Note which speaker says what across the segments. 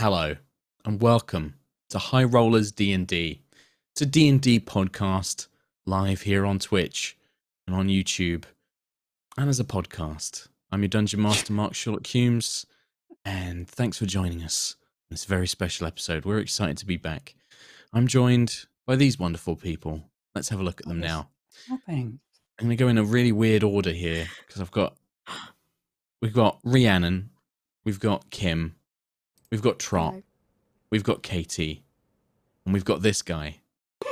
Speaker 1: hello, and welcome to High Rollers D&D. It's a D&D podcast live here on Twitch and on YouTube and as a podcast. I'm your Dungeon Master, Mark Sherlock Hulmes, and thanks for joining us on this very special episode. We're excited to be back. I'm joined by these wonderful people. Let's have a look at them now.
Speaker 2: Oh, Nothing.
Speaker 1: I'm going to go in a really weird order here because I've got we've got Rhiannon, we've got Kim, we've got Trott,
Speaker 3: Hello.
Speaker 1: we've got Katie, and we've got this guy.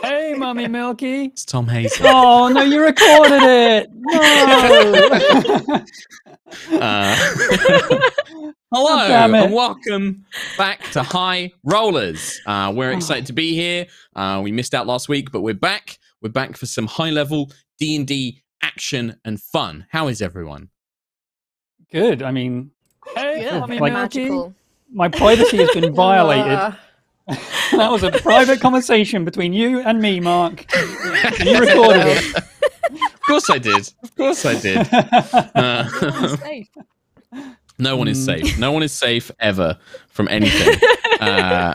Speaker 2: Hey, Mummy Milky.
Speaker 1: It's Tom Hazell.
Speaker 2: Oh no, you recorded it. No.
Speaker 1: Uh, hello
Speaker 2: damn
Speaker 1: and welcome back to High Rollers. Uh, we're excited to be here. Uh, we missed out last week, but we're back. We're back for some high level D and D action and fun. How is everyone?
Speaker 2: Good. I mean, hey,
Speaker 3: Yeah,
Speaker 2: Mummy
Speaker 3: very
Speaker 2: Milky.
Speaker 3: magical.
Speaker 2: My privacy has been violated.
Speaker 3: Uh,
Speaker 2: that was a private conversation between you and me, Mark. And you recorded it.
Speaker 1: Of course I did. Of course I did. Uh, no one is
Speaker 2: Mm.
Speaker 1: safe. No one is safe ever from anything. Uh,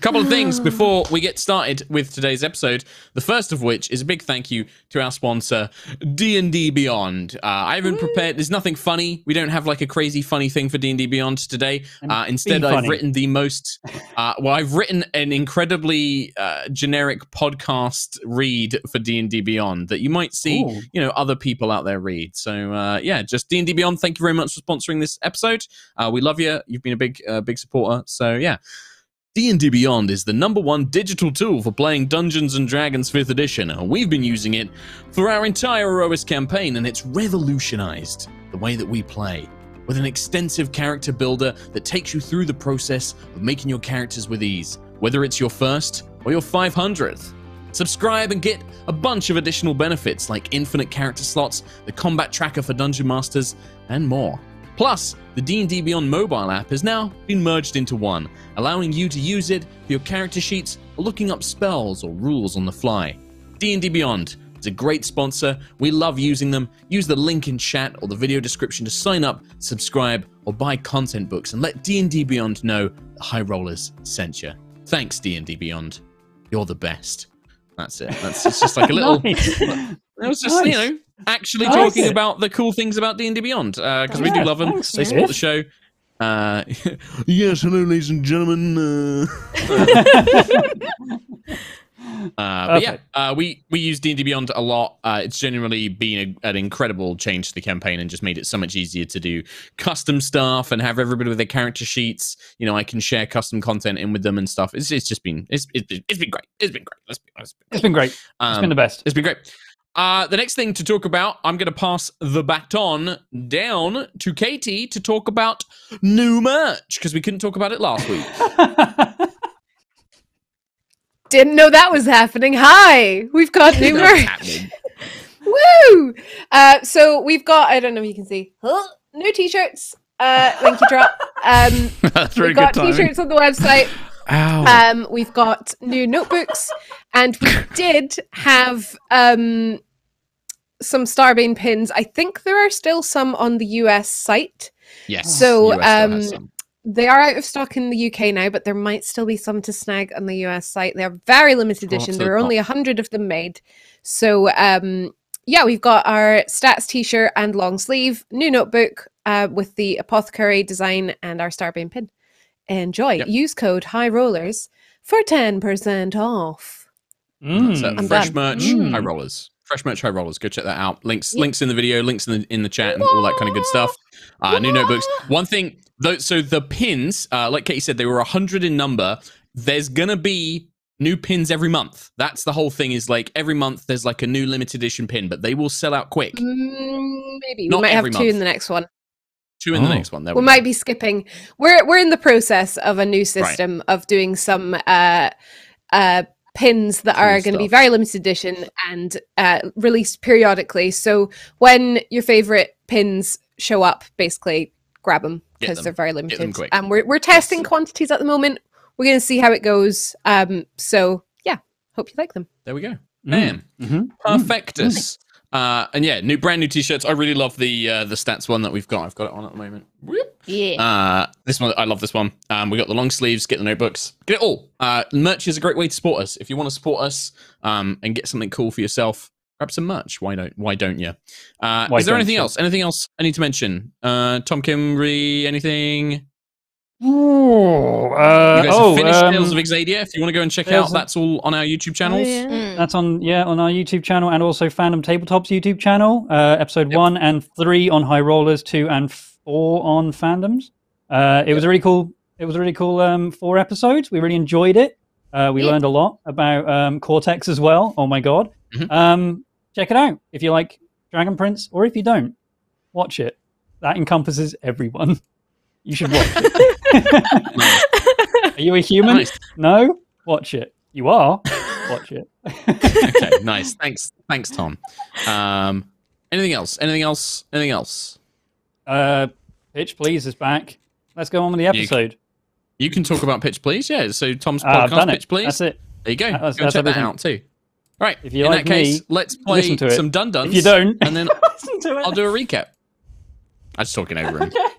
Speaker 1: couple of things before we get started with today's episode. The first of which is a big thank you to our sponsor, D and D Beyond. Uh, I haven't prepared. There's nothing funny. We don't have like a crazy funny thing for D and D Beyond today. Uh, instead, I've written the most. Uh, well, I've written an incredibly uh, generic podcast read for D and D Beyond that you might see
Speaker 2: Ooh.
Speaker 1: you know other people out there read so uh yeah just d&d beyond thank you very much for sponsoring this episode uh we love you you've been a big uh, big supporter so yeah D&D Beyond is the number one digital tool for playing Dungeons Dragons 5th edition and we've been using it for our entire Aerois campaign and it's revolutionized the way that we play with an extensive character builder that takes you through the process of making your characters with ease whether it's your first or your 500th Subscribe and get a bunch of additional benefits like infinite character slots, the combat tracker for dungeon masters, and more. Plus, the D&D Beyond mobile app has now been merged into one, allowing you to use it for your character sheets or looking up spells or rules on the fly. D&D Beyond is a great sponsor. We love using them. Use the link in chat or the video description to sign up, subscribe, or buy content books and let D&D Beyond know the High Rollers sent you. Thanks D&D Beyond. You're the best. That's it. That's it's just like a little.
Speaker 2: Nice.
Speaker 1: It was just you know actually
Speaker 2: I
Speaker 1: talking
Speaker 2: it.
Speaker 1: about the cool things about D and D Beyond because we do love them.
Speaker 2: thanks,
Speaker 1: they support the show. Uh, yes, hello, ladies and gentlemen. Uh, uh, but yeah, uh, we we use D and D Beyond a lot. Uh, it's genuinely been a, an incredible change to the campaign and just made it so much easier to do custom stuff and have everybody with their character sheets. You know, I can share custom content in with them and stuff. It's, it's just been it's, it's been it's been great. It's been great. Let's be honest.
Speaker 2: It's been great. It's
Speaker 1: Um,
Speaker 2: been the best.
Speaker 1: it's been great. Uh, the next thing to talk about, I'm going to pass the baton down to Katie to talk about new merch because we couldn't talk about it last week.
Speaker 3: Didn't know that was happening. Hi, we've got new merch.
Speaker 1: happening.
Speaker 3: Woo! Uh, so we've got. I don't know if you can see. Huh? New t-shirts. Uh, thank you, drop. Um,
Speaker 1: That's
Speaker 3: we've got t-shirts on the website.
Speaker 1: Ow.
Speaker 3: Um, we've got new notebooks, and we did have um some Starbane pins. I think there are still some on the US site.
Speaker 1: yes.
Speaker 3: so,
Speaker 1: US still has
Speaker 3: um. They are out of stock in the UK now, but there might still be some to snag on the US site. They're very limited edition.
Speaker 1: to
Speaker 3: There are only a hundred of them made. So um yeah, we've got our stats t-shirt and long sleeve, new notebook uh, with the apothecary design and our Starbane pin. Enjoy.
Speaker 1: Yep.
Speaker 3: Use code High Rollers for ten percent off.
Speaker 2: Mm.
Speaker 1: So
Speaker 3: I'm
Speaker 1: fresh
Speaker 3: done.
Speaker 1: merch,
Speaker 2: Mm.
Speaker 1: high rollers. Fresh merch, high rollers. Go check that out. Links, links in the video, links in the in the chat, and all that kind of good stuff. Uh, new notebooks. One thing, though. So the pins, uh, like Katie said, they were hundred in number. There's gonna be new pins every month. That's the whole thing. Is like every month there's like a new limited edition pin, but they will sell out quick.
Speaker 3: Mm, maybe
Speaker 1: Not
Speaker 3: we might have two
Speaker 1: month.
Speaker 3: in the next one.
Speaker 1: Two in the
Speaker 2: Oh.
Speaker 1: next one. There
Speaker 3: we
Speaker 1: we,
Speaker 3: might be skipping. We're we're in the process of a new system of doing some uh uh pins that are going to be very limited edition and uh released periodically. So when your favorite pins show up, basically grab them because they're very limited.
Speaker 1: quick.
Speaker 3: And we're we're testing quantities at the moment. We're going to see how it goes. Um so yeah, hope you like them.
Speaker 1: There we go.
Speaker 2: Mm.
Speaker 1: Man,
Speaker 2: Mhm.
Speaker 1: perfectus. Uh, and yeah, new brand new t-shirts. I really love the uh, the stats one that we've got. I've got it on at the moment. Whoop.
Speaker 3: Yeah.
Speaker 1: Uh, this one, I love this one. Um, we got the long sleeves, get the notebooks, get it all. Uh, merch is a great way to support us. If you want to support us um, and get something cool for yourself, grab some merch. Why don't Why don't you? Uh,
Speaker 2: Why
Speaker 1: is there anything
Speaker 2: you?
Speaker 1: else? Anything else I need to mention? Uh, Tom Kimry, anything?
Speaker 2: Ooh,
Speaker 1: You
Speaker 2: uh,
Speaker 1: guys
Speaker 2: oh,
Speaker 1: have finished
Speaker 2: um,
Speaker 1: Tales of Xadia. If you want to go and check
Speaker 2: there's
Speaker 1: out,
Speaker 2: a-
Speaker 1: that's all on our YouTube channels.
Speaker 3: Mm.
Speaker 2: That's on yeah on our YouTube channel and also Fandom Tabletop's YouTube channel. Uh, episode
Speaker 1: Yep.
Speaker 2: one and three on High Rollers, two and four on Fandoms. Uh, it was a really cool. It was a really cool um, four episodes. We really enjoyed it. Uh, we
Speaker 3: Yeah.
Speaker 2: learned a lot about um, Cortex as well. Oh my god!
Speaker 1: Mhm.
Speaker 2: Um, check it out if you like Dragon Prince, or if you don't, watch it. That encompasses everyone. You should watch it. Are you a human?
Speaker 1: Nice.
Speaker 2: No. Watch it. You are. Watch it.
Speaker 1: okay, nice. Thanks, thanks, Tom. Um, anything else? Anything else? Anything else?
Speaker 2: Uh, Pitch Please is back. Let's go on with the episode.
Speaker 1: You can talk about Pitch Please. Yeah. So Tom's
Speaker 2: I've
Speaker 1: podcast. Pitch Please.
Speaker 2: That's it.
Speaker 1: There you go.
Speaker 2: That's-
Speaker 1: go
Speaker 2: that's
Speaker 1: check that out too. Right.
Speaker 2: If you
Speaker 1: in
Speaker 2: like
Speaker 1: that case,
Speaker 2: me,
Speaker 1: let's play
Speaker 2: listen to it.
Speaker 1: some dun duns.
Speaker 2: If you don't,
Speaker 1: and then
Speaker 2: listen to it.
Speaker 1: I'll do a recap. I'm just talking over him.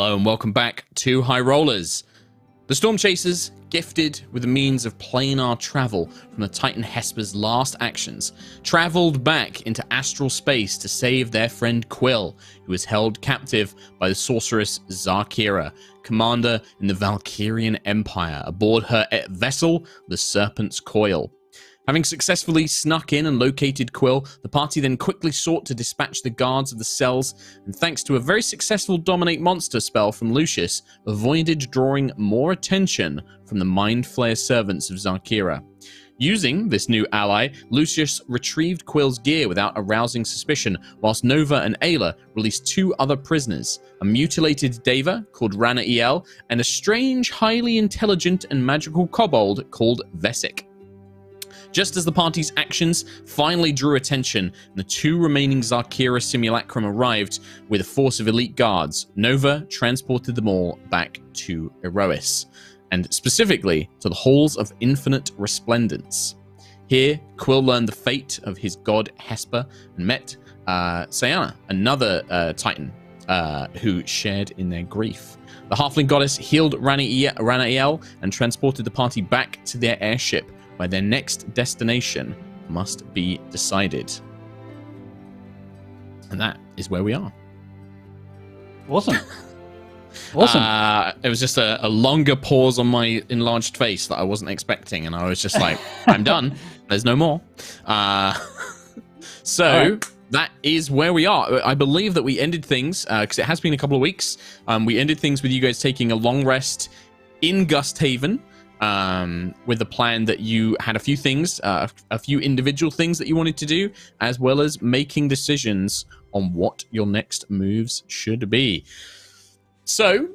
Speaker 1: Hello and welcome back to High Rollers. The Storm Chasers, gifted with the means of planar travel from the Titan Hesper's last actions, traveled back into astral space to save their friend Quill, who was held captive by the sorceress Zarkira, commander in the Valkyrian Empire, aboard her vessel, the Serpent's Coil. Having successfully snuck in and located Quill, the party then quickly sought to dispatch the guards of the cells, and thanks to a very successful Dominate Monster spell from Lucius, avoided drawing more attention from the Mind Flayer servants of Zarkira. Using this new ally, Lucius retrieved Quill's gear without arousing suspicion, whilst Nova and Aila released two other prisoners a mutilated Deva called Rana El, and a strange, highly intelligent and magical kobold called Vesic. Just as the party's actions finally drew attention the two remaining Zarkira simulacrum arrived with a force of elite guards, Nova transported them all back to Aerois, and specifically to the Halls of Infinite Resplendence. Here, Quill learned the fate of his god Hesper and met uh, Sayana, another uh, Titan, uh, who shared in their grief. The halfling goddess healed Ranael and transported the party back to their airship, where their next destination must be decided. And that is where we are.
Speaker 2: Awesome. Awesome.
Speaker 1: Uh, it was just a, a longer pause on my enlarged face that I wasn't expecting, and I was just like, "I'm done. There's no more." Uh, so
Speaker 2: Alright.
Speaker 1: that is where we are. I believe that we ended things because it has been a couple of weeks. Um, we ended things with you guys taking a long rest in Gusthaven. Um, with the plan that you had a few things, uh, a few individual things that you wanted to do, as well as making decisions on what your next moves should be. So,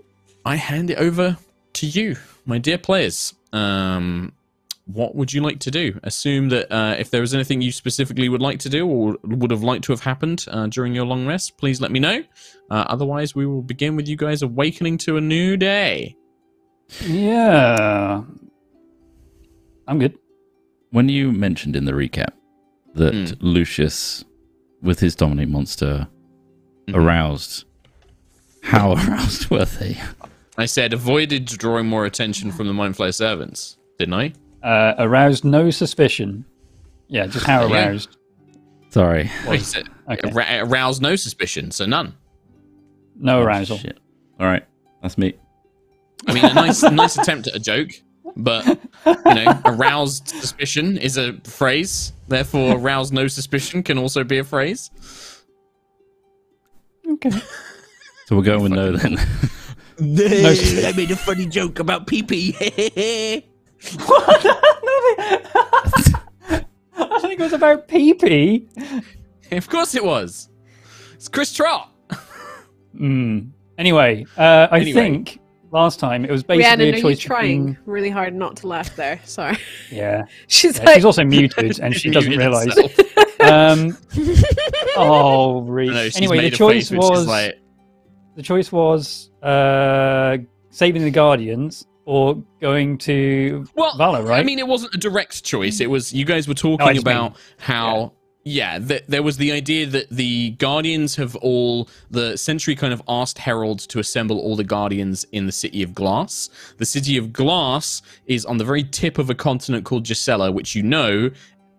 Speaker 1: I hand it over to you, my dear players. Um, what would you like to do? Assume that uh, if there was anything you specifically would like to do or would have liked to have happened uh, during your long rest, please let me know. Uh, otherwise, we will begin with you guys awakening to a new day.
Speaker 2: Yeah. I'm good.
Speaker 4: When you mentioned in the recap that
Speaker 1: Mm.
Speaker 4: Lucius, with his dominate monster,
Speaker 1: Mhm.
Speaker 4: aroused, how aroused were they?
Speaker 1: I said avoided drawing more attention from the Mindflayer servants, didn't I?
Speaker 2: Uh, aroused no suspicion. Yeah, just how
Speaker 1: There you go.
Speaker 2: aroused.
Speaker 4: Sorry.
Speaker 1: Wait, so-
Speaker 2: Okay.
Speaker 1: Ra- arouse no suspicion, so none.
Speaker 2: No arousal.
Speaker 4: Shit. All right. That's me.
Speaker 1: I mean, a nice, nice attempt at a joke, but you know, aroused suspicion is a phrase. Therefore, arouse no suspicion can also be a phrase.
Speaker 2: Okay.
Speaker 4: So we're going with no then.
Speaker 1: I made a funny joke about pee pee. What?
Speaker 2: I think it was about pee pee.
Speaker 1: of course, it was. It's Chris Trott.
Speaker 2: Mm. Anyway, uh, I
Speaker 1: Anyway.
Speaker 2: think last time it was basically
Speaker 3: Rhiannon,
Speaker 2: a
Speaker 3: are you
Speaker 2: choice
Speaker 3: trying
Speaker 2: between-
Speaker 3: really hard not to laugh there? Sorry.
Speaker 2: Yeah.
Speaker 3: She's
Speaker 2: Yeah,
Speaker 3: like,
Speaker 2: she's also muted and she doesn't realise. Um, oh, re-
Speaker 1: I know, she's
Speaker 2: anyway, the choice
Speaker 1: face
Speaker 2: was
Speaker 1: like,
Speaker 2: the choice was uh, saving the Guardians or going to
Speaker 1: well,
Speaker 2: Valla, right?
Speaker 1: I mean, it wasn't a direct choice. It was you guys were
Speaker 2: I
Speaker 1: talking
Speaker 2: just mean-
Speaker 1: about how. Yeah, th- there was the idea that the Guardians have all the century kind of asked Herald to assemble all the Guardians in the City of Glass. The City of Glass is on the very tip of a continent called Gisela, which you know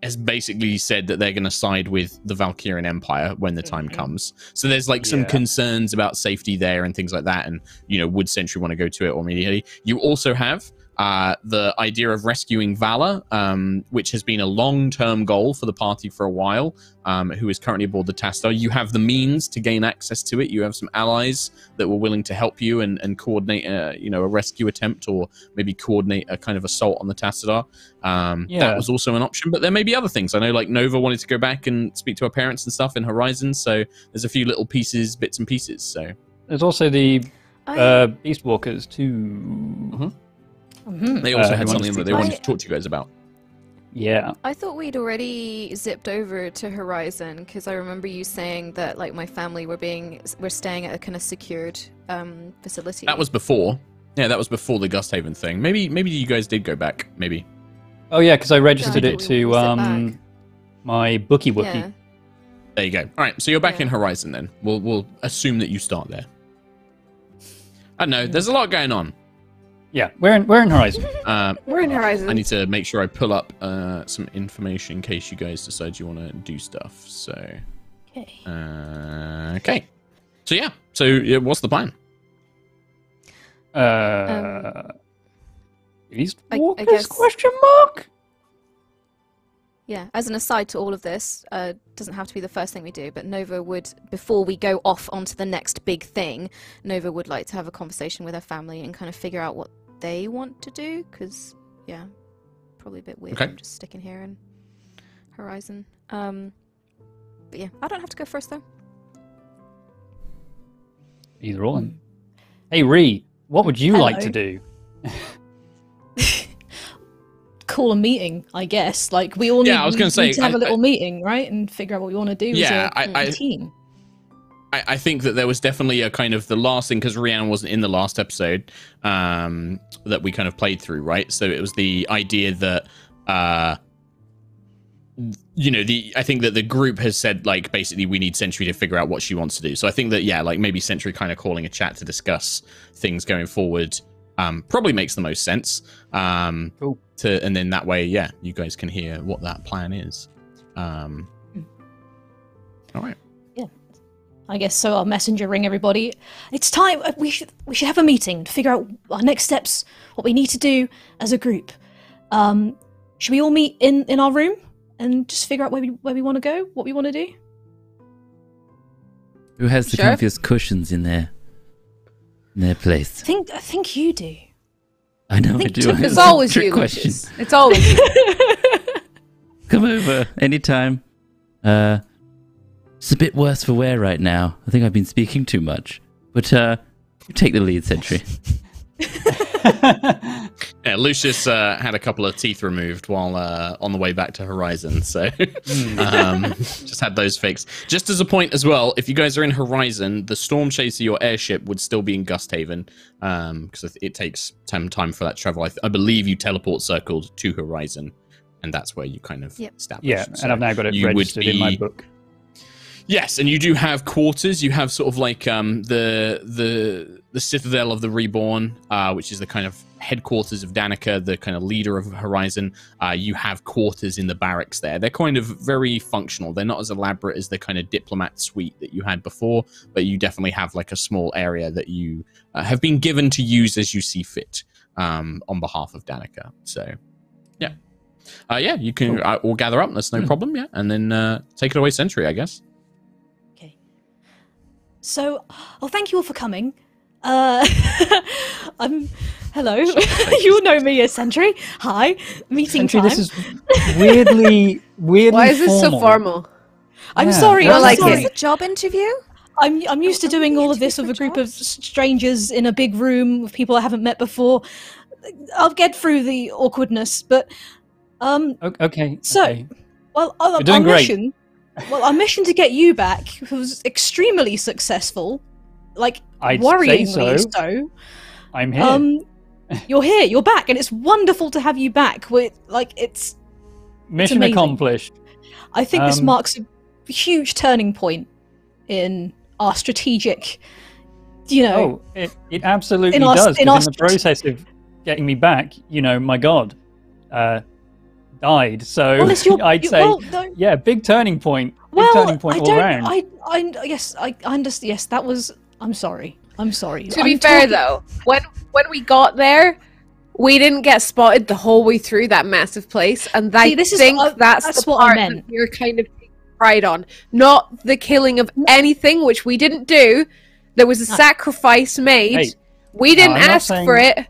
Speaker 1: has basically said that they're going to side with the Valkyrian Empire when the time mm-hmm. comes. So there's like some
Speaker 2: Yeah.
Speaker 1: concerns about safety there and things like that. And you know, would Sentry want to go to it or immediately? You also have uh, the idea of rescuing Valla, um, which has been a long-term goal for the party for a while. Um, who is currently aboard the Tassadar? You have the means to gain access to it. You have some allies that were willing to help you and, and coordinate, a, you know, a rescue attempt or maybe coordinate a kind of assault on the Tassadar. Um,
Speaker 2: Yeah.
Speaker 1: That was also an option, but there may be other things. I know, like Nova wanted to go back and speak to her parents and stuff in Horizon. So there's a few little pieces, bits and pieces. So
Speaker 2: There's also the
Speaker 5: I,
Speaker 2: uh, Beast Walkers too.
Speaker 5: Mhm.
Speaker 1: they also
Speaker 2: Uh,
Speaker 1: had something that they
Speaker 5: speak?
Speaker 1: wanted to talk to you guys about.
Speaker 2: Yeah.
Speaker 5: I thought we'd already zipped over to Horizon because I remember you saying that like my family were being were staying at a kind of secured um, facility.
Speaker 1: That was before. Yeah, that was before the Gusthaven thing. Maybe, maybe you guys did go back. Maybe.
Speaker 2: Oh yeah, because I registered
Speaker 5: Yeah,
Speaker 2: it to um, my bookie wookie.
Speaker 5: yeah.
Speaker 1: There you go. All right, so you're back
Speaker 5: Yeah.
Speaker 1: in Horizon then. We'll we'll assume that you start there. I don't know. There's a lot going on.
Speaker 2: Yeah, we're in we're in Horizon.
Speaker 1: Uh,
Speaker 3: we're in Horizon.
Speaker 1: I need to make sure I pull up uh, some information in case you guys decide you want to do stuff. So,
Speaker 5: Okay.
Speaker 1: uh, okay. So yeah. So yeah, what's the plan?
Speaker 2: Uh, Beast
Speaker 5: I- I
Speaker 2: Walkers?
Speaker 5: guess-
Speaker 2: Question mark.
Speaker 5: Yeah, as an aside to all of this, uh, doesn't have to be the first thing we do, but Nova would, before we go off onto the next big thing, Nova would like to have a conversation with her family and kind of figure out what they want to do, because, yeah, probably a bit weird.
Speaker 1: Okay.
Speaker 5: I'm just sticking here in Horizon. Um, but yeah, I don't have to go first though.
Speaker 2: Either or. Hey Rhi, what would you like to do?
Speaker 6: Call a meeting, I guess. Like we all need,
Speaker 1: I was gonna say,
Speaker 6: to have
Speaker 1: I-
Speaker 6: a little
Speaker 1: I-
Speaker 6: meeting, right, and figure out what we want to do
Speaker 1: Yeah,
Speaker 6: as a,
Speaker 1: I-
Speaker 6: a
Speaker 1: I-
Speaker 6: team.
Speaker 1: I, I think that there was definitely a kind of the last thing because Rhiannon wasn't in the last episode um, that we kind of played through, right? So it was the idea that, uh, you know, the I think that the group has said like basically we need Sentry to figure out what she wants to do. So I think that yeah, like maybe Sentry kind of calling a chat to discuss things going forward um, probably makes the most sense. Um,
Speaker 2: Cool.
Speaker 1: To and then that way, yeah, you guys can hear what that plan is. Um, all right.
Speaker 6: I guess so. I'll messenger ring everybody. It's time. uh, We should we should have a meeting to figure out our next steps, what we need to do as a group. Um, should we all meet in in our room and just figure out where we where we want to go, what we want to do?
Speaker 4: Who has the
Speaker 3: Sure.
Speaker 4: comfiest cushions in their in their place?
Speaker 6: I think I think you do.
Speaker 4: I know I,
Speaker 6: think
Speaker 4: do.
Speaker 6: It's
Speaker 3: It's always
Speaker 4: Trick
Speaker 3: you,
Speaker 4: question.
Speaker 3: It's always you.
Speaker 4: Come over anytime. Uh, it's a bit worse for wear right now. I think I've been speaking too much. But uh, you take the lead, Sentry.
Speaker 1: Yeah, Lucius uh, had a couple of teeth removed while uh, on the way back to Horizon, so um, just had those fixed. Just as a point as well, if you guys are in Horizon, the Storm Chaser, your airship, would still be in Gusthaven because it, it takes some time for that travel. I, th- I believe you teleport circled to Horizon, and that's where you kind of
Speaker 5: Yep.
Speaker 1: establish.
Speaker 2: yeah,
Speaker 1: So
Speaker 2: and I've now got it
Speaker 1: you would
Speaker 2: registered in my book.
Speaker 1: Yes, and you do have quarters. You have sort of like um, the the the Citadel of the Reborn, uh, which is the kind of headquarters of Danica, the kind of leader of Horizon. Uh, you have quarters in the barracks there. They're kind of very functional. They're not as elaborate as the kind of diplomat suite that you had before, but you definitely have like a small area that you uh, have been given to use as you see fit um, on behalf of Danica. So, yeah. Uh, yeah, you can uh, all gather up. That's no problem. Yeah, and then uh, take it away, Sentry. I guess.
Speaker 6: Okay. So, oh, thank you all for coming. Uh, I'm. Hello. you all know me as Sentry. Hi. Meeting
Speaker 2: Sentry,
Speaker 6: time.
Speaker 2: this is weirdly, weirdly
Speaker 3: Why is this so
Speaker 2: formal.
Speaker 3: formal?
Speaker 6: I'm
Speaker 2: Yeah,
Speaker 6: sorry.
Speaker 2: that's
Speaker 6: I'm
Speaker 3: like
Speaker 6: sorry.
Speaker 3: it.
Speaker 5: It's a job interview.
Speaker 6: I'm I'm used to doing all of this with a group of strangers in a big room with people I haven't met before. I'll get through the awkwardness, but um,
Speaker 2: O- Okay.
Speaker 6: So-
Speaker 2: okay.
Speaker 6: well, our,
Speaker 2: You're doing
Speaker 6: our
Speaker 2: great.
Speaker 6: mission, well, our mission to get you back was extremely successful, like
Speaker 2: I'd
Speaker 6: worryingly
Speaker 2: so.
Speaker 6: so.
Speaker 2: I'm here.
Speaker 6: Um, you're here, you're back, and it's wonderful to have you back. With like, it's
Speaker 2: Mission
Speaker 6: amazing.
Speaker 2: accomplished.
Speaker 6: I think this
Speaker 2: Um,
Speaker 6: marks a huge turning point in our strategic, you know.
Speaker 2: Oh, it, it absolutely
Speaker 6: In our-
Speaker 2: does.
Speaker 6: in
Speaker 2: In, the process of getting me back, you know, my God, uh, died. So
Speaker 6: well, your,
Speaker 2: I'd
Speaker 6: you-
Speaker 2: say,
Speaker 6: well, no,
Speaker 2: yeah, big turning point. Big
Speaker 6: well,
Speaker 2: turning point
Speaker 6: I
Speaker 2: all
Speaker 6: don't.
Speaker 2: round.
Speaker 6: I, I, yes, I, I understand. Yes, that was. I'm sorry. I'm sorry.
Speaker 3: To
Speaker 6: I'm
Speaker 3: be fair,
Speaker 6: talking-
Speaker 3: though, when when we got there, we didn't get spotted the whole way through that massive place, and I
Speaker 6: See, this is-
Speaker 3: think
Speaker 6: uh,
Speaker 3: that's,
Speaker 6: that's
Speaker 3: the
Speaker 6: what I meant.
Speaker 3: that you're kind of taking pride on, not the killing of anything, which we didn't do. There was a
Speaker 6: No.
Speaker 3: sacrifice made.
Speaker 2: Hey,
Speaker 3: we didn't
Speaker 2: I'm
Speaker 3: ask
Speaker 2: saying-
Speaker 3: for it,
Speaker 2: I'm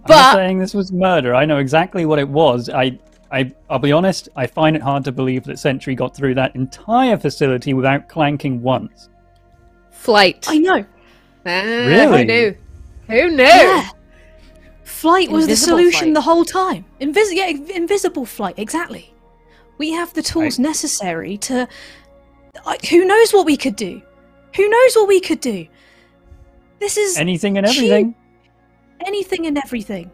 Speaker 2: not
Speaker 3: but
Speaker 2: saying this was murder. I know exactly what it was. I, I, I'll be honest. I find it hard to believe that Sentry got through that entire facility without clanking once.
Speaker 3: flight.
Speaker 6: I know.
Speaker 3: Ah,
Speaker 2: Really?
Speaker 3: Who knew? Who knew?
Speaker 6: Yeah. Flight was the solution
Speaker 5: flight.
Speaker 6: the whole time. Invis- yeah, invisible flight, exactly. We have the tools
Speaker 2: Right.
Speaker 6: necessary to. I who knows what we could do? Who knows what we could do? This is
Speaker 2: Anything and
Speaker 6: She-
Speaker 2: everything.
Speaker 6: anything and everything.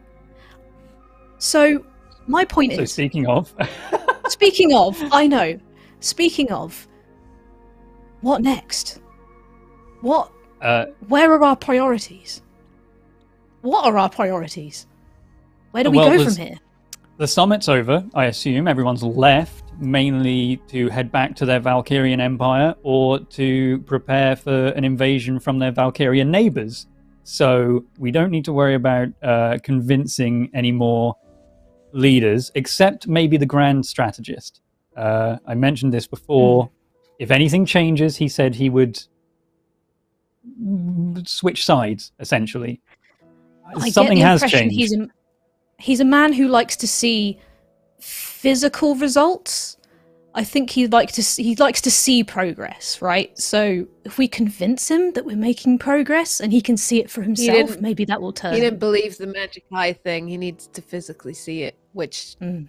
Speaker 6: So, my point is
Speaker 2: So
Speaker 6: is
Speaker 2: speaking of,
Speaker 6: speaking of, I know. Speaking of, what next? What
Speaker 2: uh,
Speaker 6: where are our priorities? What are our priorities? Where do we
Speaker 2: Well,
Speaker 6: go from here?
Speaker 2: the summit's over. I assume everyone's left mainly to head back to their Valkyrian empire or to prepare for an invasion from their Valkyrian neighbors. So we don't need to worry about uh, convincing any more leaders, except maybe the grand strategist. Uh, I mentioned this before. If anything changes, he said he would mm, switch sides, essentially.
Speaker 6: I
Speaker 2: Something has changed.
Speaker 6: he's a, he's a man who likes to see physical results. I think he'd like to he likes to see progress, right? So if we convince him that we're making progress and he can see it for himself, maybe that will turn.
Speaker 3: He didn't believe the magic eye thing. He needs to physically see it, which
Speaker 6: Mm.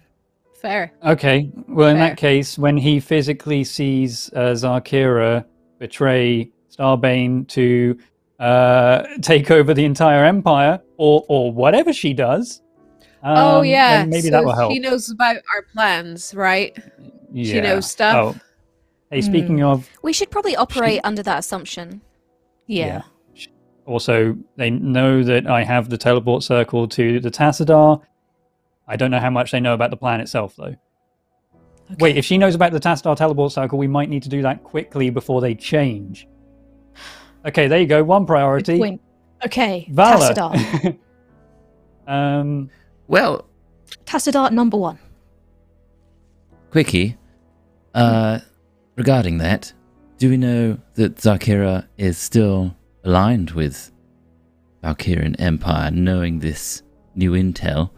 Speaker 3: fair.
Speaker 2: Okay, well, in that case, when he physically sees uh, Zarkira betray Starbane to uh, take over the entire empire, or or whatever she does,
Speaker 3: oh
Speaker 2: um,
Speaker 3: yeah,
Speaker 2: maybe
Speaker 3: so
Speaker 2: that will help.
Speaker 3: She knows about our plans, right?
Speaker 2: Yeah.
Speaker 3: She knows stuff.
Speaker 2: Oh. Hey, speaking of,
Speaker 5: We should probably operate under that assumption.
Speaker 6: yeah.
Speaker 2: also they know that I have the teleport circle to the Tassadar. I don't know how much they know about the plan itself, though. Wait, if she knows about the Tassadar teleport circle, we might need to do that quickly before they change. Okay, there you go. One priority.
Speaker 6: point. Okay,
Speaker 2: Valla.
Speaker 6: Tassadar.
Speaker 2: um,
Speaker 4: Well,
Speaker 6: Tassadar number one.
Speaker 4: Quickie, uh, regarding that, do we know that Zarkira is still aligned with Valkyrian Empire, knowing this new intel?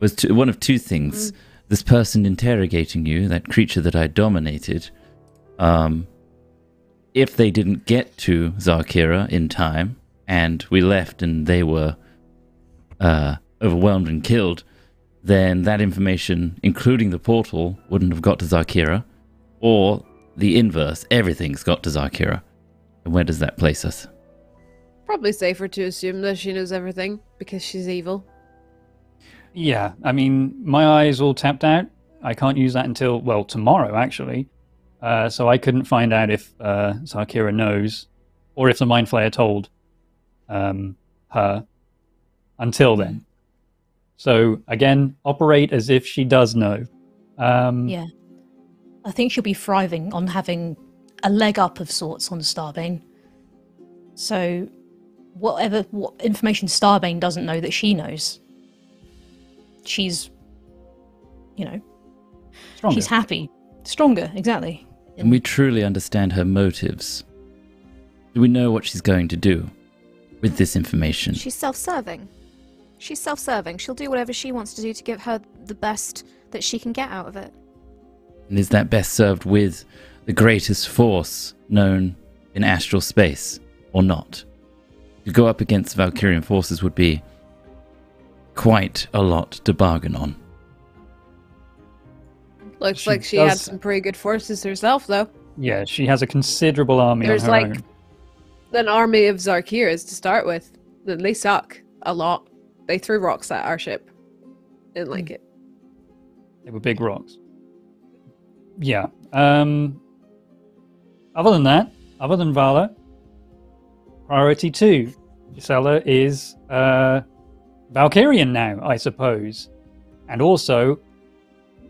Speaker 4: Was two, one of two things. This person interrogating you, that creature that I dominated, um, if they didn't get to Zarkira in time, and we left and they were uh, overwhelmed and killed, then that information, including the portal, wouldn't have got to Zarkira. Or the inverse, everything's got to Zarkira. And where does that place us?
Speaker 3: Probably safer to assume that she knows everything because she's evil.
Speaker 2: Yeah, I mean, my eye is all tapped out. I can't use that until, well, tomorrow, actually. uh, so I couldn't find out if uh, Zarkira knows, or if the Mind Flayer told um, her until then. So again, operate as if she does know. Um,
Speaker 6: Yeah. I think she'll be thriving on having a leg up of sorts on Starbane. So, whatever what information Starbane doesn't know that she knows, she's, you know,
Speaker 2: stronger.
Speaker 6: she's happy, stronger, exactly.
Speaker 4: And we truly understand her motives. Do we know what she's going to do with this information?
Speaker 5: She's self-serving. She's self-serving. She'll do whatever she wants to do to give her the best that she can get out of it.
Speaker 4: And is that best served with the greatest force known in astral space, or not? To go up against Valkyrian forces would be quite a lot to bargain on.
Speaker 3: Looks
Speaker 2: She
Speaker 3: like she had some pretty good forces herself, though.
Speaker 2: yeah, she has a considerable army
Speaker 3: There's
Speaker 2: on her
Speaker 3: like
Speaker 2: own.
Speaker 3: an army of Zarkiras to start with. Then they suck a lot. They threw rocks at our ship. Didn't like it.
Speaker 2: They were big rocks. Yeah. Um, other than that, other than Valla, priority two, Gisela is uh, Valkyrian now, I suppose, and also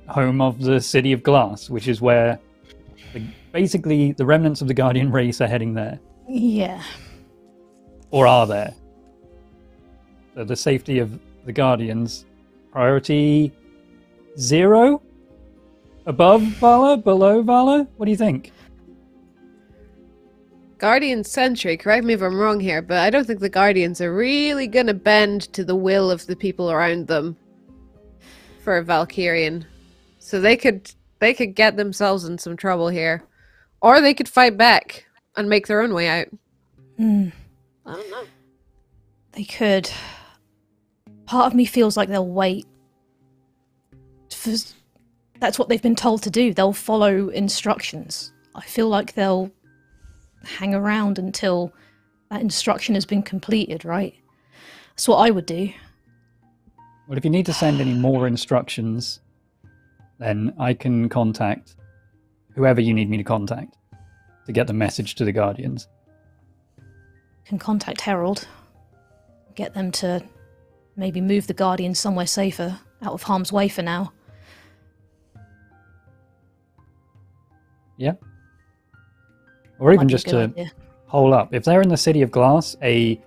Speaker 2: home of the City of Glass, which is where the, basically the remnants of the Guardian race are heading there,
Speaker 6: Yeah.
Speaker 2: or are there. So the safety of the Guardians, priority zero? Above Valla? Below Valla? What do you think?
Speaker 3: Guardian Sentry, correct me if I'm wrong here, but I don't think the Guardians are really gonna bend to the will of the people around them for a Valkyrian. So they could they could get themselves in some trouble here. Or they could fight back and make their own way out.
Speaker 6: Hmm.
Speaker 3: I don't know.
Speaker 6: They could. Part of me feels like they'll wait. For, that's what they've been told to do. They'll follow instructions. I feel like they'll hang around until that instruction has been completed, right? That's what I would do.
Speaker 2: Well, if you need to send any more instructions, then I can contact whoever you need me to contact to get the message to the Guardians.
Speaker 6: Can contact Herald. Get them to maybe move the Guardian somewhere safer, out of harm's way for now.
Speaker 2: Yeah? Or even just to
Speaker 6: idea.
Speaker 2: hole up. If they're in the City of Glass, a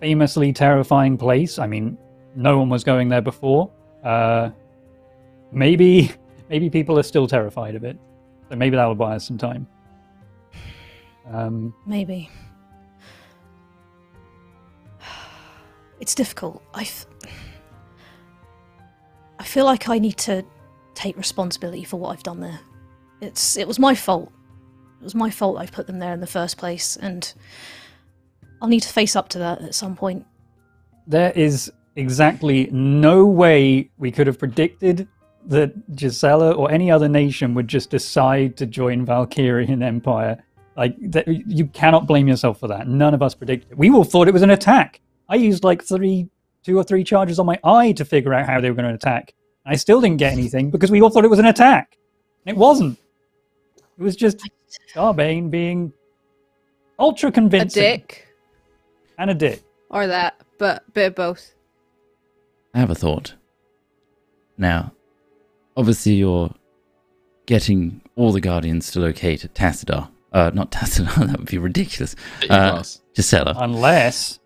Speaker 2: famously terrifying place, I mean, no one was going there before. Uh, maybe, maybe people are still terrified of it. So maybe that'll buy us some time. Um,
Speaker 6: Maybe. It's difficult. I, I feel like I need to take responsibility for what I've done there. It's it was my fault. It was my fault I put them there in the first place, and I'll need to face up to that at some point.
Speaker 2: there is exactly no way we could have predicted that Gisela or any other nation would just decide to join Valkyrian Empire. Like you cannot blame yourself for that. None of us predicted. it. We all thought it was an attack. I used like three, two or three charges on my eye to figure out how they were going to attack. I still didn't get anything because we all thought it was an attack. And it wasn't. It was just Starbane being ultra convincing.
Speaker 3: A dick
Speaker 2: and a dick.
Speaker 3: or that, but bit of both.
Speaker 4: I have a thought. Now, obviously, you're getting all the Guardians to locate at Tassadar. Uh, not Tassadar, that would be ridiculous.
Speaker 1: Get your
Speaker 4: Uh. Gisela.
Speaker 2: Unless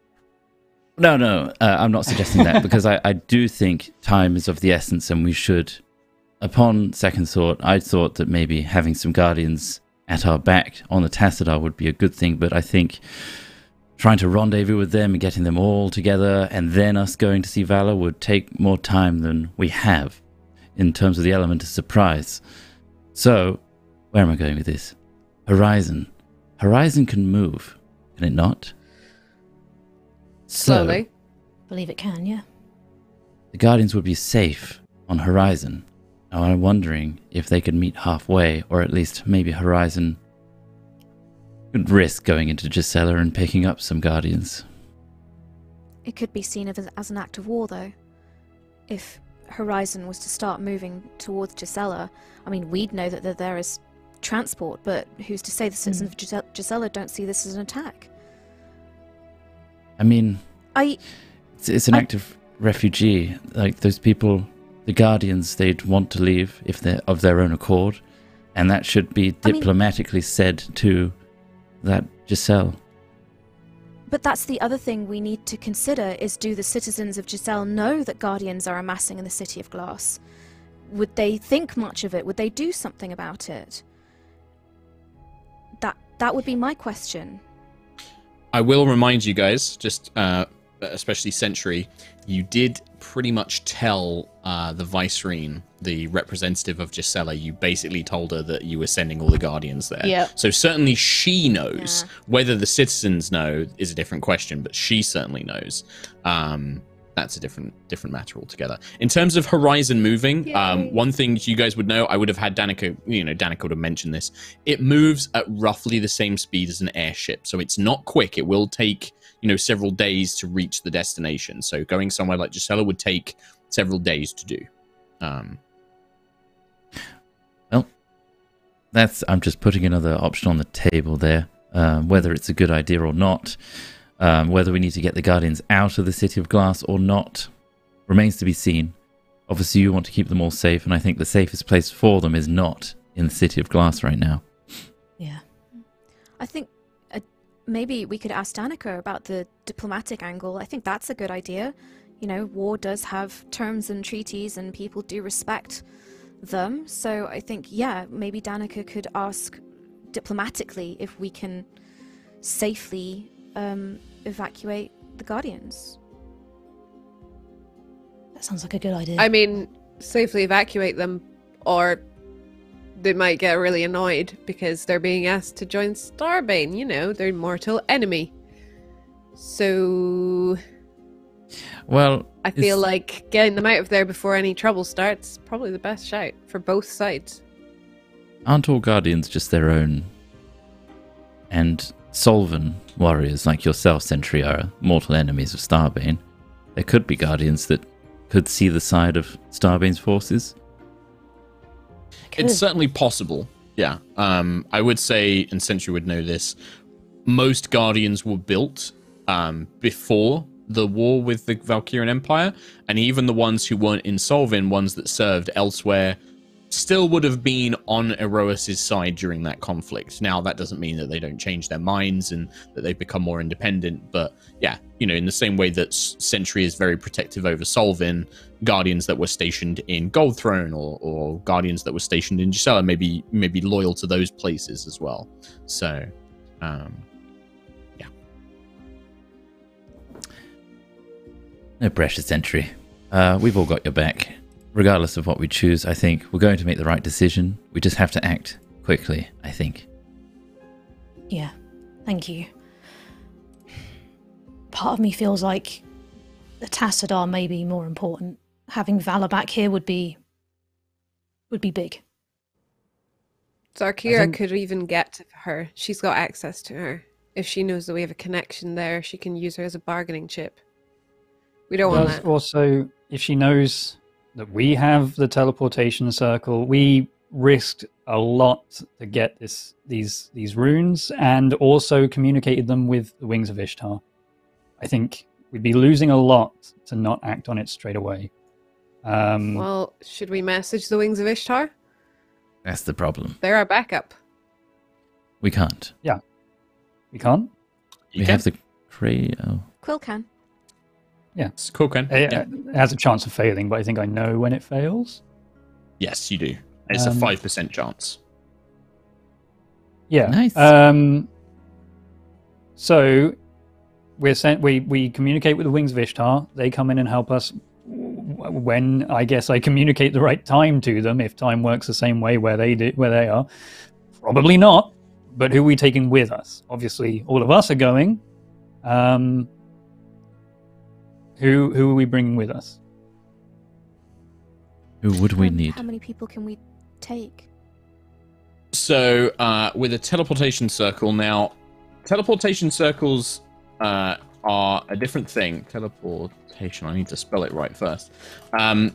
Speaker 4: No, no, uh, I'm not suggesting that because I, I do think time is of the essence and we should. Upon second thought, I thought that maybe having some guardians at our back on the Tassadar would be a good thing, but I think trying to rendezvous with them and getting them all together and then us going to see Valla would take more time than we have in terms of the element of surprise. So, where am I going with this? Horizon. Horizon can move, can it not? So-
Speaker 3: Slowly.
Speaker 6: Believe it can, yeah.
Speaker 4: The Guardians would be safe on Horizon. Now I'm wondering if they could meet halfway, or at least maybe Horizon could risk going into Gisela and picking up some Guardians.
Speaker 5: It could be seen as, as an act of war, though. If Horizon was to start moving towards Gisela, I mean, we'd know that they're there as transport, but who's to say the citizens hmm. of Gisela don't see this as an attack?
Speaker 4: I mean,
Speaker 5: I
Speaker 4: it's, it's an
Speaker 5: I-
Speaker 4: act of refugee. Like those people, the guardians, they'd want to leave if they're of their own accord, and that should be
Speaker 5: I mean-
Speaker 4: diplomatically said to that Gisela.
Speaker 5: But that's the other thing we need to consider is do the citizens of Gisela know that guardians are amassing in the city of glass? Would they think much of it? Would they do something about it? That that would be my question.
Speaker 1: I will remind you guys, just uh, especially Sentry, you did pretty much tell uh, the Vicereine, the representative of Gisela, you basically told her that you were sending all the Guardians there.
Speaker 6: Yeah.
Speaker 1: So certainly she knows.
Speaker 5: Yeah.
Speaker 1: Whether the citizens know is a different question, but she certainly knows. Um, that's a different different matter altogether. In terms of horizon moving, um, one thing you guys would know, I would have had Danica, you know, Danica would have mentioned this. It moves at roughly the same speed as an airship, so it's not quick. It will take, you know, several days to reach the destination. So going somewhere like Gisela would take several days to do. Um, well,
Speaker 4: That's I'm just putting another option on the table there. Um, whether it's a good idea or not, um, whether we need to get the guardians out of the city of glass or not, remains to be seen. Obviously, you want to keep them all safe, and I think the safest place for them is not in the city of glass right now.
Speaker 6: Yeah.
Speaker 5: I think uh, maybe we could ask Danica about the diplomatic angle. I think that's a good idea. You know, war does have terms and treaties, and people do respect them. So I think, yeah, maybe Danica could ask diplomatically if we can safely um, evacuate the Guardians.
Speaker 6: That sounds like a good idea.
Speaker 3: I mean, safely evacuate them, or they might get really annoyed because they're being asked to join Starbane, you know, their mortal enemy. So
Speaker 4: Well,
Speaker 3: I feel
Speaker 4: Is-
Speaker 3: like getting them out of there before any trouble starts probably the best shout for both sides.
Speaker 4: aren't all guardians just their own? And Solven warriors like yourself, Sentry, are mortal enemies of Starbane. There could be guardians that could see the side of Starbane's forces.
Speaker 6: Could.
Speaker 1: It's certainly possible. Yeah. Um, I would say, and Sentry would know this, most Guardians were built um, before the war with the Valkyrian Empire, and even the ones who weren't in Solvin, ones that served elsewhere, still would have been on Aerois's side during that conflict. Now, that doesn't mean that they don't change their minds and that they've become more independent, but yeah, you know, in the same way that Sentry is very protective over Solvin, Guardians that were stationed in Gold Throne or, or Guardians that were stationed in Gisela may be, may be loyal to those places as well. So, um, yeah.
Speaker 4: No pressure, Sentry. Uh, we've all got your back. Regardless of what we choose, I think we're going to make the right decision. We just have to act quickly, I think.
Speaker 6: Yeah, thank you. Part of me feels like the Tassadar may be more important. Having Valla back here would be would be big.
Speaker 3: Zarkira
Speaker 2: think-
Speaker 3: could even get to her. She's got access to her. If she knows that we have a connection there, she can use her as a bargaining chip. We don't want that.
Speaker 2: also, if she knows that we have the teleportation circle, we risked a lot to get this these these runes, and also communicated them with the wings of Ishtar. I think we'd be losing a lot to not act on it straight away. Um,
Speaker 3: Well, should we message the Wings of Ishtar?
Speaker 4: That's the problem.
Speaker 3: They're our backup.
Speaker 4: We can't.
Speaker 2: Yeah, we can't.
Speaker 1: you
Speaker 4: we
Speaker 1: can.
Speaker 4: have the cray. Oh.
Speaker 5: Quill can.
Speaker 1: It's cool, Ken.
Speaker 2: It,
Speaker 1: Yeah.
Speaker 2: it has a chance of failing, but I think I know when it fails.
Speaker 1: Yes, you do. It's
Speaker 2: Um,
Speaker 1: a 5% chance.
Speaker 2: Yeah.
Speaker 4: Nice.
Speaker 2: Um, so we're sent. We we communicate with the Wings of Ishtar. They come in and help us when I guess I communicate the right time to them. If time works the same way where they do, where they are, probably not. But who are we taking with us? Obviously, all of us are going. Um, who who are we bringing with us?
Speaker 4: Who would we
Speaker 5: Um,
Speaker 4: need?
Speaker 5: How many people can we take?
Speaker 1: So, uh, with a teleportation circle, now, teleportation circles uh, are a different thing. Teleportation, I need to spell it right first. Um,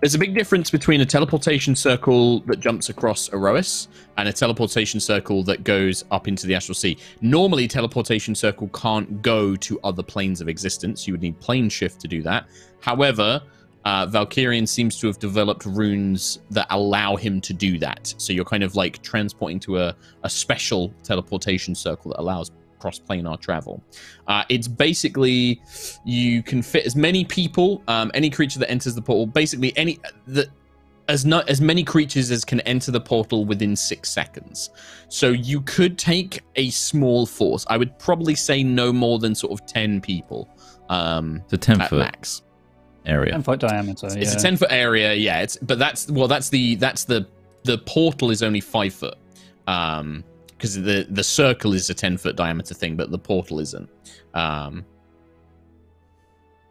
Speaker 1: There's a big difference between a teleportation circle that jumps across Aerois and a teleportation circle that goes up into the Astral Sea. Normally, teleportation circle can't go to other planes of existence. You would need plane shift to do that. However, uh, Valkyrian seems to have developed runes that allow him to do that. So you're kind of like transporting to a, a special teleportation circle that allows cross-planar travel. Uh, it's basically you can fit as many people, um, any creature that enters the portal, basically any the as not as many creatures as can enter the portal within six seconds. So you could take a small force. I would probably say no more than sort of ten people. Um,
Speaker 4: It's a 10
Speaker 1: at
Speaker 4: foot
Speaker 1: max.
Speaker 4: area.
Speaker 2: 10 foot diameter.
Speaker 1: It's
Speaker 2: yeah.
Speaker 1: a ten foot area, yeah. It's but that's well, that's the that's the the portal is only five foot, um, because the the circle is a ten foot diameter thing, but the portal isn't. Um,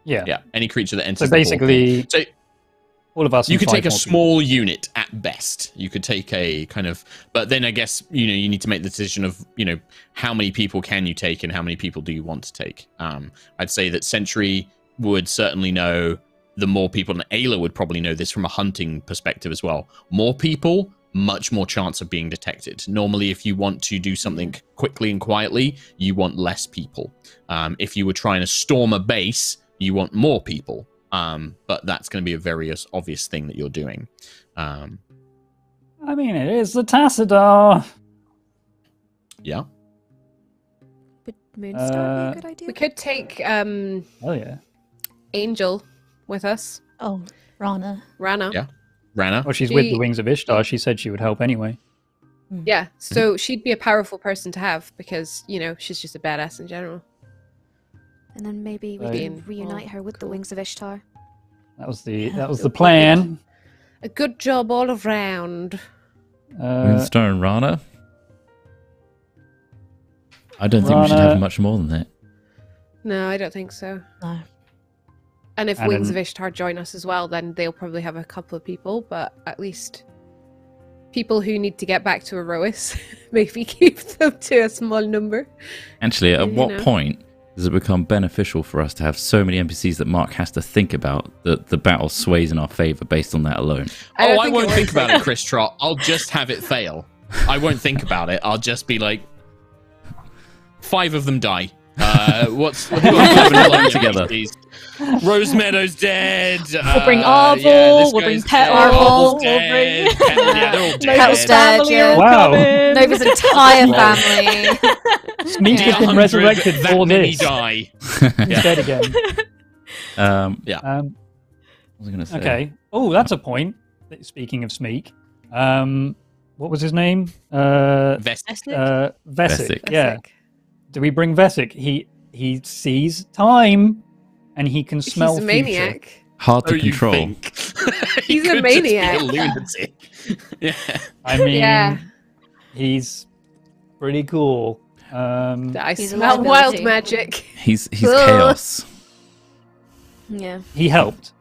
Speaker 2: yeah.
Speaker 1: yeah, any creature that enters
Speaker 2: So basically,
Speaker 1: So
Speaker 2: all of us.
Speaker 1: you could take a
Speaker 2: people.
Speaker 1: small unit at best. You could take a kind of, but then I guess you know you need to make the decision of you know how many people can you take and how many people do you want to take. Um, I'd say that Sentry would certainly know the more people, and Aila would probably know this from a hunting perspective as well. More people, much more chance of being detected. Normally, if you want to do something quickly and quietly, you want less people. Um, if you were trying to storm a base, you want more people. Um, but that's going to be a very obvious thing that you're doing. Um,
Speaker 2: I mean, it is the Tassadar.
Speaker 1: yeah.
Speaker 5: Would Moonstar be
Speaker 2: Uh,
Speaker 5: a good idea?
Speaker 3: We could take um,
Speaker 2: Oh yeah.
Speaker 3: Angel with us.
Speaker 6: Oh, Rana.
Speaker 3: Rana.
Speaker 1: Yeah. Rana.
Speaker 2: Well, she's with the Wings of Ishtar. She said she would help anyway.
Speaker 3: Yeah, so she'd be a powerful person to have because, you know, she's just a badass in general.
Speaker 5: And then maybe we
Speaker 2: Right.
Speaker 5: can reunite
Speaker 3: Oh,
Speaker 5: her with the. Wings of Ishtar.
Speaker 2: That was the
Speaker 6: Yeah.
Speaker 2: that was the plan.
Speaker 3: A good job all around.
Speaker 2: Uh,
Speaker 4: Moonstar and Rana? I don't think we should have much more than that.
Speaker 3: No, I don't think so.
Speaker 6: No.
Speaker 3: And if
Speaker 2: And
Speaker 3: Wings
Speaker 2: an-
Speaker 3: of Ishtar join us as well, then they'll probably have a couple of people, but at least people who need to get back to Aerois, maybe keep them to a small number.
Speaker 4: Actually, at
Speaker 3: You
Speaker 4: what
Speaker 3: know.
Speaker 4: point does it become beneficial for us to have so many NPCs that Mark has to think about that the battle sways in our favor based on that alone?
Speaker 3: I
Speaker 1: oh, I
Speaker 3: think it
Speaker 1: won't think about it, Chris Trott. I'll just have it fail. I won't think about it. I'll just be like, five of them die. Uh, what's who else have we got
Speaker 4: Together.
Speaker 1: these? Rose Meadow's dead.
Speaker 6: We'll bring
Speaker 1: uh,
Speaker 6: Arvel,
Speaker 1: yeah,
Speaker 6: we'll bring
Speaker 1: guy's
Speaker 6: Petal,
Speaker 1: dead,
Speaker 6: we'll bring-
Speaker 1: dead, Petal- yeah, dead.
Speaker 5: Yeah.
Speaker 2: Wow.
Speaker 5: Nova's entire family.
Speaker 2: Smeek has been resurrected for this.
Speaker 1: die.
Speaker 2: He's dead again.
Speaker 4: Um,
Speaker 2: Um,
Speaker 4: what was I going to say?
Speaker 2: okay. Oh, that's a point. Speaking of Smeek, um, what was his name? Uh,
Speaker 1: Vest-
Speaker 2: uh, Vesic.
Speaker 4: Vesic.
Speaker 2: Yeah. Do we bring Vesic? He he sees time, and he can smell.
Speaker 3: He's a
Speaker 2: future.
Speaker 3: maniac.
Speaker 4: Hard to
Speaker 1: Oh,
Speaker 4: control.
Speaker 1: think? He
Speaker 3: He's a
Speaker 1: could just be
Speaker 3: maniac.
Speaker 1: a lunatic. yeah.
Speaker 2: I mean,
Speaker 3: Yeah.
Speaker 2: he's pretty cool. Um,
Speaker 3: I
Speaker 5: He's
Speaker 3: smell wild magic.
Speaker 4: He's he's
Speaker 3: Ugh.
Speaker 4: chaos.
Speaker 5: Yeah.
Speaker 2: he helped.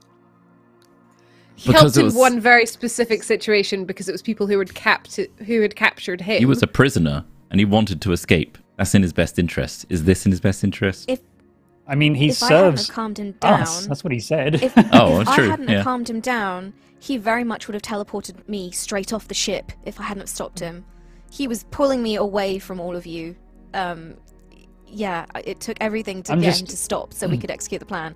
Speaker 3: He
Speaker 4: Because
Speaker 3: helped
Speaker 4: it
Speaker 3: in
Speaker 4: was-
Speaker 3: one very specific situation because it was people who had capt who had captured him.
Speaker 4: He was a prisoner and he wanted to escape. That's in his best interest. Is this in his best interest?
Speaker 5: If
Speaker 2: I mean, he
Speaker 5: if I hadn't
Speaker 2: serves
Speaker 5: have calmed him down,
Speaker 2: us. That's what he said.
Speaker 5: if,
Speaker 4: Oh,
Speaker 5: if
Speaker 4: that's true,
Speaker 5: I hadn't
Speaker 4: yeah.
Speaker 5: calmed him down, he very much would have teleported me straight off the ship if I hadn't stopped him. He was pulling me away from all of you. Um, yeah, it took everything to
Speaker 2: I'm
Speaker 5: get
Speaker 2: just-
Speaker 5: him to stop so we could execute the plan.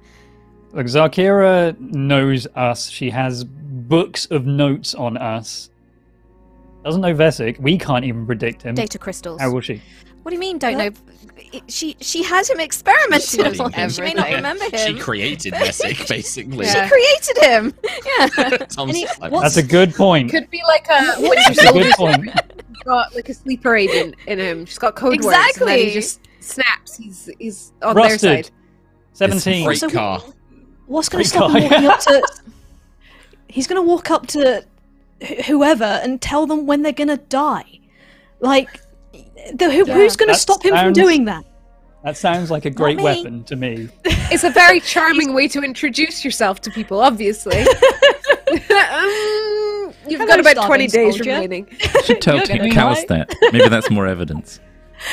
Speaker 2: Look, Zarkira knows us. She has books of notes on us. Doesn't know Vesic. We can't even predict him.
Speaker 5: Data crystals.
Speaker 2: How will she?
Speaker 5: What do you mean? Don't know? She she has him experimented
Speaker 1: Bloody
Speaker 5: on.
Speaker 1: hell.
Speaker 5: She may not remember him.
Speaker 1: She created Messick, basically.
Speaker 3: Yeah.
Speaker 5: She created him. Yeah.
Speaker 1: Tom
Speaker 6: he-
Speaker 1: Selleck.
Speaker 6: what's-
Speaker 2: That's a good point.
Speaker 3: Could be like a Winter
Speaker 2: That's a good point.
Speaker 3: got like a sleeper agent in him. She's got code words.
Speaker 5: Exactly.
Speaker 3: he just snaps. He's he's on their side.
Speaker 2: Seventeen.
Speaker 1: Freight
Speaker 6: So-
Speaker 1: car.
Speaker 6: What's going to stop him
Speaker 2: guy.
Speaker 6: walking up to? He's going to walk up to whoever and tell them when they're going to die. Like, the, who,
Speaker 5: Yeah.
Speaker 6: who's going to stop him from doing that?
Speaker 2: That sounds like a great weapon to me.
Speaker 3: It's a very charming way to introduce yourself to people. Obviously, um, you've
Speaker 6: Hello,
Speaker 3: got about twenty days
Speaker 6: soldier.
Speaker 3: remaining.
Speaker 4: should tell
Speaker 6: You're gonna
Speaker 4: Callus
Speaker 6: lie.
Speaker 4: that. Maybe that's more evidence.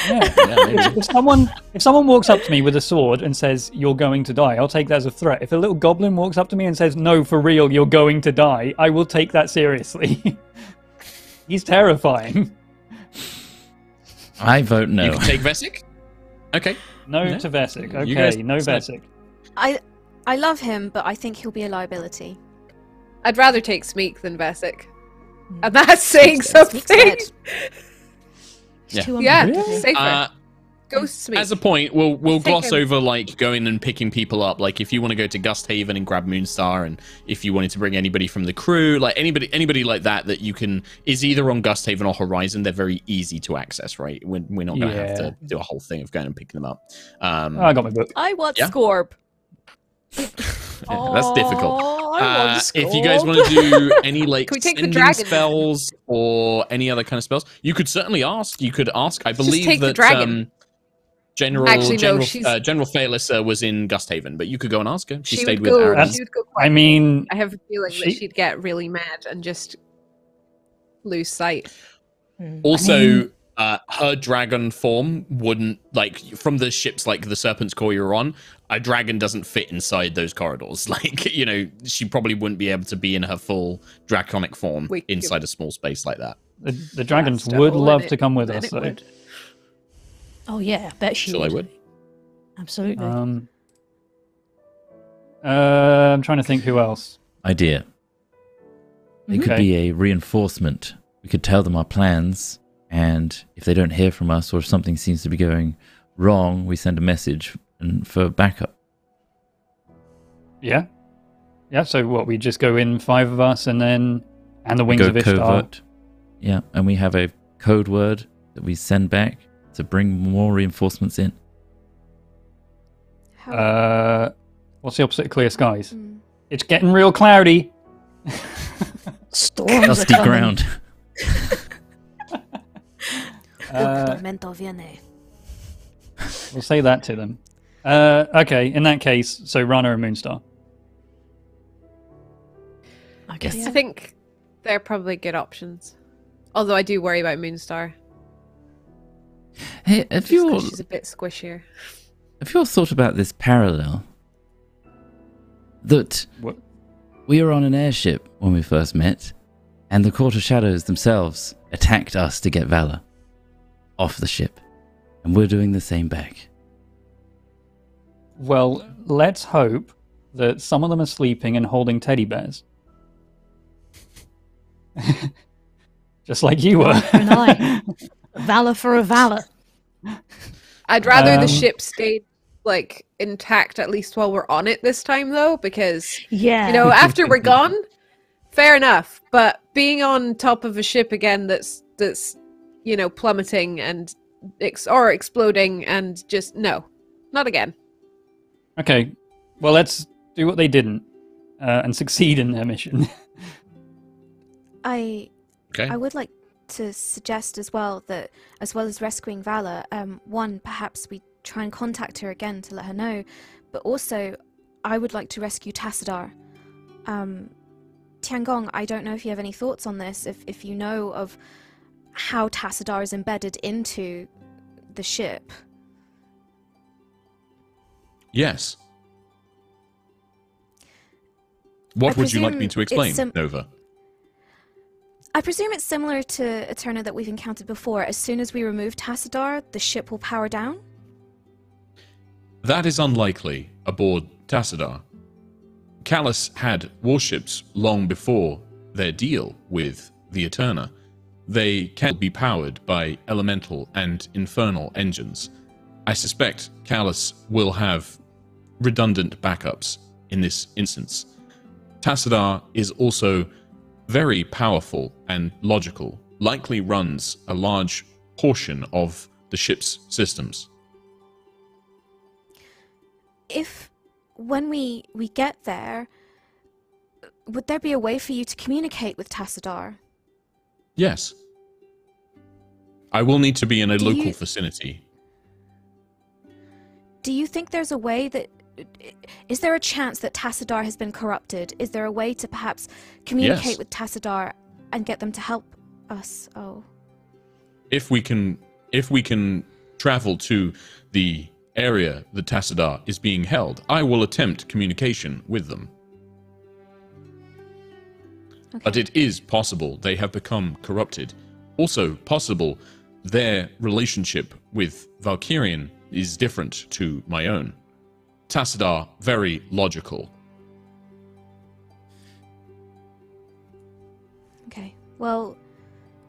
Speaker 2: Yeah.
Speaker 1: Yeah, maybe.
Speaker 2: If someone if someone walks up to me with a sword and says you're going to die, I'll take that as a threat. If a little goblin walks up to me and says no, for real, you're going to die, I will take that seriously. He's terrifying.
Speaker 4: I vote no.
Speaker 1: You can take Vesic. Okay.
Speaker 2: No
Speaker 1: Yeah.
Speaker 2: to Vesic.
Speaker 1: You guys
Speaker 2: Okay, no
Speaker 1: decide.
Speaker 2: Vesic.
Speaker 5: I I love him, but I think he'll be a liability.
Speaker 3: I'd rather take Smeek than Vesic. And that's saying
Speaker 5: Smeek's
Speaker 3: something.
Speaker 5: dead.
Speaker 1: Yeah.
Speaker 6: too
Speaker 3: Yeah,
Speaker 6: unpredictable.
Speaker 3: safer.
Speaker 1: Uh,
Speaker 3: Ghost Smeek.
Speaker 1: As a point, we'll we'll
Speaker 3: Take
Speaker 1: gloss over like going and picking people up. Like if you want to go to Gust Haven and grab Moonstar, and if you wanted to bring anybody from the crew, like anybody anybody like that that you can is either on Gust Haven or Horizon. They're very easy to access, right? We're, we're not going to have to do a whole thing of going and picking them up. Um,
Speaker 2: Oh, I got my book.
Speaker 5: I want
Speaker 1: Yeah.
Speaker 5: Scorb.
Speaker 1: yeah, that's difficult. Uh, if you guys want to do any like
Speaker 3: Can we take the
Speaker 1: sending spells or any other kind of spells, you could certainly ask. You could ask. I
Speaker 3: Just
Speaker 1: believe
Speaker 3: take the
Speaker 1: that
Speaker 3: dragon.
Speaker 1: um, General
Speaker 3: Actually, no,
Speaker 1: General
Speaker 3: she's-
Speaker 1: uh, General Fairless was in Gust Haven, but you could go and ask her. She,
Speaker 3: she
Speaker 1: stayed
Speaker 3: would
Speaker 1: with
Speaker 3: go.
Speaker 1: Aaron.
Speaker 3: She would go.
Speaker 2: I mean,
Speaker 3: I have a feeling
Speaker 2: she-
Speaker 3: that she'd get really mad and just lose sight.
Speaker 6: Hmm.
Speaker 1: Also,
Speaker 2: mean-
Speaker 1: uh, her dragon form wouldn't like from the ships like the Serpent's Coil you're on. A dragon doesn't fit inside those corridors. Like you know, she probably wouldn't be able to be in her full draconic form
Speaker 3: We-
Speaker 1: inside a small space like that.
Speaker 2: the, the dragons would love to come with us,
Speaker 3: it
Speaker 2: though.
Speaker 3: would.
Speaker 6: Oh yeah, I bet she
Speaker 1: So I
Speaker 6: would.
Speaker 1: would.
Speaker 6: Absolutely.
Speaker 2: Um, uh, I'm trying to think who else.
Speaker 4: Idea. It could
Speaker 2: Okay.
Speaker 4: be a reinforcement. We could tell them our plans, and if they don't hear from us or if something seems to be going wrong, we send a message and for backup.
Speaker 2: Yeah, yeah. So what? We just go in five of us, and then and the wings
Speaker 4: Go
Speaker 2: of Ishtar.
Speaker 4: covert. Yeah, and we have a code word that we send back to bring more reinforcements in.
Speaker 5: How-
Speaker 2: Uh, what's the opposite of clear skies?
Speaker 5: Mm.
Speaker 2: It's getting real cloudy.
Speaker 6: Storms
Speaker 4: Dusty
Speaker 6: coming.
Speaker 4: ground.
Speaker 2: Uh, we'll say that to them. Uh, okay, in that case, so Rana and Moonstar.
Speaker 6: I guess.
Speaker 3: I think they're probably good options. Although I do worry about Moonstar.
Speaker 4: Hey, have
Speaker 3: just
Speaker 4: you
Speaker 3: 'cause she's a bit squishier.
Speaker 4: have you all thought about this parallel? That
Speaker 2: What?
Speaker 4: we were on an airship when we first met, and the Court of Shadows themselves attacked us to get Valla off the ship, and we're doing the same back.
Speaker 2: Well, let's hope that some of them are sleeping and holding teddy bears. Just like you were.
Speaker 6: And Valor for a valor.
Speaker 3: I'd rather
Speaker 2: Um,
Speaker 3: the ship stayed like intact at least while we're on it this time though, because
Speaker 6: Yeah.
Speaker 3: you know after we're gone, fair enough. But being on top of a ship again that's that's you know plummeting and ex- or exploding and just no, not again.
Speaker 2: okay, well, let's do what they didn't uh, and succeed in their mission.
Speaker 5: I
Speaker 1: Okay.
Speaker 5: I would like to suggest as well that, as well as rescuing Valla, um, one perhaps we try and contact her again to let her know, but also I would like to rescue Tassadar. Um, Tiangong, I don't know if you have any thoughts on this. If if you know of how Tassadar is embedded into the ship.
Speaker 1: Yes. What
Speaker 5: I
Speaker 1: would you like me to explain, Nova?
Speaker 5: I presume it's similar to Eterna that we've encountered before. As soon as we remove Tassadar, the ship will power down.
Speaker 1: That is unlikely aboard Tassadar. Callus had warships long before their deal with the Eterna. They can be powered by elemental and infernal engines. I suspect Callus will have redundant backups in this instance. Tassadar is also very powerful and logical, likely runs a large portion of the ship's systems.
Speaker 5: if when we we get there would there be a way for you to communicate with Tassadar?
Speaker 1: Yes. I will need to be in a
Speaker 5: Do
Speaker 1: local
Speaker 5: you-
Speaker 1: vicinity.
Speaker 5: Do you think there's a way that is there a chance that Tassadar has been corrupted? Is there a way to perhaps communicate
Speaker 1: Yes.
Speaker 5: with Tassadar and get them to help us? Oh.
Speaker 1: If we can if we can travel to the area the Tassadar is being held, I will attempt communication with them. But it is possible they have become corrupted. Also possible their relationship with Valkyrian is different to my own. Tassadar, very logical.
Speaker 5: Okay. Well,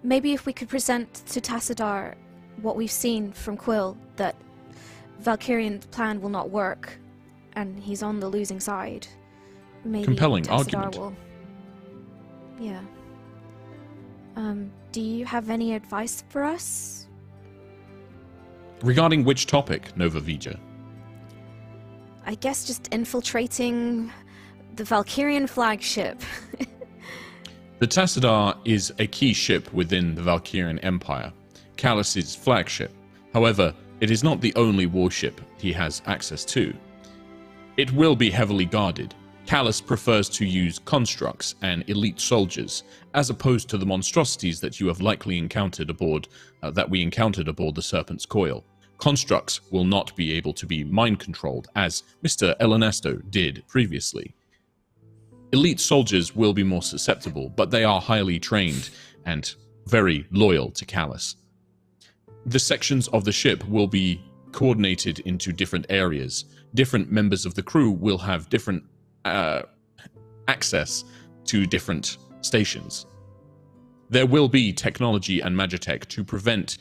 Speaker 5: maybe if we could present to Tassadar what we've seen from Quill, that Valkyrian's plan will not work, and he's on the losing side. Maybe
Speaker 1: Compelling
Speaker 5: Tassadar
Speaker 1: argument.
Speaker 5: Will... Yeah. Um, do you have any advice for us?
Speaker 1: Regarding which topic, Nova Vija?
Speaker 5: I guess just infiltrating the Valkyrian flagship.
Speaker 1: The Tassadar is a key ship within the Valkyrian Empire, Callus's flagship. However, it is not the only warship he has access to. It will be heavily guarded. Callus prefers to use constructs and elite soldiers, as opposed to the monstrosities that you have likely encountered aboard, uh, that we encountered aboard the Serpent's Coil. Constructs will not be able to be mind controlled, as Mr. Elenesto did previously. Elite soldiers will be more susceptible, but they are highly trained and very loyal to Callus. The sections of the ship will be coordinated into different areas. Different members of the crew will have different uh, access to different stations. There will be technology and magitech to prevent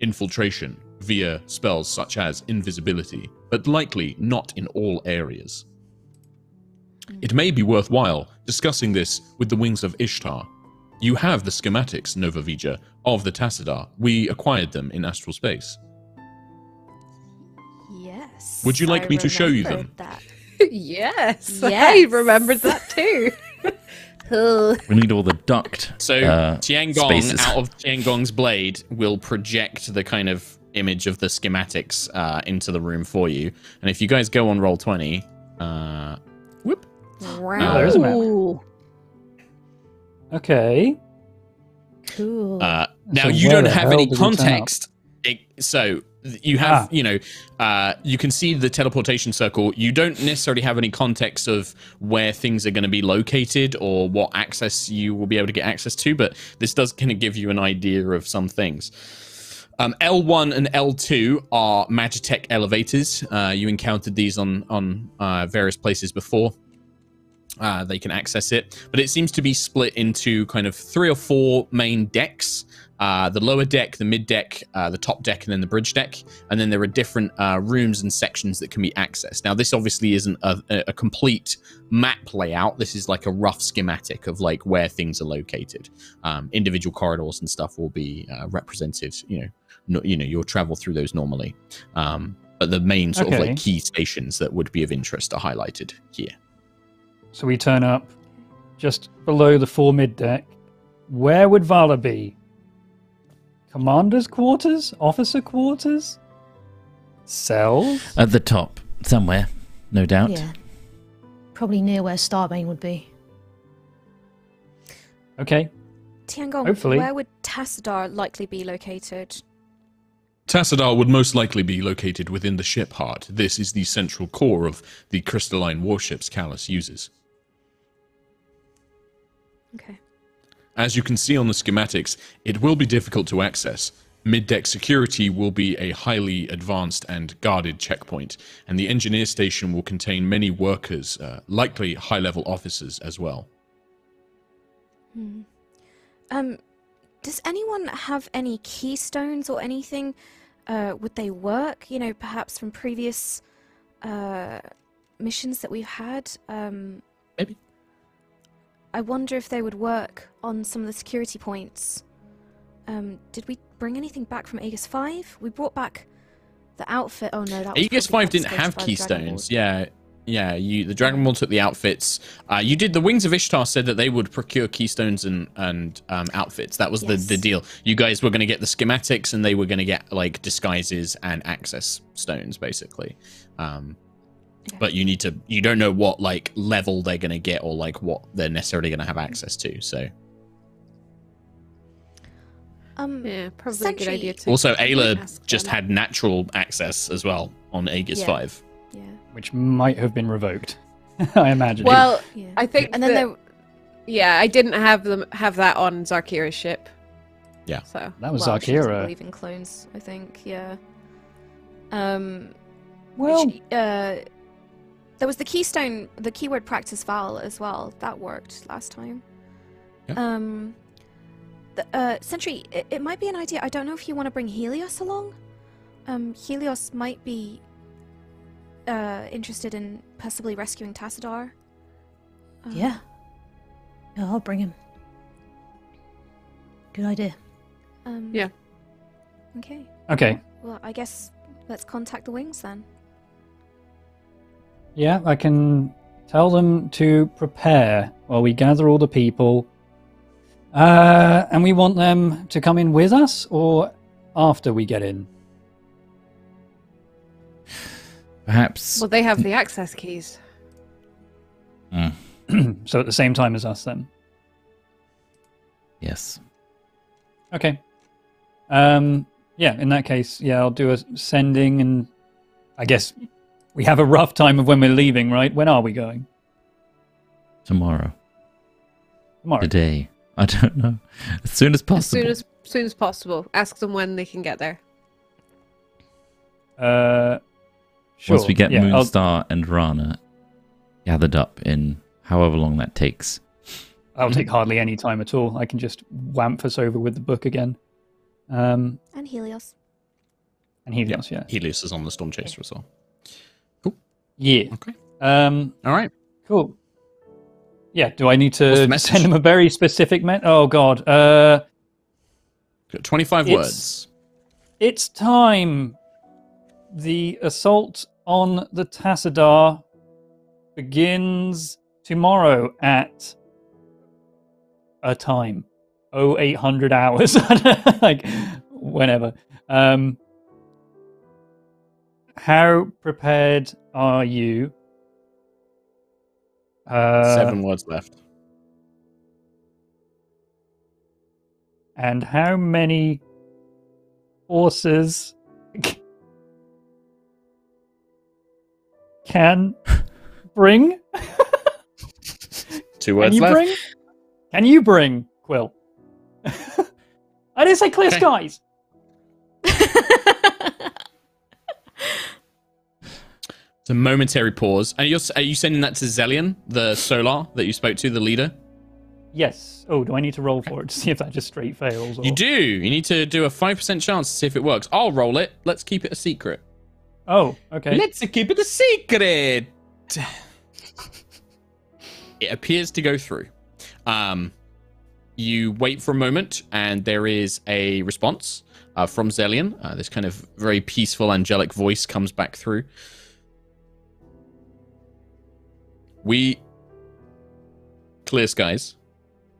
Speaker 1: infiltration via spells such as invisibility, but likely not in all areas. It may be worthwhile discussing this with the Wings of Ishtar. You have the schematics, Nova Vija, of the Tassadar. We acquired them in astral space.
Speaker 5: yes.
Speaker 1: Would you like
Speaker 5: I
Speaker 1: me to show you them?
Speaker 5: That.
Speaker 3: yes, I
Speaker 5: Yes.
Speaker 3: remembered that too.
Speaker 4: We need all the duct.
Speaker 1: So
Speaker 4: uh,
Speaker 1: Tiangong,
Speaker 4: spaces.
Speaker 1: out of Tiangong's blade, will project the kind of image of the schematics uh, into the room for you. And if you guys go on roll twenty, uh, whoop,
Speaker 2: Oh, there is a map. Okay.
Speaker 6: cool.
Speaker 1: Uh, now
Speaker 2: So
Speaker 1: you don't have any
Speaker 2: does it turn up?
Speaker 1: context. It, so you have,
Speaker 2: Ah.
Speaker 1: you know, uh, you can see the teleportation circle. You don't necessarily have any context of where things are going to be located or what access you will be able to get access to, but this does kind of give you an idea of some things. Um, L1 and L2 are Magitech elevators. Uh, you encountered these on on uh, various places before. Uh, they can access it, but it seems to be split into kind of three or four main decks. Uh, the lower deck, the mid deck, uh, the top deck, and then the bridge deck. And then there are different uh, rooms and sections that can be accessed. Now, this obviously isn't a, a complete map layout. This is like a rough schematic of like where things are located. Um, individual corridors and stuff will be represented. You know, no, you know, you'll travel through those normally. Um, but the main sort of like key stations that would be of interest are highlighted here.
Speaker 2: So we turn up just below the fore mid deck. Where would Valla be? Commander's quarters? Officer quarters? Cells?
Speaker 4: At the top, somewhere, no doubt.
Speaker 6: yeah. Probably near where Starbane would be.
Speaker 2: Okay.
Speaker 5: Tiangong,
Speaker 2: Hopefully.
Speaker 5: where would Tassadar likely be located?
Speaker 1: Tassadar would most likely be located within the ship heart. This is the central core of the crystalline warships Callus uses.
Speaker 5: Okay.
Speaker 1: As you can see on the schematics, it will be difficult to access. Mid-deck security will be a highly advanced and guarded checkpoint, and the engineer station will contain many workers, uh, likely high-level officers as well.
Speaker 5: Hmm. Um, does anyone have any keystones or anything? Uh, would they work? You know, perhaps from previous uh, missions that we've had. Um,
Speaker 1: Maybe.
Speaker 5: I wonder if they would work on some of the security points. Um, did we bring anything back from Aegis Five? We brought back the outfit. Oh no, that was
Speaker 1: Aegis 5 didn't have
Speaker 5: confiscated by the Dragon
Speaker 1: keystones. Yeah. Yeah, you the Dragon Ball took the outfits. Uh, you did the Wings of Ishtar said that they would procure keystones and and um, outfits. That was
Speaker 5: Yes.
Speaker 1: the the deal. You guys were going to get the schematics and they were going to get like disguises and access stones basically. Um,
Speaker 5: Okay.
Speaker 1: but you need to you don't know what like level they're going to get or like what they're necessarily going to have access to. So
Speaker 5: Um,
Speaker 3: Yeah, probably a good idea to.
Speaker 1: Also,
Speaker 3: Aila
Speaker 1: just
Speaker 3: them.
Speaker 1: had natural access as well on Aegis
Speaker 5: Yeah.
Speaker 1: 5.
Speaker 5: Yeah,
Speaker 2: Which might have been revoked. I imagine.
Speaker 3: Well,
Speaker 5: yeah.
Speaker 3: I think.
Speaker 5: and then
Speaker 3: that-
Speaker 5: there,
Speaker 3: Yeah, I didn't have them have that on Zarkira's ship.
Speaker 1: Yeah.
Speaker 3: So
Speaker 2: that was
Speaker 5: well, she
Speaker 2: Zarkira.
Speaker 5: believe clones. I think. Yeah. Um.
Speaker 2: Well,
Speaker 5: Which, uh, there was the keystone, the keyword practice val as well. That worked last time.
Speaker 1: Yeah.
Speaker 5: Um, the, uh, Sentry, it, it might be an idea. I don't know if you want to bring Helios along. Um, Helios might be uh, interested in possibly rescuing Tassadar. Um,
Speaker 6: Yeah. Yeah, I'll bring him. Good idea.
Speaker 5: Um,
Speaker 3: Yeah.
Speaker 5: Okay.
Speaker 2: okay.
Speaker 5: Well, I guess let's contact the wings then.
Speaker 2: Yeah, I can tell them to prepare while we gather all the people. Uh, and we want them to come in with us or after we get in?
Speaker 4: Perhaps.
Speaker 3: well, they have the access keys.
Speaker 4: Mm,
Speaker 2: so at the same time as us, then.
Speaker 4: yes.
Speaker 2: Okay. Um, yeah, in that case, yeah, I'll do a sending, and I guess we have a rough time of when we're leaving, right? When are we going?
Speaker 4: Tomorrow.
Speaker 2: Tomorrow.
Speaker 4: Today. I don't know. As soon as possible.
Speaker 3: As
Speaker 4: possible.
Speaker 3: soon as soon as possible. Ask them when they can get there.
Speaker 2: Uh, sure.
Speaker 4: Once we get
Speaker 2: yeah, I'll-
Speaker 4: Moonstar and Rana gathered up in however long that takes.
Speaker 2: I'll take hardly any time at all. I can just wamp us over with the book again. Um,
Speaker 5: And Helios.
Speaker 2: and Helios, yeah.
Speaker 1: Helios is on the Storm Chaser as well. Cool.
Speaker 2: Yeah.
Speaker 1: Okay.
Speaker 2: Um,
Speaker 1: All right.
Speaker 2: cool. Yeah, do I need to send him a very specific me- Oh, God. Uh,
Speaker 1: Got 25
Speaker 2: It's-
Speaker 1: words.
Speaker 2: it's time. The assault on the Tassadar begins tomorrow at a time. Oh, 0800 hours. like, whenever. Um, how prepared are you? Uh,
Speaker 1: Seven words left.
Speaker 2: And how many horses can bring?
Speaker 1: Two words Can
Speaker 2: you
Speaker 1: left.
Speaker 2: bring? Can you bring Quill? I didn't say clear
Speaker 1: Okay.
Speaker 2: skies.
Speaker 1: It's a momentary pause. And you're, are you sending that to Zelian, the Solar that you spoke to, the leader?
Speaker 2: Yes. Oh, do I need to roll for it to see if that just straight fails? Or...
Speaker 1: You do. You need to do a 5% chance to see if it works. I'll roll it. Let's keep it a secret.
Speaker 2: Oh, okay.
Speaker 1: Let's keep it a secret. it appears to go through. Um, you wait for a moment, and there is a response uh, from Zelian. Uh, this kind of very peaceful, angelic voice comes back through. We clear skies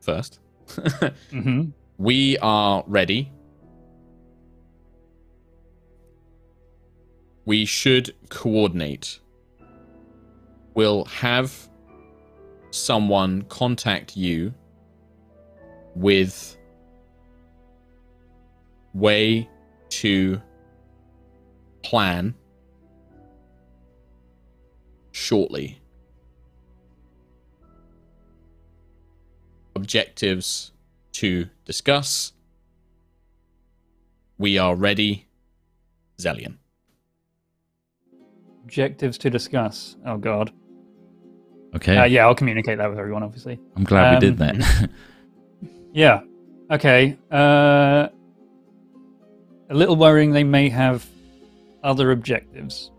Speaker 1: first.
Speaker 2: mm-hmm.
Speaker 1: we are ready. We should coordinate. We'll have someone contact you with way to plan shortly. Objectives to discuss. We are ready, Zelian.
Speaker 2: Objectives to discuss. Oh God.
Speaker 4: Okay.
Speaker 2: Uh, yeah, I'll communicate that with everyone, obviously.
Speaker 4: I'm glad we did
Speaker 2: um,
Speaker 4: that.
Speaker 2: Yeah. Okay. Uh, a little worrying. They may have other objectives.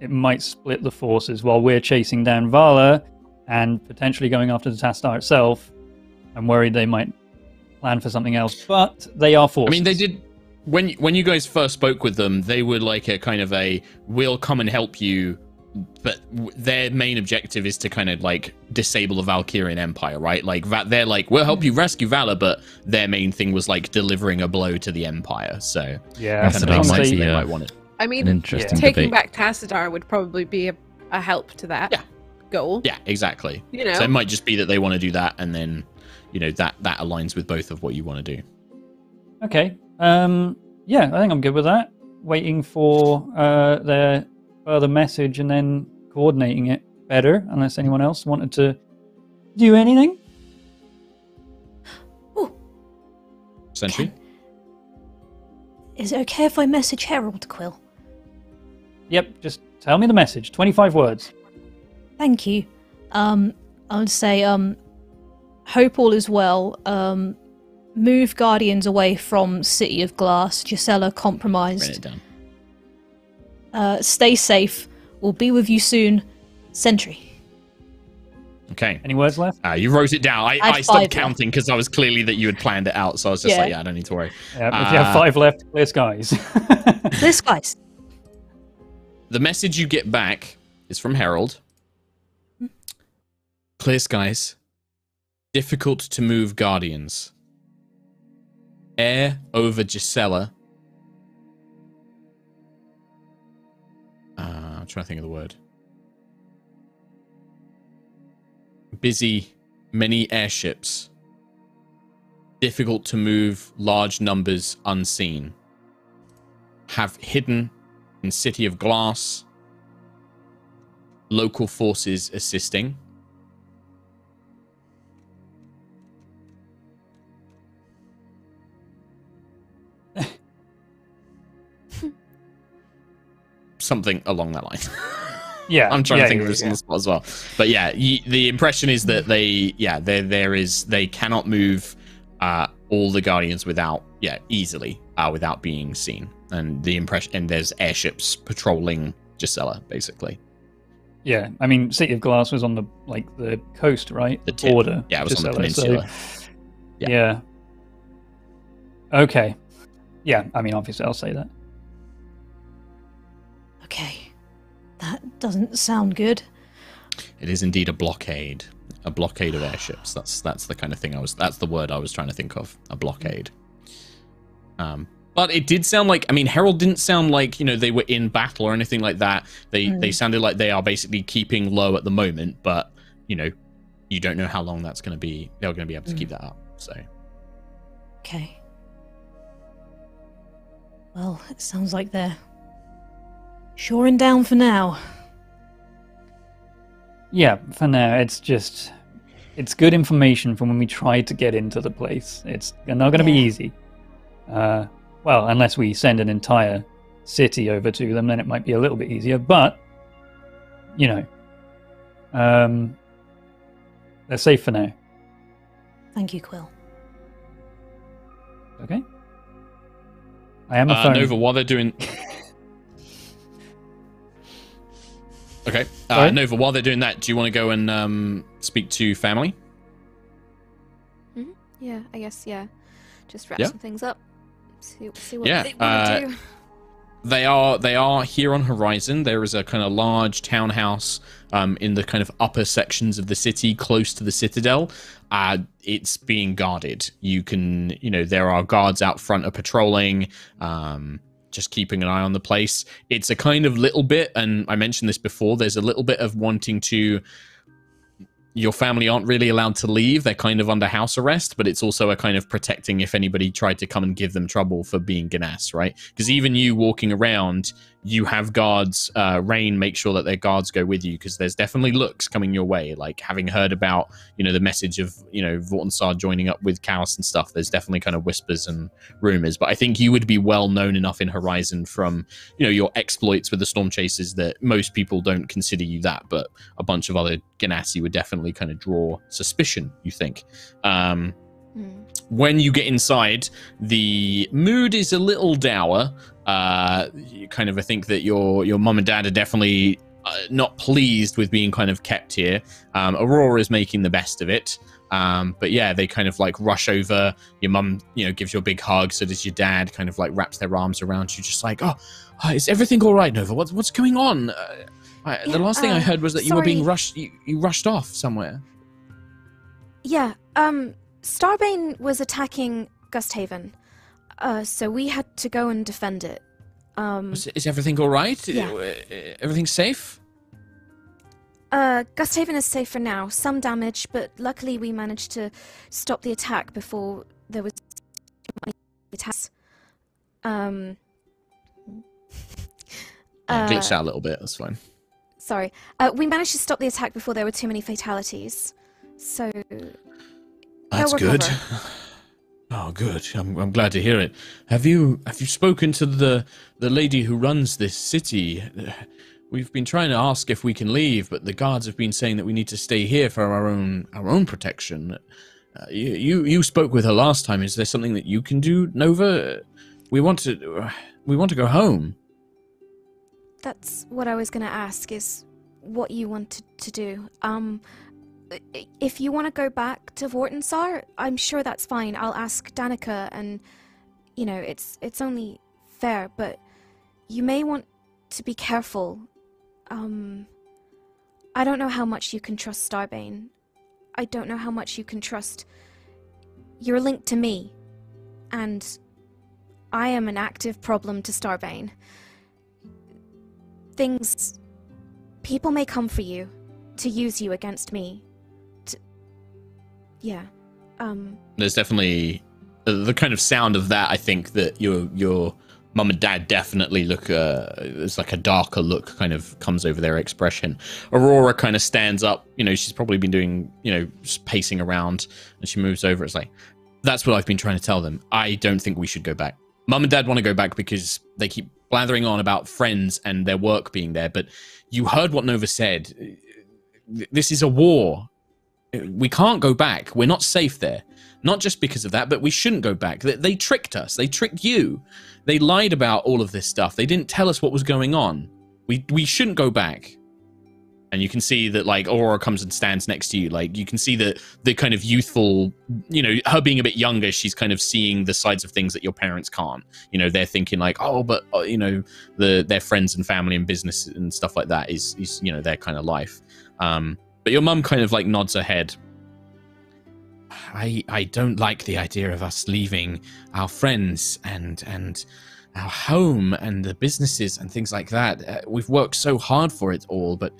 Speaker 2: It might split the forces while we're chasing down Valla and potentially going after the Tassadar itself. I'm worried they might plan for something else, but they are
Speaker 1: I mean, they did when when you guys first spoke with them. They were like a kind of a "we'll come and help you," but w- their main objective is to kind of like disable the Valkyrian Empire, right? Like that, they're like, "We'll help you rescue Valla," but their main thing was like delivering a blow to the Empire. So
Speaker 2: Yeah.
Speaker 4: That's
Speaker 1: kind of
Speaker 4: what I
Speaker 1: makes
Speaker 4: might
Speaker 1: sense
Speaker 4: see,
Speaker 1: they
Speaker 4: uh,
Speaker 1: might want it.
Speaker 3: I mean,
Speaker 4: interesting
Speaker 3: taking back Tassadar would probably be a, a help to that
Speaker 1: Yeah.
Speaker 3: goal.
Speaker 1: Yeah, exactly.
Speaker 3: You know,
Speaker 1: So it might just be that they want to do that, and then you know that that aligns with both of what you want to do.
Speaker 2: Okay. Um, yeah, I think I'm good with that. Waiting for uh, their further message and then coordinating it better, unless anyone else wanted to do anything.
Speaker 6: Oh,
Speaker 1: Essentially.
Speaker 6: is it okay if I message Herald Quill?
Speaker 2: Yep, just tell me the message. 25 words.
Speaker 6: Thank you. Um, I would say, um, hope all is well. Um, move Guardians away from City of Glass. Gisela
Speaker 4: Write
Speaker 6: compromised.
Speaker 4: it down.
Speaker 6: Uh, stay safe. We'll be with you soon. Sentry.
Speaker 1: Okay.
Speaker 2: Any words left?
Speaker 1: Uh, you wrote it down. I,
Speaker 6: I
Speaker 1: I stopped counting because I was clearly that you had planned it out. So I was just
Speaker 6: Yeah.
Speaker 1: like, yeah, I don't need to worry.
Speaker 2: Yeah, if you have
Speaker 1: Uh,
Speaker 2: five left, clear skies.
Speaker 6: This guys.
Speaker 1: The message you get back is from Herald. Clear skies. Difficult to move guardians. Air over Gisela. Uh, I'm trying to think of the word. Busy, many airships. Difficult to move large numbers unseen. Have hidden in City of Glass. Local forces assisting. Something along that line.
Speaker 2: yeah,
Speaker 1: I'm trying
Speaker 2: yeah,
Speaker 1: to think
Speaker 2: yeah,
Speaker 1: of this
Speaker 2: yeah.
Speaker 1: on the spot as well. But yeah, y the impression is that they, yeah, there there is they cannot move uh, all the guardians without, yeah, easily uh, without being seen. And the impression, and there's airships patrolling Gisela, basically.
Speaker 2: Yeah, I mean, City of Glass was on the like the coast, right?
Speaker 1: The tip.
Speaker 2: border.
Speaker 1: Yeah, it was on the
Speaker 2: Gisela, so-
Speaker 1: peninsula.
Speaker 2: yeah.
Speaker 1: Yeah.
Speaker 2: Okay. Yeah, I mean, obviously, I'll say that.
Speaker 6: Okay. That doesn't sound good.
Speaker 1: It is indeed a blockade, a blockade of airships. That's that's the kind of thing I was. That's the word I was trying to think of. A blockade. Um, but it did sound like. I mean, Herald didn't sound like you know they were in battle or anything like that. They
Speaker 6: Mm.
Speaker 1: they sounded like they are basically keeping low at the moment. But you know, you don't know how long that's going to be. They're going to be able to keep that up. So
Speaker 6: Okay. Well, it sounds like they're shoring down for now.
Speaker 2: Yeah, for now, it's just it's good information from when we try to get into the place. It's not going to be easy. Uh, well, unless we send an entire city over to them, then it might be a little bit easier. But you know, um, they're safe for now.
Speaker 6: Thank you, Quill.
Speaker 2: Okay. I am a
Speaker 1: uh,
Speaker 2: phone.
Speaker 1: Nova, while they're doing. Okay, uh,
Speaker 2: Sorry?
Speaker 1: Nova. While they're doing that, do you want to go and um, speak to family?
Speaker 5: Yeah, I guess, yeah. Just wrap
Speaker 1: Yeah.
Speaker 5: some things up. See, see what
Speaker 1: Yeah,
Speaker 5: they want to
Speaker 1: uh,
Speaker 5: do.
Speaker 1: they are they are here on horizon there is a kind of large townhouse um, in the kind of upper sections of the city close to the citadel uh, it's being guarded you can you know there are guards out front are patrolling um, just keeping an eye on the place it's a kind of little bit and i mentioned this before there's a little bit of wanting to your family aren't really allowed to leave. They're kind of under house arrest, but it's also a kind of protecting if anybody tried to come and give them trouble for being Ganas, right? Because even you walking around, you have guards. Uh, Rain make sure that their guards go with you because there's definitely looks coming your way. Like having heard about, you know, the message of, you know, Vortensar joining up with Chaos and stuff, there's definitely kind of whispers and rumors. But I think you would be well known enough in Horizon from, you know, your exploits with the Storm Chasers that most people don't consider you that, but a bunch of other Ganassi would definitely kind of draw suspicion, you think. Um,
Speaker 5: Hmm.
Speaker 1: When you get inside, the mood is a little dour. Uh, you kind of I think that your your mum and dad are definitely uh, not pleased with being kind of kept here. Um, Aurora is making the best of it. Um, but yeah, they kind of like rush over. Your mum, you know, gives you a big hug. So does your dad. Kind of like wraps their arms around you, just like, oh, uh, is everything all right, Nova? What's what's going on? Uh, I,
Speaker 5: Yeah,
Speaker 1: the last thing I
Speaker 5: uh,
Speaker 1: heard was that you were being rushed. You, you rushed off somewhere.
Speaker 5: Yeah, um, Starbane was attacking Gusthaven. Uh, so we had to go and defend it. Um,
Speaker 1: Is, is everything all right?
Speaker 5: Yeah.
Speaker 1: Uh, Everything's safe?
Speaker 5: uh, Gusthaven is safe for now. Some damage, but luckily we managed to stop the attack before there was attacks. Um. Uh,
Speaker 1: glitched out a little bit. That's fine.
Speaker 5: Sorry. Uh, we managed to stop the attack before there were too many fatalities. So,
Speaker 1: That's good.
Speaker 5: over.
Speaker 1: Oh, good. I'm, I'm glad to hear it. Have you have you spoken to the the lady who runs this city? We've been trying to ask if we can leave, but the guards have been saying that we need to stay here for our own our own protection. Uh, you, you you spoke with her last time. Is there something that you can do, Nova? We want to we want to go home.
Speaker 5: that's what I was going to ask is what you wanted to do. Um, if you want to go back to Vortensar, I'm sure that's fine. I'll ask Danica and you know, it's it's only fair, but you may want to be careful. Um I don't know how much you can trust Starbane. I don't know how much you can trust you're linked to me. And I am an active problem to Starbane. Things people may come for you to use you against me. Yeah. Um
Speaker 1: There's definitely the, the kind of sound of that. I think that your your mum and dad definitely look. Uh, there's like a darker look kind of comes over their expression. Aurora kind of stands up. You know, she's probably been doing you know pacing around, and she moves over. It's like that's what I've been trying to tell them. I don't think we should go back. Mum and dad want to go back because they keep blathering on about friends and their work being there. But you heard what Nova said. This is a war we can't go back. We're not safe there. Not just because of that, but we shouldn't go back. They, they tricked us. They tricked you. They lied about all of this stuff. They didn't tell us what was going on. We we shouldn't go back. And you can see that like Aurora comes and stands next to you. Like you can see that the kind of youthful, you know, her being a bit younger. She's kind of seeing the sides of things that your parents can't. You know, they're thinking like, oh, but uh, you know, the their friends and family and business and stuff like that is is you know their kind of life. Um, but your mum kind of like nods her head. I I don't like the idea of us leaving our friends and and our home and the businesses and things like that. Uh, we've worked so hard for it all, but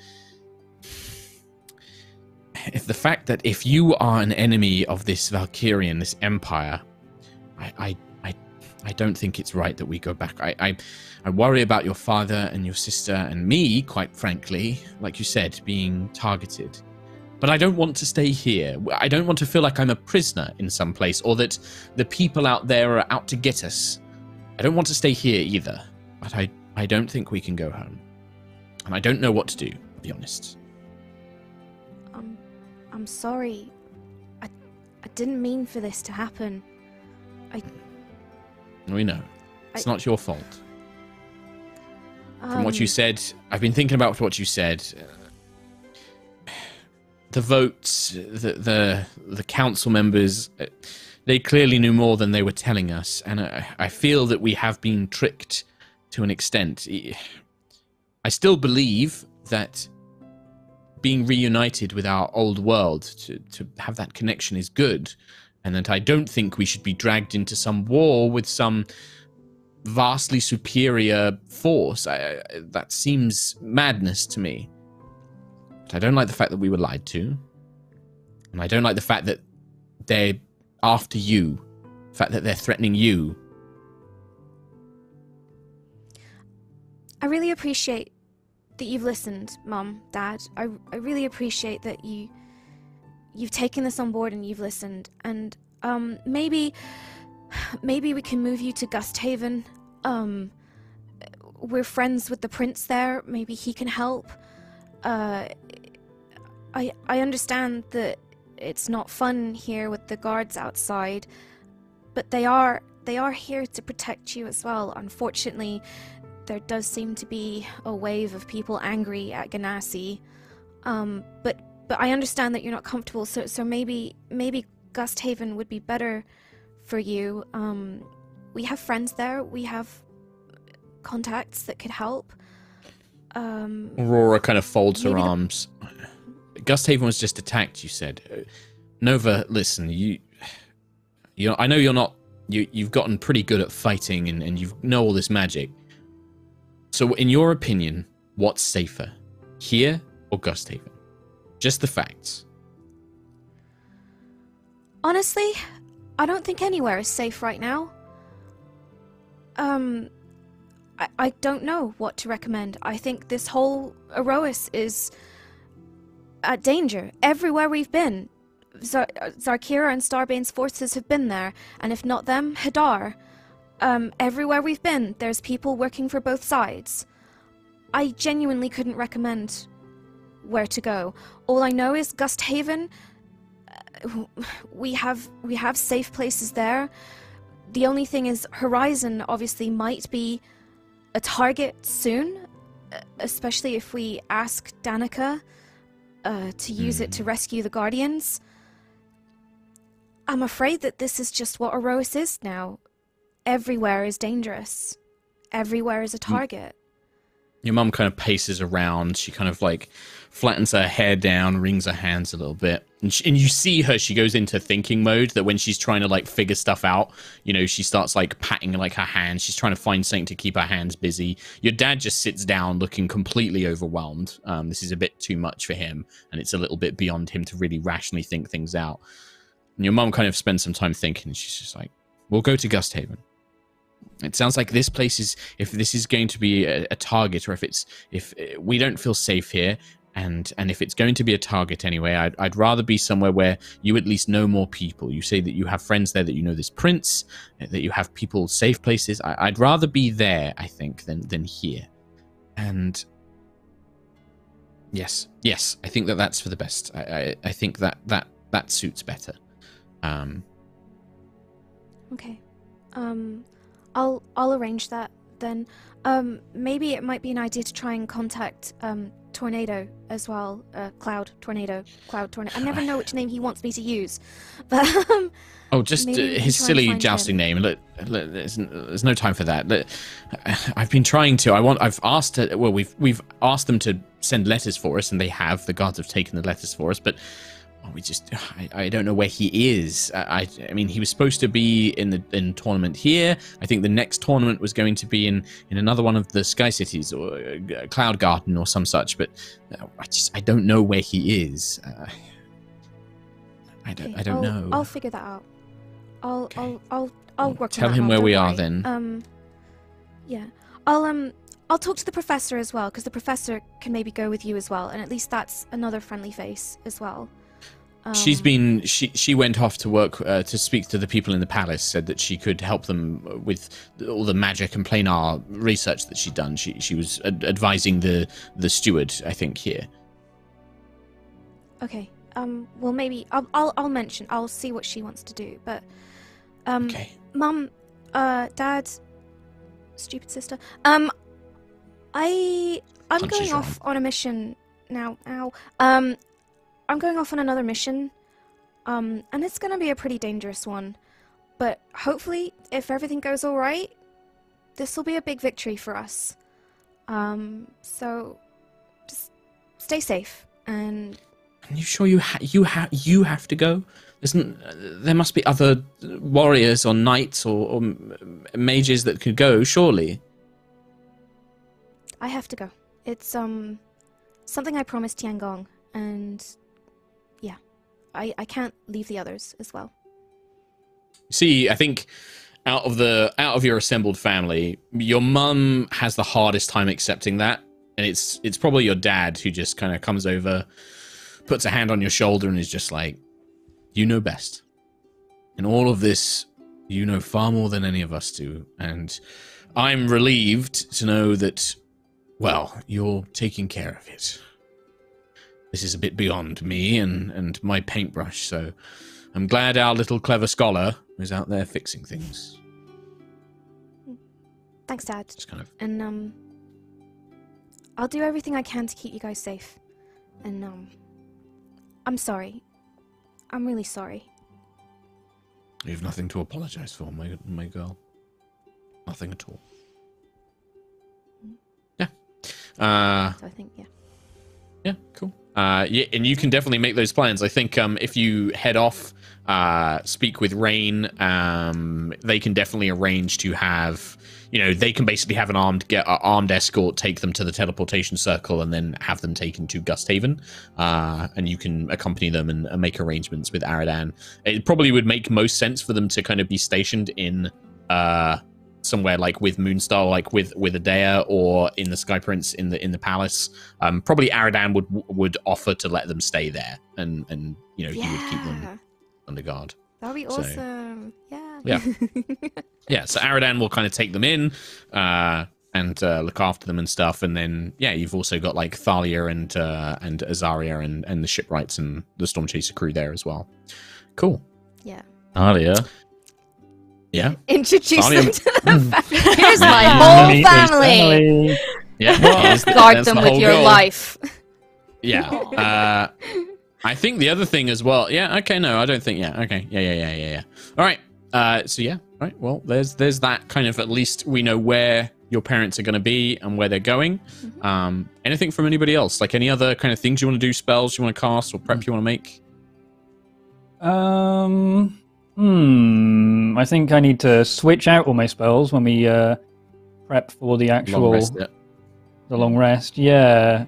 Speaker 1: if the fact that if you are an enemy of this Valkyrian, this empire, I I I, I don't think it's right that we go back. I, I I worry about your father and your sister and me, quite frankly, like you said, being targeted. But I don't want to stay here. I don't want to feel like I'm a prisoner in some place or that the people out there are out to get us. I don't want to stay here either. But I, I don't think we can go home. And I don't know what to do, to be honest.
Speaker 5: um I'm sorry. I I didn't mean for this to happen. I.
Speaker 1: We know. It's
Speaker 5: I-
Speaker 1: not your fault. From
Speaker 5: Um,
Speaker 1: what you said, I've been thinking about what you said. The votes, the the the council members, uh, they clearly knew more than they were telling us, and I, I feel that we have been tricked to an extent. I still believe that being reunited with our old world to to have that connection is good, and that I don't think we should be dragged into some war with some vastly superior force. I, I, that seems madness to me. But I don't like the fact that we were lied to. And I don't like the fact that they're after you. The fact that they're threatening you.
Speaker 5: I really appreciate that you've listened, Mum, Dad. I I really appreciate that you you've taken this on board and you've listened. And um maybe maybe we can move you to Gusthaven. Um we're friends with the prince there. Maybe he can help. Uh I I understand that it's not fun here with the guards outside, but they are they are here to protect you as well. Unfortunately, there does seem to be a wave of people angry at Ganassi. Um, but but I understand that you're not comfortable, so so maybe maybe Gusthaven would be better for you. Um, we have friends there. We have contacts that could help. Um,
Speaker 1: Aurora kind of folds her
Speaker 5: Maybe the-
Speaker 1: arms. Gusthaven was just attacked, you said. Uh, Nova, listen, you you I know you're not you you've gotten pretty good at fighting and, and you know all this magic. So in your opinion, what's safer? Here or Gusthaven? Just the facts.
Speaker 5: honestly, I don't think anywhere is safe right now. Um, I, I don't know what to recommend. I think this whole Aerois is at danger everywhere we've been. Zar- Zarkira and Starbane's forces have been there, and if not them, Hadar. Um, everywhere we've been, there's people working for both sides. I genuinely couldn't recommend where to go. All I know is Gust Haven. uh, We have we have safe places there. The only thing is Horizon obviously might be a target soon, uh, especially if we ask Danica uh, to use it to rescue the Guardians. I'm afraid that this is just what Aerois is now. Everywhere is dangerous. Everywhere is a target.
Speaker 1: Your mum kind of paces around. She kind of like flattens her hair down, wrings her hands a little bit, and, she, and you see her. She goes into thinking mode. That when she's trying to like figure stuff out, you know, she starts like patting like her hands. She's trying to find something to keep her hands busy. Your dad just sits down, looking completely overwhelmed. Um, this is a bit too much for him, and it's a little bit beyond him to really rationally think things out. And your mum kind of spends some time thinking. And she's just like, "We'll go to Gusthaven." It sounds like this place is if this is going to be a, a target, or if it's if uh, we don't feel safe here, and and if it's going to be a target anyway, I'd, I'd rather be somewhere where you at least know more people. You say that you have friends there, that you know this prince, uh, that you have people safe places. I, I'd rather be there, I think, than than here. And yes, yes, I think that that's for the best. I I, I think that that that suits better. Um,
Speaker 5: Okay. Um, I'll I'll arrange that then. Um, maybe it might be an idea to try and contact um Tornado as well. Uh, Cloud Tornado, Cloud Tornado. I never know which name he wants me to use, but um,
Speaker 1: Oh, just uh,
Speaker 5: Maybe we can
Speaker 1: his silly jousting
Speaker 5: him.
Speaker 1: name. Look, look, there's, there's no time for that. Look, I've been trying to. I want. I've asked. uh, Well, we've we've asked them to send letters for us, and they have. The guards have taken the letters for us, but we just. I, I don't know where he is. I, I I mean, he was supposed to be in the in tournament here. I think the next tournament was going to be in in another one of the Sky Cities or uh, Cloud Garden or some such. But uh, I just I don't know where he is. Uh, I don't.
Speaker 5: okay,
Speaker 1: I don't
Speaker 5: I'll,
Speaker 1: know.
Speaker 5: I'll figure that out. I'll
Speaker 1: Okay.
Speaker 5: I'll I'll I'll
Speaker 1: Well,
Speaker 5: work.
Speaker 1: tell him
Speaker 5: Mom,
Speaker 1: where we are then.
Speaker 5: Um, yeah. I'll um I'll talk to the professor as well because the professor can maybe go with you as well, and at least that's another friendly face as well.
Speaker 1: She's
Speaker 5: Um,
Speaker 1: been she she went off to work uh, to speak to the people in the palace. Said that she could help them with all the magic and planar research that she'd done. She she was ad- advising the the steward, I think, here.
Speaker 5: Okay. Um. Well, maybe I'll I'll, I'll mention. I'll see what she wants to do. But, um,
Speaker 1: Okay.
Speaker 5: Mum, uh, Dad, stupid sister. Um, I I'm
Speaker 1: Punches
Speaker 5: going off on a mission now. Ow. Um, I'm going off on another mission. Um, and it's gonna be a pretty dangerous one. But hopefully, if everything goes all right, this will be a big victory for us. Um, so just stay safe and
Speaker 1: Are you sure you ha- you ha- you have to go? Isn't uh, there must be other warriors or knights or, or mages that could go? Surely.
Speaker 5: I have to go. It's um something I promised Tiangong, and I I can't leave the others as well.
Speaker 1: See, I think out of the out of your assembled family, your mum has the hardest time accepting that, and it's it's probably your dad who just kind of comes over, puts a hand on your shoulder, and is just like, "You know best." In all of this, you know far more than any of us do, and I'm relieved to know that, well, you're taking care of it. This is a bit beyond me and and my paintbrush, so I'm glad our little clever scholar is out there fixing things.
Speaker 5: Thanks, Dad,
Speaker 1: Just kind of
Speaker 5: and um, I'll do everything I can to keep you guys safe. And um, I'm sorry. I'm really sorry.
Speaker 1: you have nothing to apologize for, my my girl. Nothing at all. Yeah. Uh
Speaker 5: So I think yeah.
Speaker 1: Yeah, cool. Uh, yeah, and you can definitely make those plans. I think um, if you head off, uh, speak with Rain, um, they can definitely arrange to have, you know, they can basically have an armed get uh, armed escort take them to the teleportation circle and then have them taken to Gusthaven, uh, and you can accompany them and, and make arrangements with Aradan. It probably would make most sense for them to kind of be stationed in uh, somewhere like with Moonstar, like with with Adea, or in the Sky Prince in the in the palace. Um, probably Aradan would would offer to let them stay there, and and you know he would keep them under guard.
Speaker 5: that'd be
Speaker 1: So-
Speaker 5: awesome. Yeah.
Speaker 1: Yeah. Yeah, so Aradan will kind of take them in uh, and uh, look after them and stuff, and then yeah, you've also got like Thalia and uh, and Azaria and and the shipwrights and the Storm Chaser crew there as well. Cool.
Speaker 5: yeah.
Speaker 4: Alia.
Speaker 1: Yeah.
Speaker 5: Introduce
Speaker 1: Thalia-
Speaker 5: them to the family. Here's my whole
Speaker 2: his
Speaker 5: family.
Speaker 1: Yeah.
Speaker 5: Guard
Speaker 1: That's
Speaker 5: them
Speaker 1: the
Speaker 5: with your
Speaker 1: goal.
Speaker 5: life.
Speaker 1: Yeah. Uh, I think the other thing as well. Yeah. Okay. No, I don't think. Yeah. Okay. Yeah. Yeah. Yeah. Yeah. Yeah. All right. Uh, so yeah. Right. Well, there's there's that kind of at least we know where your parents are going to be and where they're going. Um, anything from anybody else? Like any other kind of things you want to do, spells you want to cast, or prep you want to make?
Speaker 2: Um. Hmm. I think I need to switch out all my spells when we uh, prep for the
Speaker 1: Long
Speaker 2: actual
Speaker 1: rest it.
Speaker 2: the long rest. Yeah.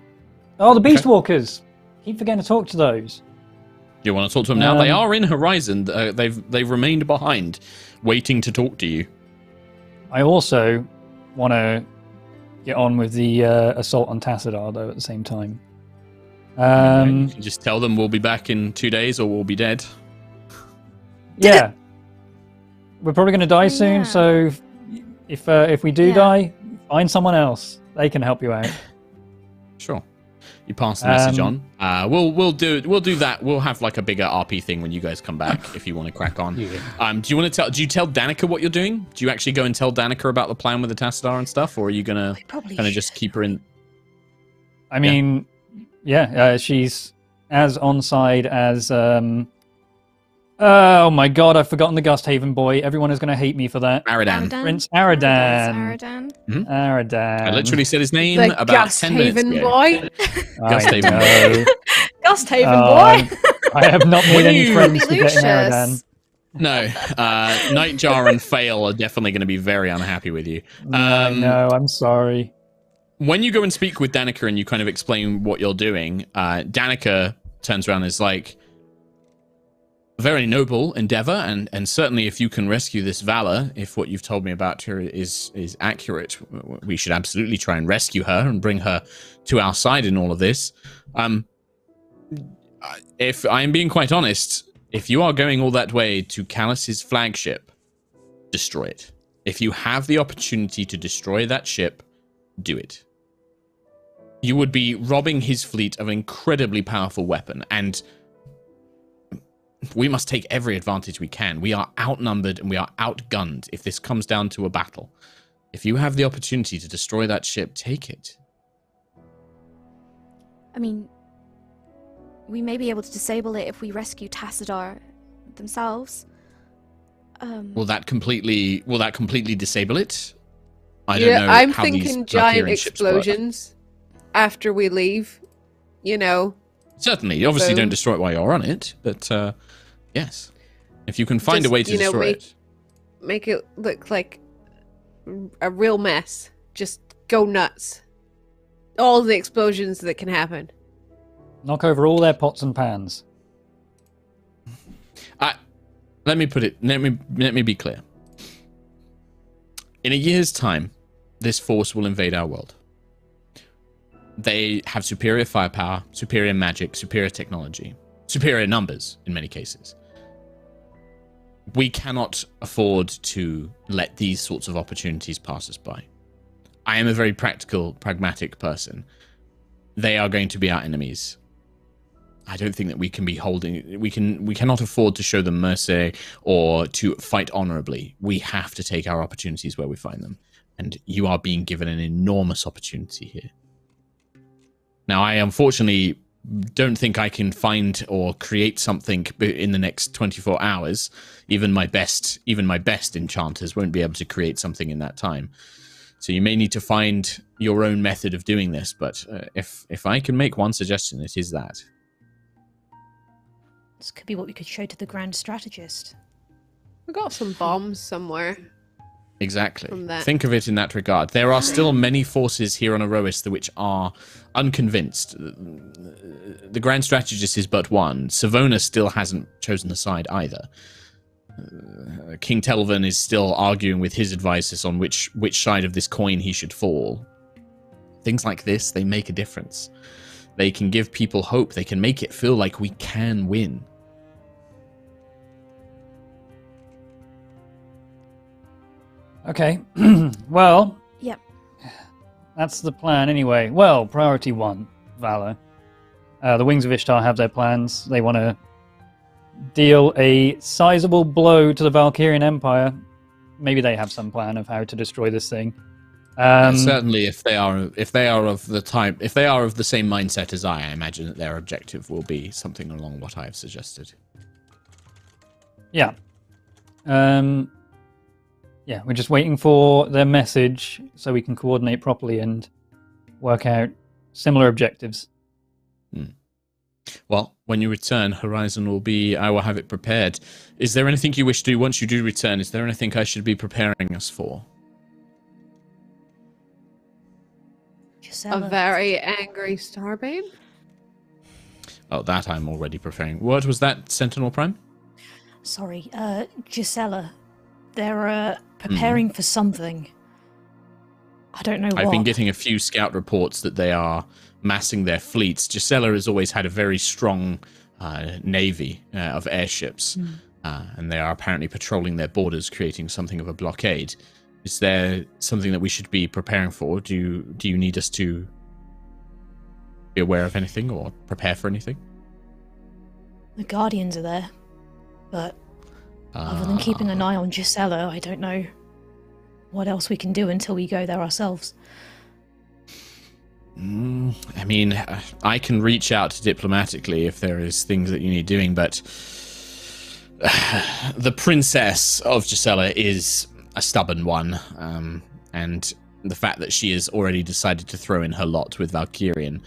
Speaker 2: Oh, the Beast Walkers. Keep forgetting to talk to those.
Speaker 1: You want to talk to them now? they
Speaker 2: Um,
Speaker 1: are in Horizon. Uh, they've they've remained behind, waiting to talk to you.
Speaker 2: I also want to get on with the uh, assault on Tassadar though at the same time.
Speaker 1: you
Speaker 2: Um.
Speaker 1: can just tell them we'll be back in two days, or we'll be dead.
Speaker 2: Yeah. We're probably going to die soon,
Speaker 5: Yeah.
Speaker 2: so if if, uh, if we do
Speaker 5: Yeah.
Speaker 2: die, find someone else. They can help you out.
Speaker 1: Sure. You pass the message
Speaker 2: Um,
Speaker 1: on. Uh, we'll we'll do we'll do that. We'll have like a bigger RP thing when you guys come back if you want to crack on. Um, do you want to tell? Do you tell Danica what you're doing? Do you actually go and tell Danica about the plan with the Tassadar and stuff, or are you gonna
Speaker 6: We probably
Speaker 1: kind of just keep her in?
Speaker 2: I mean, yeah, uh, she's as on side as. Um, oh my god, I've forgotten the Gusthaven boy. Everyone is going to hate me for that.
Speaker 1: Aradan.
Speaker 2: Prince Aradan.
Speaker 5: Aradan.
Speaker 2: Aradan.
Speaker 1: I literally said his name
Speaker 3: The
Speaker 1: about
Speaker 3: Gust
Speaker 1: ten minutes
Speaker 3: Haven
Speaker 1: ago.
Speaker 3: boy.
Speaker 2: I
Speaker 1: Gusthaven.
Speaker 2: know.
Speaker 6: Gusthaven
Speaker 2: Oh,
Speaker 6: boy.
Speaker 2: I have not made
Speaker 1: When
Speaker 2: any
Speaker 1: you-
Speaker 2: friends forgetting Aradan.
Speaker 5: Lucius.
Speaker 1: No, uh, Nightjar and Fail are definitely going to be very unhappy with you.
Speaker 2: I
Speaker 1: Um,
Speaker 2: know, I'm sorry.
Speaker 1: when you go and speak with Danica and you kind of explain what you're doing, uh, Danica turns around and is like, very noble endeavor, and, and certainly if you can rescue this Valla, if what you've told me about her is is accurate, we should absolutely try and rescue her and bring her to our side in all of this. Um, if I am being quite honest, if you are going all that way to Callus's flagship, destroy it. If you have the opportunity to destroy that ship, do it. You would be robbing his fleet of an incredibly powerful weapon, and we must take every advantage we can. We are outnumbered and we are outgunned if this comes down to a battle. If you have the opportunity to destroy that ship, take it.
Speaker 5: I mean, we may be able to disable it if we rescue Tassadar themselves. Um,
Speaker 1: Will that completely will that completely disable it? I don't
Speaker 3: yeah,
Speaker 1: know.
Speaker 3: I'm
Speaker 1: how these
Speaker 3: thinking giant
Speaker 1: Valkyrian work.
Speaker 3: explosions after we leave. You know,
Speaker 1: Certainly, you obviously
Speaker 3: Boom.
Speaker 1: don't destroy it while you're on it, but uh, yes, if you can find a way to
Speaker 3: you know,
Speaker 1: destroy
Speaker 3: make-
Speaker 1: it.
Speaker 3: make it look like a real mess. Just go nuts. All the explosions that can happen.
Speaker 2: Knock over all their pots and pans.
Speaker 1: I, let me put it. Let me let me be clear. In a year's time, this force will invade our world. They have superior firepower, superior magic, superior technology, superior numbers in many cases. We cannot afford to let these sorts of opportunities pass us by. I am a very practical, pragmatic person. They are going to be our enemies. I don't think that we can be holding we can we cannot afford to show them mercy or to fight honorably. We have to take our opportunities where we find them. And you are being given an enormous opportunity here. Now I unfortunately don't think I can find or create something b- in the next 24 hours. Even my best even my best enchanters won't be able to create something in that time. So you may need to find your own method of doing this, but uh, if if I can make one suggestion, it is that.
Speaker 6: This could be what we could show to the grand strategist.
Speaker 3: We got some bombs somewhere.
Speaker 1: Exactly. Think of it in that regard. There are still many forces here on Aerois which are unconvinced. The Grand Strategist is but one. Savona still hasn't chosen a side either. uh, King Telvin is still arguing with his advisors on which which side of this coin he should fall. Things like this, they make a difference. They can give people hope. They can make it feel like we can win.
Speaker 2: Okay. well,
Speaker 5: Yep.
Speaker 2: that's the plan anyway. Well, priority one, Valla. Uh, the Wings of Ishtar have their plans. They want to deal a sizable blow to the Valkyrian Empire. Maybe they have some plan of how to destroy this thing. Um,
Speaker 1: Certainly, if they are if they are of the type if they are of the same mindset as I, I imagine that their objective will be something along what I have suggested.
Speaker 2: Yeah. Um yeah, we're just waiting for their message so we can coordinate properly and work out similar objectives.
Speaker 1: Well, when you return, Horizon will be. I will have it prepared. Is there anything you wish to do once you do return? Is there anything I should be preparing us for?
Speaker 3: A very angry Starbane.
Speaker 1: Oh, that I'm already preparing. What was that, Sentinel Prime?
Speaker 6: sorry, uh, Gisela. They're uh, preparing for something. I don't know
Speaker 1: I've
Speaker 6: what.
Speaker 1: been getting a few scout reports that they are massing their fleets. Gisela has always had a very strong uh, navy uh, of airships, uh, and they are apparently patrolling their borders, creating something of a blockade. Is there something that we should be preparing for? Do you do you need us to be aware of anything or prepare for anything?
Speaker 6: The Guardians are there, but other than keeping an eye on Gisela, I don't know what else we can do until we go there ourselves.
Speaker 1: Mm, I mean, I can reach out diplomatically if there is things that you need doing, but the princess of Gisela is a stubborn one, um, and the fact that she has already decided to throw in her lot with Valkyrian,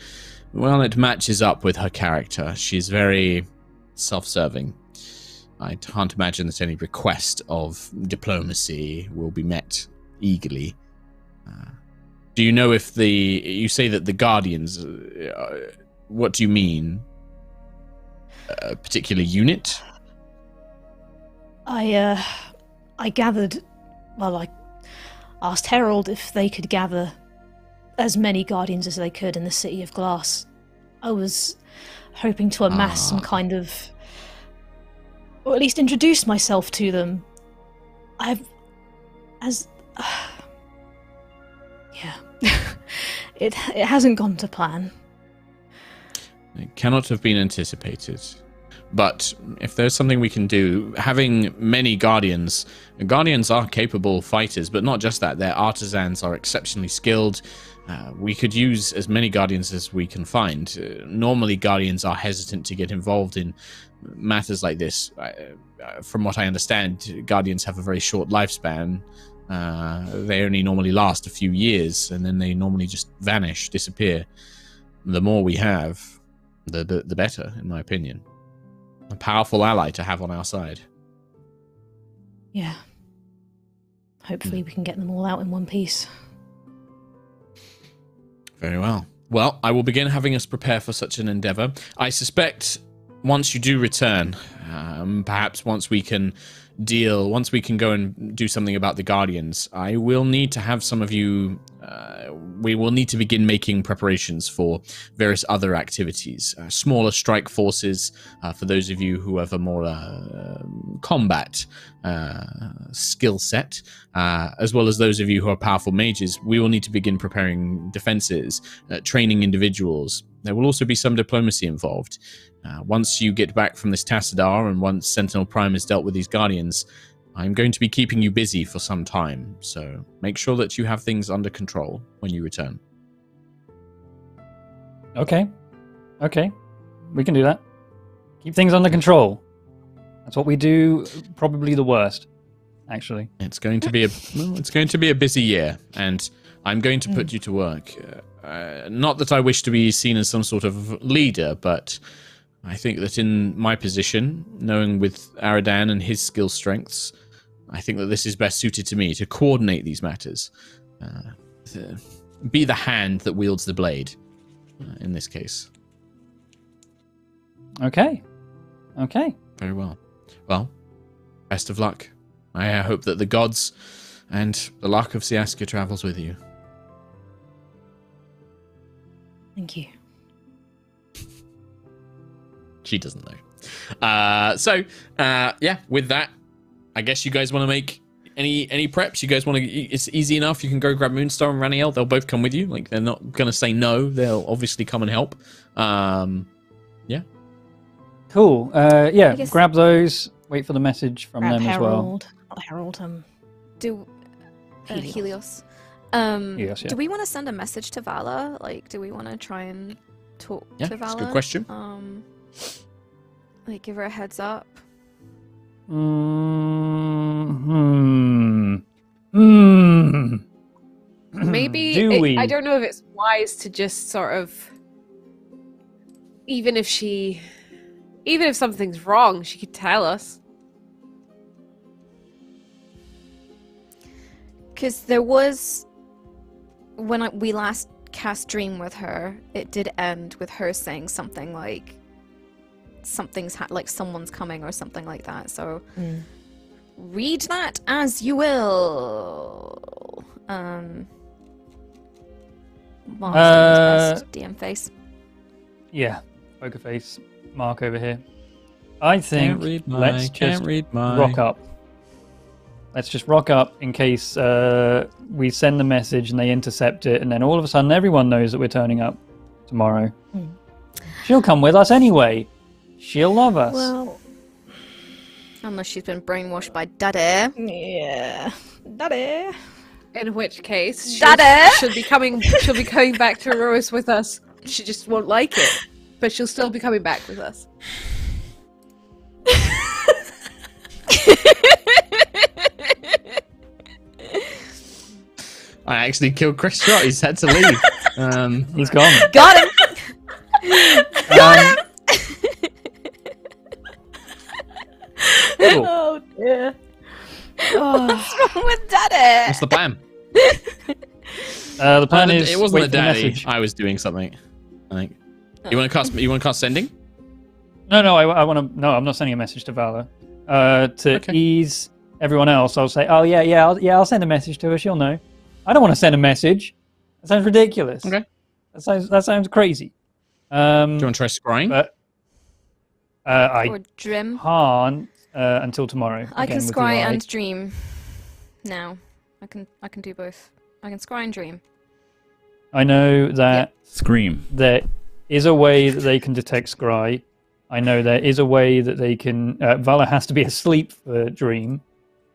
Speaker 1: well, it matches up with her character. She's very self-serving. I can't imagine that any request of diplomacy will be met eagerly. Uh, do you know if the you say that the guardians? Uh, what do you mean? A particular unit?
Speaker 6: I uh I gathered well I asked Herald if they could gather as many guardians as they could in the city of glass. I was hoping to amass some
Speaker 1: Ah.
Speaker 6: kind of or at least introduce myself to them. I've as yeah. it it hasn't gone to plan.
Speaker 1: It cannot have been anticipated. But if there's something we can do, having many guardians, guardians are capable fighters, but not just that, their artisans are exceptionally skilled. Uh, we could use as many guardians as we can find. Uh, normally, guardians are hesitant to get involved in matters like this. Uh, from what I understand, guardians have a very short lifespan. Uh, they only normally last a few years, and then they normally just vanish, disappear. The more we have, the, the the better, in my opinion. A powerful ally to have on our side.
Speaker 6: Yeah. Hopefully we can get them all out in one piece.
Speaker 1: Very well. Well, I will begin having us prepare for such an endeavor. I suspect once you do return, um, perhaps once we can deal, once we can go and do something about the Guardians, I will need to have some of you. Uh, we will need to begin making preparations for various other activities, uh, smaller strike forces. Uh, for those of you who have a more uh, combat uh, skill set, uh, as well as those of you who are powerful mages, we will need to begin preparing defenses, training individuals. There will also be some diplomacy involved. Uh, once you get back from this Tassadar and once Sentinel Prime has dealt with these Guardians, I'm going to be keeping you busy for some time, so make sure that you have things under control when you return.
Speaker 2: Okay. Okay. We can do that. Keep things under control. That's what we do probably the worst, actually.
Speaker 1: It's going to be a well, it's going to be a busy year, and I'm going to put you to work. Uh, not that I wish to be seen as some sort of leader, but I think that in my position, knowing with Aradan and his skill strengths, I think that this is best suited to me to coordinate these matters, uh, to be the hand that wields the blade. Uh, in this case,
Speaker 2: Okay. Okay.
Speaker 1: very well. Well, best of luck. I hope that the gods and the luck of Siaska travels with you.
Speaker 6: Thank you.
Speaker 1: She doesn't know. Uh, so uh, yeah, with that, I guess you guys want to make any any preps. You guys want to? It's easy enough. You can go grab Moonstar and Raniel. They'll both come with you. Like they're not gonna say no. They'll obviously come and help. Um, yeah.
Speaker 2: Cool. Uh, yeah, grab those. Wait for the message from
Speaker 6: Grab
Speaker 2: them as well.
Speaker 6: Harold. Not Harold. Um,
Speaker 5: Do uh,
Speaker 6: Helios.
Speaker 5: Helios. Um,
Speaker 2: Helios, yeah.
Speaker 5: Do we want to send a message to Valla? Like, do we want to try and talk
Speaker 1: Yeah,
Speaker 5: to
Speaker 1: that's a good question.
Speaker 5: Um, like, give her a heads up.
Speaker 2: Hmm. Hmm.
Speaker 3: Maybe
Speaker 2: Do
Speaker 3: it-
Speaker 2: we?
Speaker 3: I don't know if it's wise to just sort of even if she even if something's wrong, she could tell us.
Speaker 5: Because there was when I, we last cast Dream with her, it did end with her saying something like something's ha- like someone's coming or something like that. So
Speaker 6: Mm.
Speaker 5: read that as you will. Um. Mark's doing
Speaker 2: Uh,
Speaker 5: best DM face.
Speaker 2: Yeah, poker face. Mark over here. I think
Speaker 1: Can't read my.
Speaker 2: let's
Speaker 1: can't
Speaker 2: just
Speaker 1: read my.
Speaker 2: rock up. Let's just rock up in case uh, we send the message and they intercept it, and then all of a sudden everyone knows that we're turning up tomorrow.
Speaker 6: Hmm.
Speaker 2: She'll come with us anyway. She'll love us.
Speaker 6: well,
Speaker 5: Unless she's been brainwashed by Daddy.
Speaker 6: yeah. Daddy.
Speaker 3: In which case, she'll,
Speaker 5: Daddy!
Speaker 3: she'll be coming. She'll be coming back to Rose with us. She just won't like it, but she'll still be coming back with us.
Speaker 1: I actually killed Chris Trott. He's had to leave. Um,
Speaker 2: He's gone.
Speaker 5: Got him!
Speaker 2: Um, cool.
Speaker 6: Oh dear. Oh, What's wrong
Speaker 5: with Daddy!
Speaker 1: what's the plan?
Speaker 2: Uh, the plan is
Speaker 1: it wasn't
Speaker 2: wait
Speaker 1: a
Speaker 2: for the
Speaker 1: daddy.
Speaker 2: message.
Speaker 1: I was doing something. I think. You want to cast? You want to cast sending?
Speaker 2: No, no, I, want to. No, I'm not sending a message to Valla. Uh, to
Speaker 1: Okay.
Speaker 2: ease everyone else, I'll say, "Oh yeah, yeah, I'll, yeah, I'll send a message to her. She'll know." I don't want to send a message. That sounds ridiculous.
Speaker 1: Okay.
Speaker 2: That sounds that sounds crazy. Um,
Speaker 1: Do you want to try scrying?
Speaker 2: but uh, I
Speaker 5: Or Dream.
Speaker 2: can't uh, until tomorrow.
Speaker 5: I can
Speaker 2: again, with the
Speaker 5: scry and dream. Now. I can I can do both. I can scry and dream.
Speaker 2: I know that
Speaker 4: Scream.
Speaker 2: there is a way that they can detect scry. I know there is a way that they can. Uh, Valla has to be asleep for dream.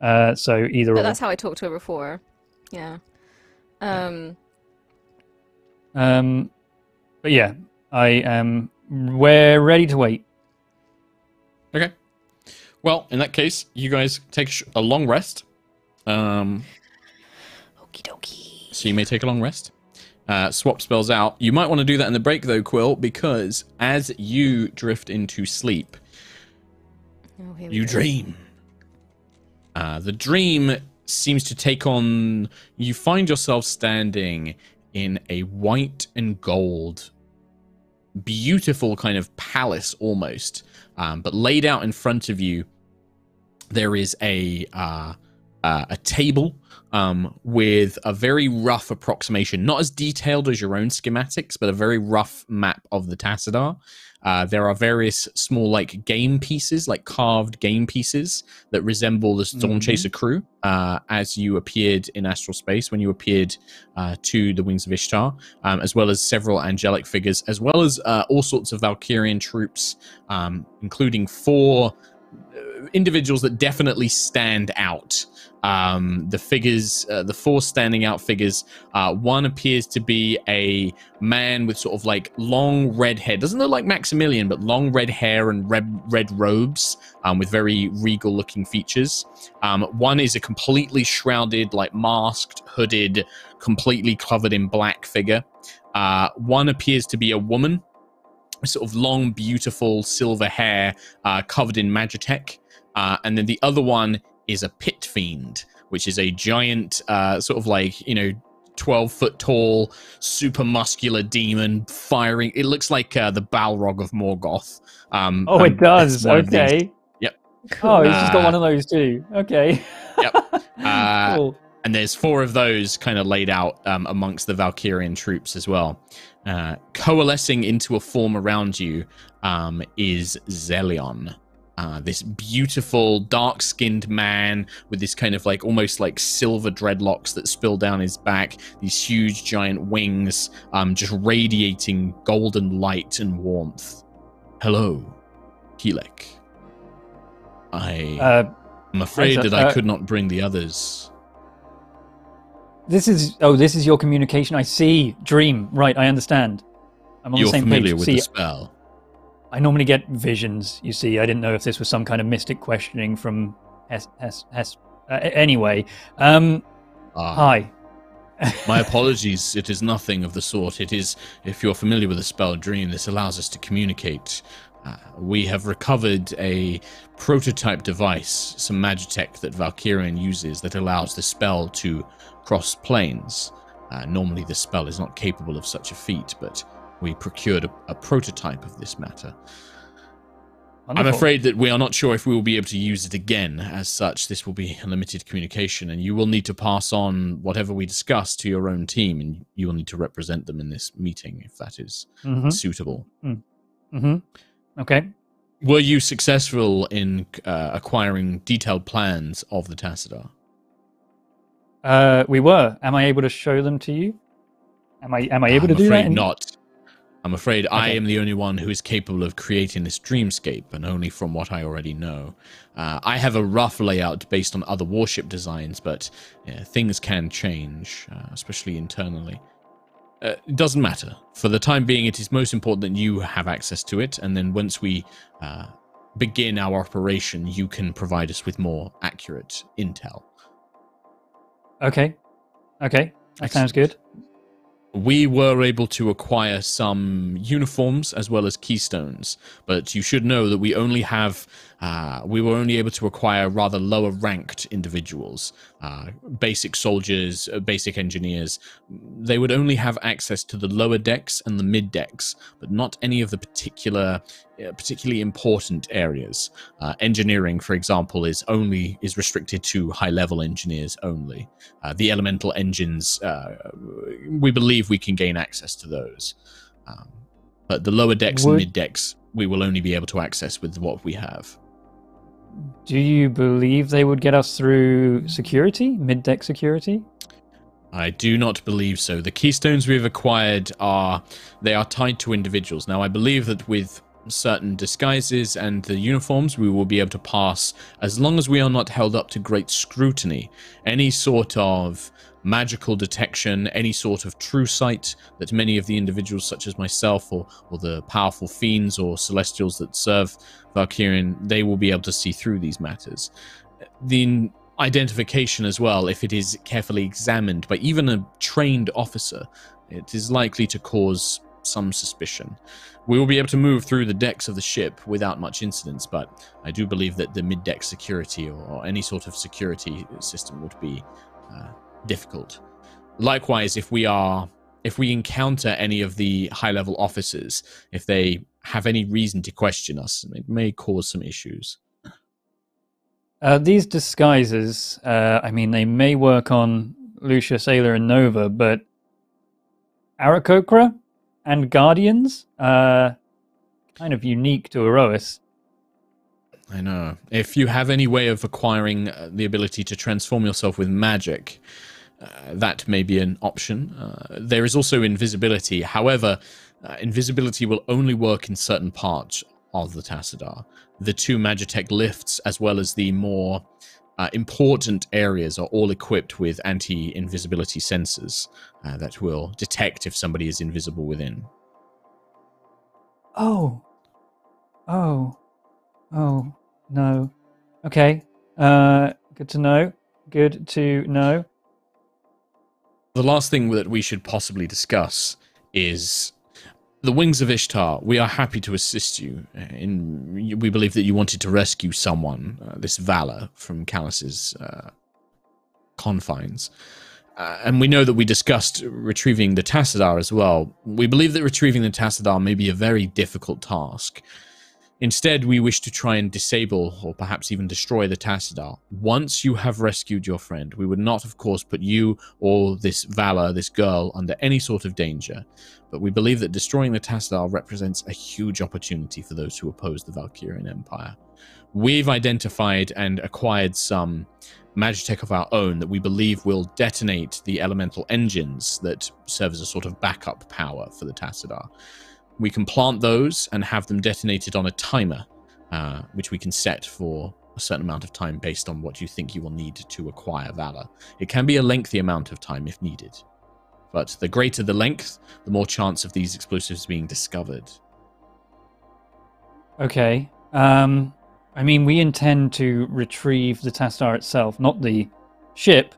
Speaker 2: Uh, so either
Speaker 5: But
Speaker 2: or.
Speaker 5: that's how I talked to her before. Yeah. Um
Speaker 2: Um, but yeah, I am. We're ready to wait.
Speaker 1: Okay. Well, in that case, you guys take a, long rest. Um,
Speaker 6: okie dokie.
Speaker 1: so you may take a long rest. Uh, swap spells out. You might want to do that in the break though, Quill, because as you drift into sleep,
Speaker 5: oh,
Speaker 1: you
Speaker 5: go.
Speaker 1: dream. Uh, the dream seems to take on. You find yourself standing in a white and gold, beautiful kind of palace almost. Um, but laid out in front of you, there is a uh, uh, a table um, with a very rough approximation, not as detailed as your own schematics, but a very rough map of the Tassadar. Uh, there are various small, like game pieces, like carved game pieces that resemble the Storm
Speaker 2: Mhm.
Speaker 1: Chaser crew uh, as you appeared in astral space when you appeared uh, to the Wings of Ishtar, um, as well as several angelic figures, as well as uh, all sorts of Valkyrian troops, um, including four individuals that definitely stand out. Um, the figures, uh, the four standing out figures, uh, one appears to be a man with sort of like long red hair. Doesn't look like Maximilian, but long red hair and red red robes um, with very regal looking features. Um, one is a completely shrouded, like masked, hooded, completely covered in black figure. Uh, one appears to be a woman, sort of long, beautiful silver hair, uh, covered in magitech. Uh, and then the other one is a pit fiend, which is a giant, uh, sort of like, you know, 12 foot tall, super muscular demon firing. It looks like uh, the Balrog of Morgoth. Um,
Speaker 2: Oh,
Speaker 1: um,
Speaker 2: it does. Okay. Yep. Oh, he's just got
Speaker 1: Uh,
Speaker 2: one of those too. Okay.
Speaker 1: Yep. Uh,
Speaker 2: cool.
Speaker 1: and there's four of those kind of laid out um, amongst the Valkyrian troops as well. Uh, coalescing into a form around you um, is Zelion. Uh, this beautiful, dark skinned man with this kind of like almost like silver dreadlocks that spill down his back, these huge giant wings, um, just radiating golden light and warmth. Hello, Helek. I
Speaker 2: Uh,
Speaker 1: am afraid that I
Speaker 2: uh,
Speaker 1: could not bring the others.
Speaker 2: This is oh, this is your communication. I see. Dream. Right. I understand. I'm on
Speaker 1: You're
Speaker 2: the same
Speaker 1: familiar
Speaker 2: page.
Speaker 1: with
Speaker 2: see,
Speaker 1: the spell.
Speaker 2: I normally get visions. You see, I didn't know if this was some kind of mystic questioning from Hes. Hes, Hes. Uh, anyway, um,
Speaker 1: Ah,
Speaker 2: hi.
Speaker 1: my apologies. It is nothing of the sort. It is, if you're familiar with the spell Dream, this allows us to communicate. Uh, we have recovered a prototype device, some magitech that Valkyrian uses that allows the spell to cross planes. Uh, normally, the spell is not capable of such a feat, but we procured a, a prototype of this matter. I'm afraid that we are not sure if we will be able to use it again. As such, this will be a limited communication, and you will need to pass on whatever we discuss to your own team, and you will need to represent them in this meeting if that is
Speaker 2: Mhm,
Speaker 1: suitable.
Speaker 2: mhm. Okay.
Speaker 1: Were you successful in uh, acquiring detailed plans of the Tassadar?
Speaker 2: Uh, we were. Am I able to show them to you? Am I am I able
Speaker 1: I'm
Speaker 2: to do that? in-
Speaker 1: not. I'm afraid I am the only one who is capable of creating this dreamscape, and only from what I already know. Uh, I have a rough layout based on other warship designs, but yeah, things can change, uh, especially internally. Uh, it doesn't matter. For the time being, it is most important that you have access to it, and then once we uh, begin our operation, you can provide us with more accurate intel.
Speaker 2: Okay. Okay. That sounds good.
Speaker 1: we were able to acquire some uniforms as well as keystones but you should know that we only have uh, we were only able to acquire rather lower ranked individuals uh, basic soldiers uh, basic engineers they would only have access to the lower decks and the mid decks but not any of the particular particularly important areas uh, engineering for example is only is restricted to high level engineers only uh, the elemental engines, uh, we believe we can gain access to those. Um, but the lower decks and mid decks, we will only be able to access with what we have.
Speaker 2: Do you believe they would get us through security, mid deck security?
Speaker 1: I do not believe so. The keystones we've acquired are they are tied to individuals. Now I believe that with certain disguises and the uniforms we will be able to pass as long as we are not held up to great scrutiny. Any sort of magical detection, any sort of true sight that many of the individuals such as myself or, or the powerful fiends or celestials that serve Valkyrian, they will be able to see through these matters. The identification as well, if it is carefully examined by even a trained officer, it is likely to cause some suspicion. We will be able to move through the decks of the ship without much incidents, but I do believe that the mid deck security or, or any sort of security system would be uh, difficult. Likewise, if we are if we encounter any of the high level officers, if they have any reason to question us, it may cause some issues.
Speaker 2: Uh, these disguises, uh, I mean, they may work on Lucius, Aila, and Nova, but Aarakocra and Guardians, uh, kind of unique to Aerois.
Speaker 1: I know. If you have any way of acquiring uh, the ability to transform yourself with magic, uh, that may be an option. Uh, there is also invisibility. However, uh, invisibility will only work in certain parts of the Tassadar. The two Magitech lifts, as well as the more uh, important areas, are all equipped with anti invisibility sensors uh, that will detect if somebody is invisible within.
Speaker 2: Oh. Oh. Oh. No. Okay. Uh, good to know. Good to know.
Speaker 1: the last thing that we should possibly discuss is the wings of Ishtar. We are happy to assist you. uh, In we believe that you wanted to rescue someone, uh, this Valla from Callus's uh, confines. Uh, and we know that we discussed retrieving the Tassadar as well. We believe that retrieving the Tassadar may be a very difficult task. Instead, we wish to try and disable or perhaps even destroy the Tassadar. Once you have rescued your friend, we would not, of course, put you or this Valla, this girl, under any sort of danger. But we believe that destroying the Tassadar represents a huge opportunity for those who oppose the Valkyrian Empire. We've identified and acquired some Magitech of our own that we believe will detonate the elemental engines that serve as a sort of backup power for the Tassadar. We can plant those and have them detonated on a timer, uh, which we can set for a certain amount of time based on what you think you will need to acquire Valla. It can be a lengthy amount of time if needed. But the greater the length, the more chance of these explosives being discovered.
Speaker 2: Okay. Um, I mean, we intend to retrieve the Tassadar itself, not the ship,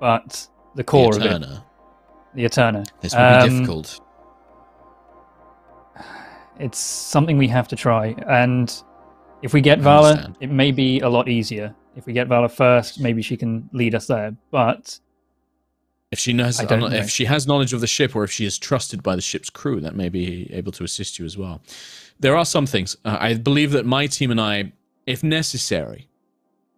Speaker 2: but the core
Speaker 1: the
Speaker 2: of it,
Speaker 1: Eterna.
Speaker 2: the Eterna.
Speaker 1: This will be
Speaker 2: Um,
Speaker 1: difficult.
Speaker 2: It's something we have to try, and if we get
Speaker 1: Valla,
Speaker 2: it may be a lot easier. If we get Valla first, maybe she can lead us there. But
Speaker 1: If she knows,
Speaker 2: I don't know.
Speaker 1: if she has knowledge of the ship, or if she is trusted by the ship's crew, that may be able to assist you as well. There are some things. Uh, I believe that my team and I, if necessary,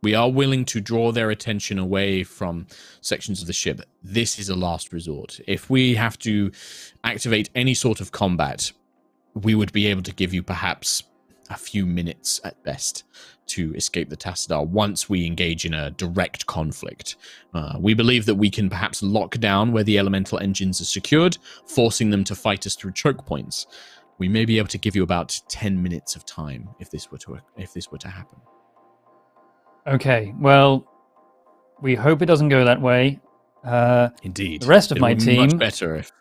Speaker 1: we are willing to draw their attention away from sections of the ship. This is a last resort. If we have to activate any sort of combat, we would be able to give you perhaps a few minutes at best to escape the Tassadar once we engage in a direct conflict. Uh, we believe that we can perhaps lock down where the elemental engines are secured, forcing them to fight us through choke points. We may be able to give you about ten minutes of time if this were to if this were to happen.
Speaker 2: okay, well, we hope it doesn't go that way. Uh,
Speaker 1: Indeed,
Speaker 2: The rest of
Speaker 1: It
Speaker 2: my
Speaker 1: would be much
Speaker 2: team-
Speaker 1: better if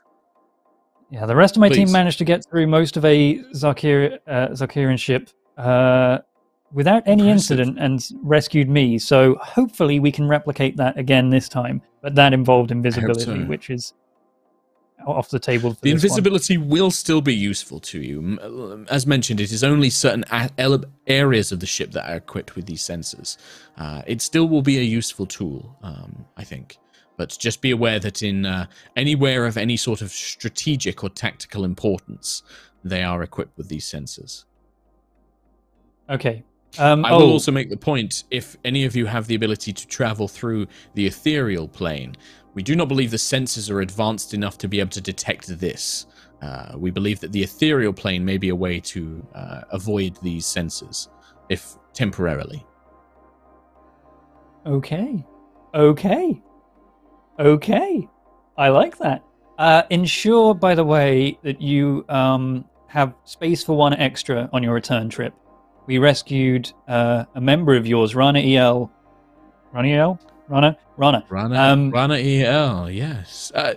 Speaker 2: yeah, the rest of my team managed to get through most of a Zakir, uh, Zarkirian ship uh, without any
Speaker 1: Impressive.
Speaker 2: incident and rescued me. So hopefully we can replicate that again this time. But that involved invisibility,
Speaker 1: so.
Speaker 2: which is off the table. For
Speaker 1: The
Speaker 2: this one.
Speaker 1: invisibility will still be useful to you. As mentioned, it is only certain areas of the ship that are equipped with these sensors. Uh, it still will be a useful tool, um, I think. But just be aware that in uh, anywhere of any sort of strategic or tactical importance, they are equipped with these sensors.
Speaker 2: Okay. Um,
Speaker 1: I
Speaker 2: oh,
Speaker 1: will also make the point if any of you have the ability to travel through the ethereal plane, we do not believe the sensors are advanced enough to be able to detect this. Uh, we believe that the ethereal plane may be a way to uh, avoid these sensors, if temporarily.
Speaker 2: Okay. Okay. Okay. I like that. Uh, ensure, by the way, that you um, have space for one extra on your return trip. We rescued uh, a member of yours, Rana EL. Rana EL? Rana? Rana.
Speaker 1: Rana,
Speaker 2: Um,
Speaker 1: Rana EL, yes. Uh,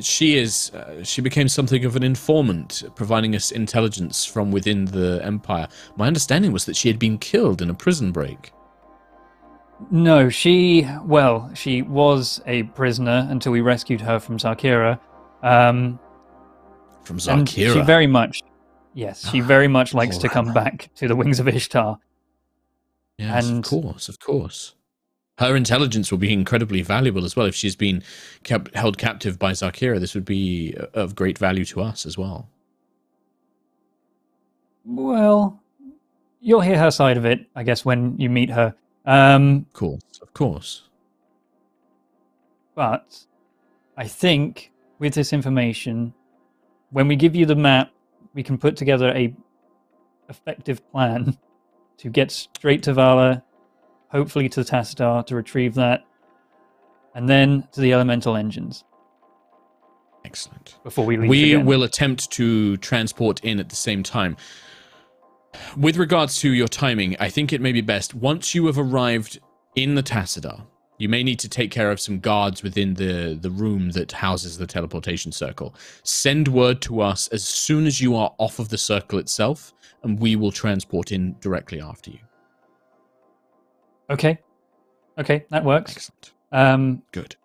Speaker 1: she is. Uh, she became something of an informant, providing us intelligence from within the empire. My understanding was that she had been killed in a prison break.
Speaker 2: No, she, well, she was a prisoner until we rescued her from Zarkira. Um,
Speaker 1: From Zarkira.
Speaker 2: she very much, yes, she very much likes to come back to the Wings of Ishtar.
Speaker 1: Yes,
Speaker 2: And-
Speaker 1: of course, of course. Her intelligence will be incredibly valuable as well. If she's been kept, held captive by Zarkira, this would be of great value to us as well.
Speaker 2: Well, you'll hear her side of it, I guess, when you meet her. Um,
Speaker 1: Of course, of course.
Speaker 2: but I think with this information, when we give you the map, we can put together a effective plan to get straight to Valla, hopefully to Tassadar to retrieve that, and then to the elemental engines
Speaker 1: Excellent.
Speaker 2: before we leave.
Speaker 1: We
Speaker 2: again.
Speaker 1: will attempt to transport in at the same time. With regards to your timing, I think it may be best once you have arrived in the Tassadar, you may need to take care of some guards within the, the room that houses the teleportation circle. Send word to us as soon as you are off of the circle itself, and we will transport in directly after you.
Speaker 2: Okay. Okay, that works.
Speaker 1: Excellent.
Speaker 2: Um,
Speaker 1: Good.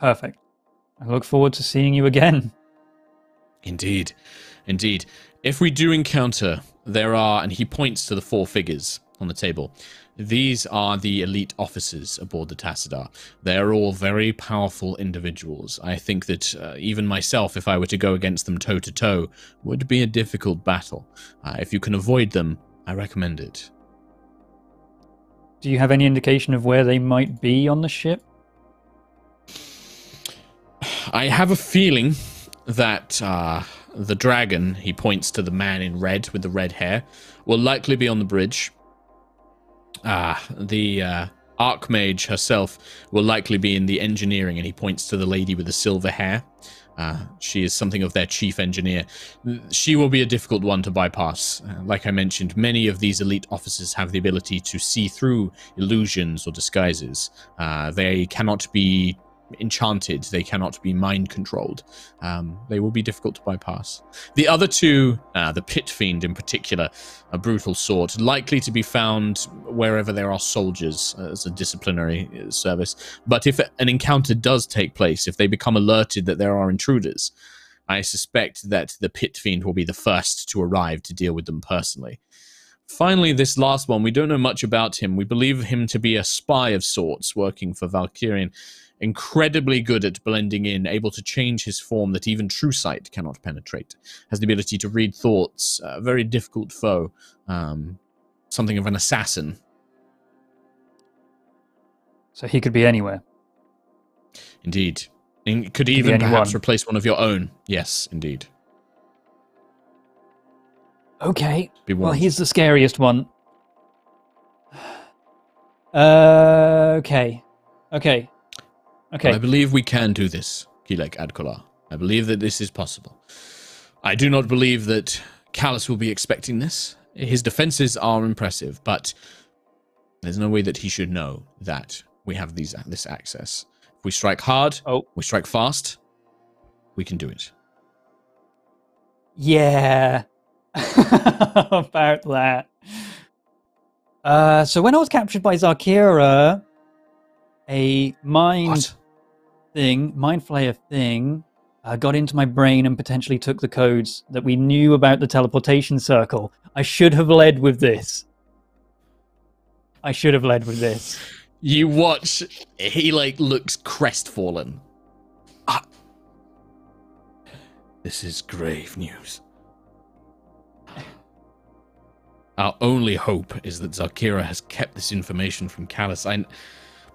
Speaker 2: perfect. I look forward to seeing you again.
Speaker 1: Indeed. Indeed. If we do encounter, there are, and he points to the four figures on the table. These are the elite officers aboard the Tassadar. They are all very powerful individuals. I think that uh, even myself, if I were to go against them toe to toe, would be a difficult battle. Uh, if you can avoid them, I recommend it.
Speaker 2: Do you have any indication of where they might be on the ship?
Speaker 1: I have a feeling that uh, the dragon, he points to the man in red with the red hair, will likely be on the bridge. Ah, the uh, Archmage herself will likely be in the engineering, and he points to the lady with the silver hair. Uh, she is something of their chief engineer. She will be a difficult one to bypass. Like I mentioned, many of these elite officers have the ability to see through illusions or disguises. Uh, they cannot be enchanted. They cannot be mind controlled. Um, they will be difficult to bypass. The other two, uh, the Pit Fiend in particular, a brutal sort, likely to be found wherever there are soldiers uh, as a disciplinary uh, service. But if an encounter does take place, if they become alerted that there are intruders, I suspect that the Pit Fiend will be the first to arrive to deal with them personally. Finally, this last one, we don't know much about him. We believe him to be a spy of sorts working for Valkyrian incredibly good at blending in, able to change his form that even true sight cannot penetrate. Has the ability to read thoughts, a very difficult foe, um, something of an assassin.
Speaker 2: So he could be anywhere.
Speaker 1: Indeed. And could even perhaps replace one of your own. Yes, indeed.
Speaker 2: Okay. Well, he's the scariest one. Uh, okay. Okay. Okay.
Speaker 1: I believe we can do this, Kilek Adkola. I believe that this is possible. I do not believe that Callus will be expecting this. His defenses are impressive, but there's no way that he should know that we have these this access. If we strike hard,
Speaker 2: oh.
Speaker 1: we strike fast, we can do it.
Speaker 2: Yeah. About that. Uh, so when I was captured by Zarkira, a mind what? thing, mind flayer thing, uh, got into my brain and potentially took the codes that we knew about the teleportation circle. I should have led with this. I should have led with this.
Speaker 1: You watch, he like looks crestfallen. Ah. This is grave news. Our only hope is that Zarkira has kept this information from Callus. I,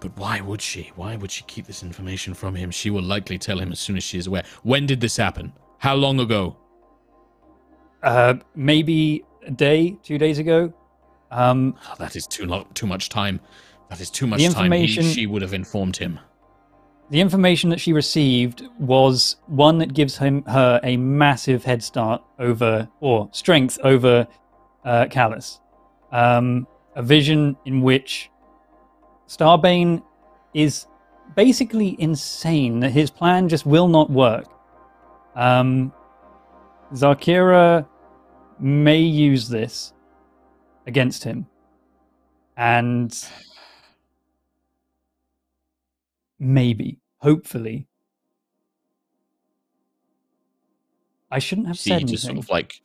Speaker 1: but why would she? Why would she keep this information from him? She will likely tell him as soon as she is aware. When did this happen? How long ago?
Speaker 2: Uh, maybe a day, two days ago. Um,
Speaker 1: oh, that is too long, too much time. That is too much the information, time. He, she would have informed him.
Speaker 2: The information that she received was one that gives him her a massive head start over, or strength over, uh, Callus. Um, a vision in which Starbane is basically insane. His plan just will not work. Um, Zarkira may use this against him. And maybe, hopefully. I shouldn't have
Speaker 1: See,
Speaker 2: said
Speaker 1: he
Speaker 2: anything.
Speaker 1: just sort of like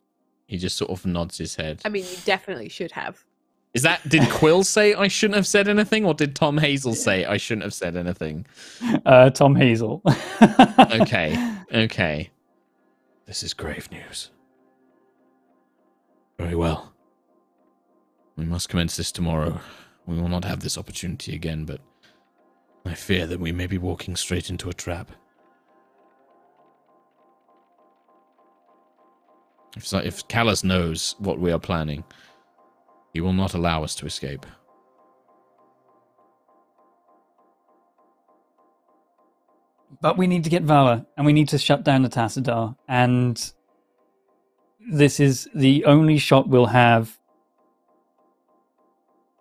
Speaker 1: he just sort of nods his head.
Speaker 3: I mean, you definitely should have.
Speaker 1: Is that did Quill say I shouldn't have said anything, or did Tom Hazell say I shouldn't have said anything?
Speaker 2: Uh, Tom Hazell.
Speaker 1: okay, okay. This is grave news. Very well. We must commence this tomorrow. We will not have this opportunity again, but I fear that we may be walking straight into a trap. If, if Callus knows what we are planning, he will not allow us to escape.
Speaker 2: But we need to get Valla, and we need to shut down the Tassadar, and this is the only shot we'll have,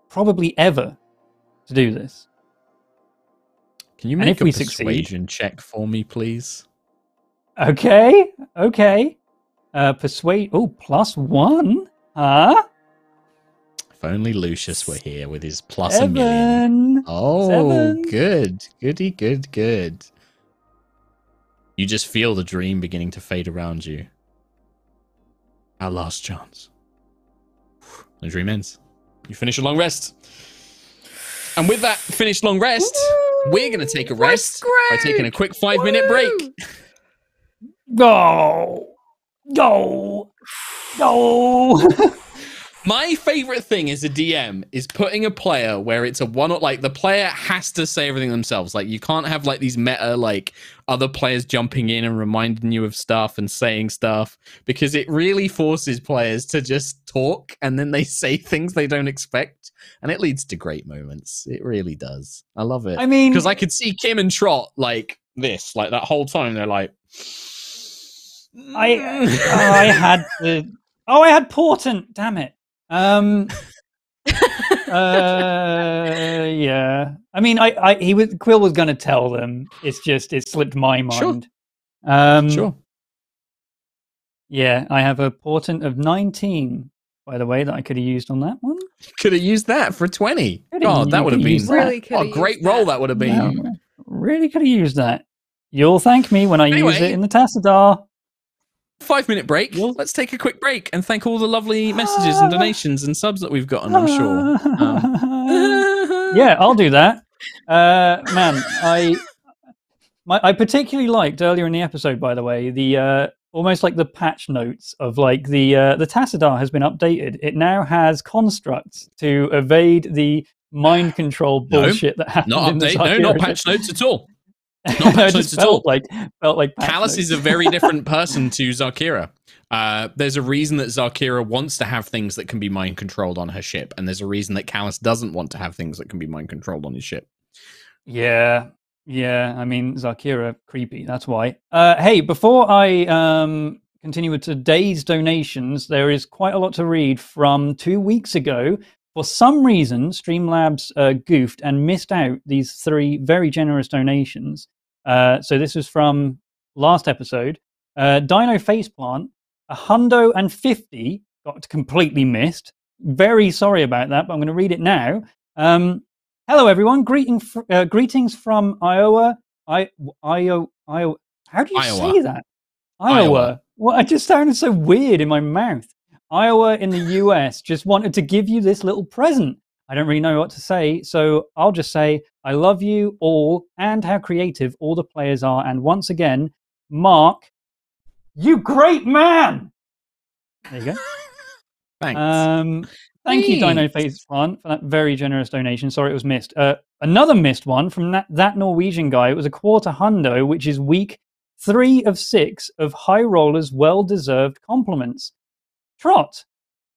Speaker 2: probably ever, to do this.
Speaker 1: Can you make if a we persuasion succeed, check for me, please?
Speaker 2: Okay, okay. Uh, persuade. Oh, plus one. Huh?
Speaker 1: If only Lucius were here with his plus Seven. a million. Oh, Seven. good. Goody, good, good. You just feel the dream beginning to fade around you. Our last chance. The dream ends. You finish a long rest. And with that finished long rest, we're going to take a rest by taking a quick five minute break.
Speaker 2: Go, go, go.
Speaker 1: My favorite thing as a DM is putting a player where it's a one like the player has to say everything themselves. Like you can't have like these meta like other players jumping in and reminding you of stuff and saying stuff because it really forces players to just talk and then they say things they don't expect and it leads to great moments. It really does. I love it.
Speaker 2: I mean,
Speaker 1: because I could see Kim and Trott like this, like that whole time. They're like,
Speaker 2: I mm. oh, I had the oh I had Portent. Damn it. Um. uh. Yeah. I mean, I. I. He was. Quill was going to tell them. It's just. It slipped my
Speaker 1: Sure.
Speaker 2: mind. Um.
Speaker 1: sure.
Speaker 2: Yeah. I have a portent of nineteen. By the way, that I could have used on that one.
Speaker 1: Could have used that for twenty.
Speaker 2: Coulda
Speaker 1: God, that would have been
Speaker 2: used that.
Speaker 3: Really could
Speaker 1: what a great roll that would have been.
Speaker 2: Yeah, really could have used that. You'll thank me when I use it in the Tassadar.
Speaker 1: Five minute break.
Speaker 2: You'll-
Speaker 1: Let's take a quick break and thank all the lovely messages and donations and subs that we've gotten. I'm sure. Um,
Speaker 2: yeah, I'll do that. Uh, man, I my, I particularly liked earlier in the episode, by the way, the uh, almost like the patch notes of like the uh, the Tassadar has been updated. It now has constructs to evade the mind control
Speaker 1: No,
Speaker 2: bullshit that happened.
Speaker 1: Not update. No, not patch notes at all.
Speaker 2: Not
Speaker 1: patch notes at
Speaker 2: felt
Speaker 1: all.
Speaker 2: like felt like
Speaker 1: Callus is a very different person to Zarkira. Uh, there's a reason that Zarkira wants to have things that can be mind controlled on her ship, and there's a reason that Callus doesn't want to have things that can be mind controlled on his ship.
Speaker 2: Yeah, yeah. I mean, Zarkira, creepy. That's why. Uh, hey, before I um, continue with today's donations, there is quite a lot to read from two weeks ago. For some reason, Streamlabs uh, goofed and missed out these three very generous donations. Uh, so this was from last episode. Uh, Dino Faceplant, a hundo and fifty got completely missed. Very sorry about that, but I'm going to read it now. Um, Hello, everyone. Greeting, fr- uh, greetings from Iowa. I, Iowa, Iowa. How do you
Speaker 1: Iowa.
Speaker 2: say that? Iowa.
Speaker 1: Iowa.
Speaker 2: Well, it just sounded so weird in my mouth. Iowa in the US just wanted to give you this little present. I don't really know what to say, so I'll just say I love you all and how creative all the players are. And once again, Mark, you great man. There you go.
Speaker 1: Thanks.
Speaker 2: Um, thank you, Dino. Face Plant, for that very generous donation. Sorry it was missed. Uh, another missed one from that, that Norwegian guy. It was a quarter hundo, which is week three of six of High Roller's well deserved compliments. Trott,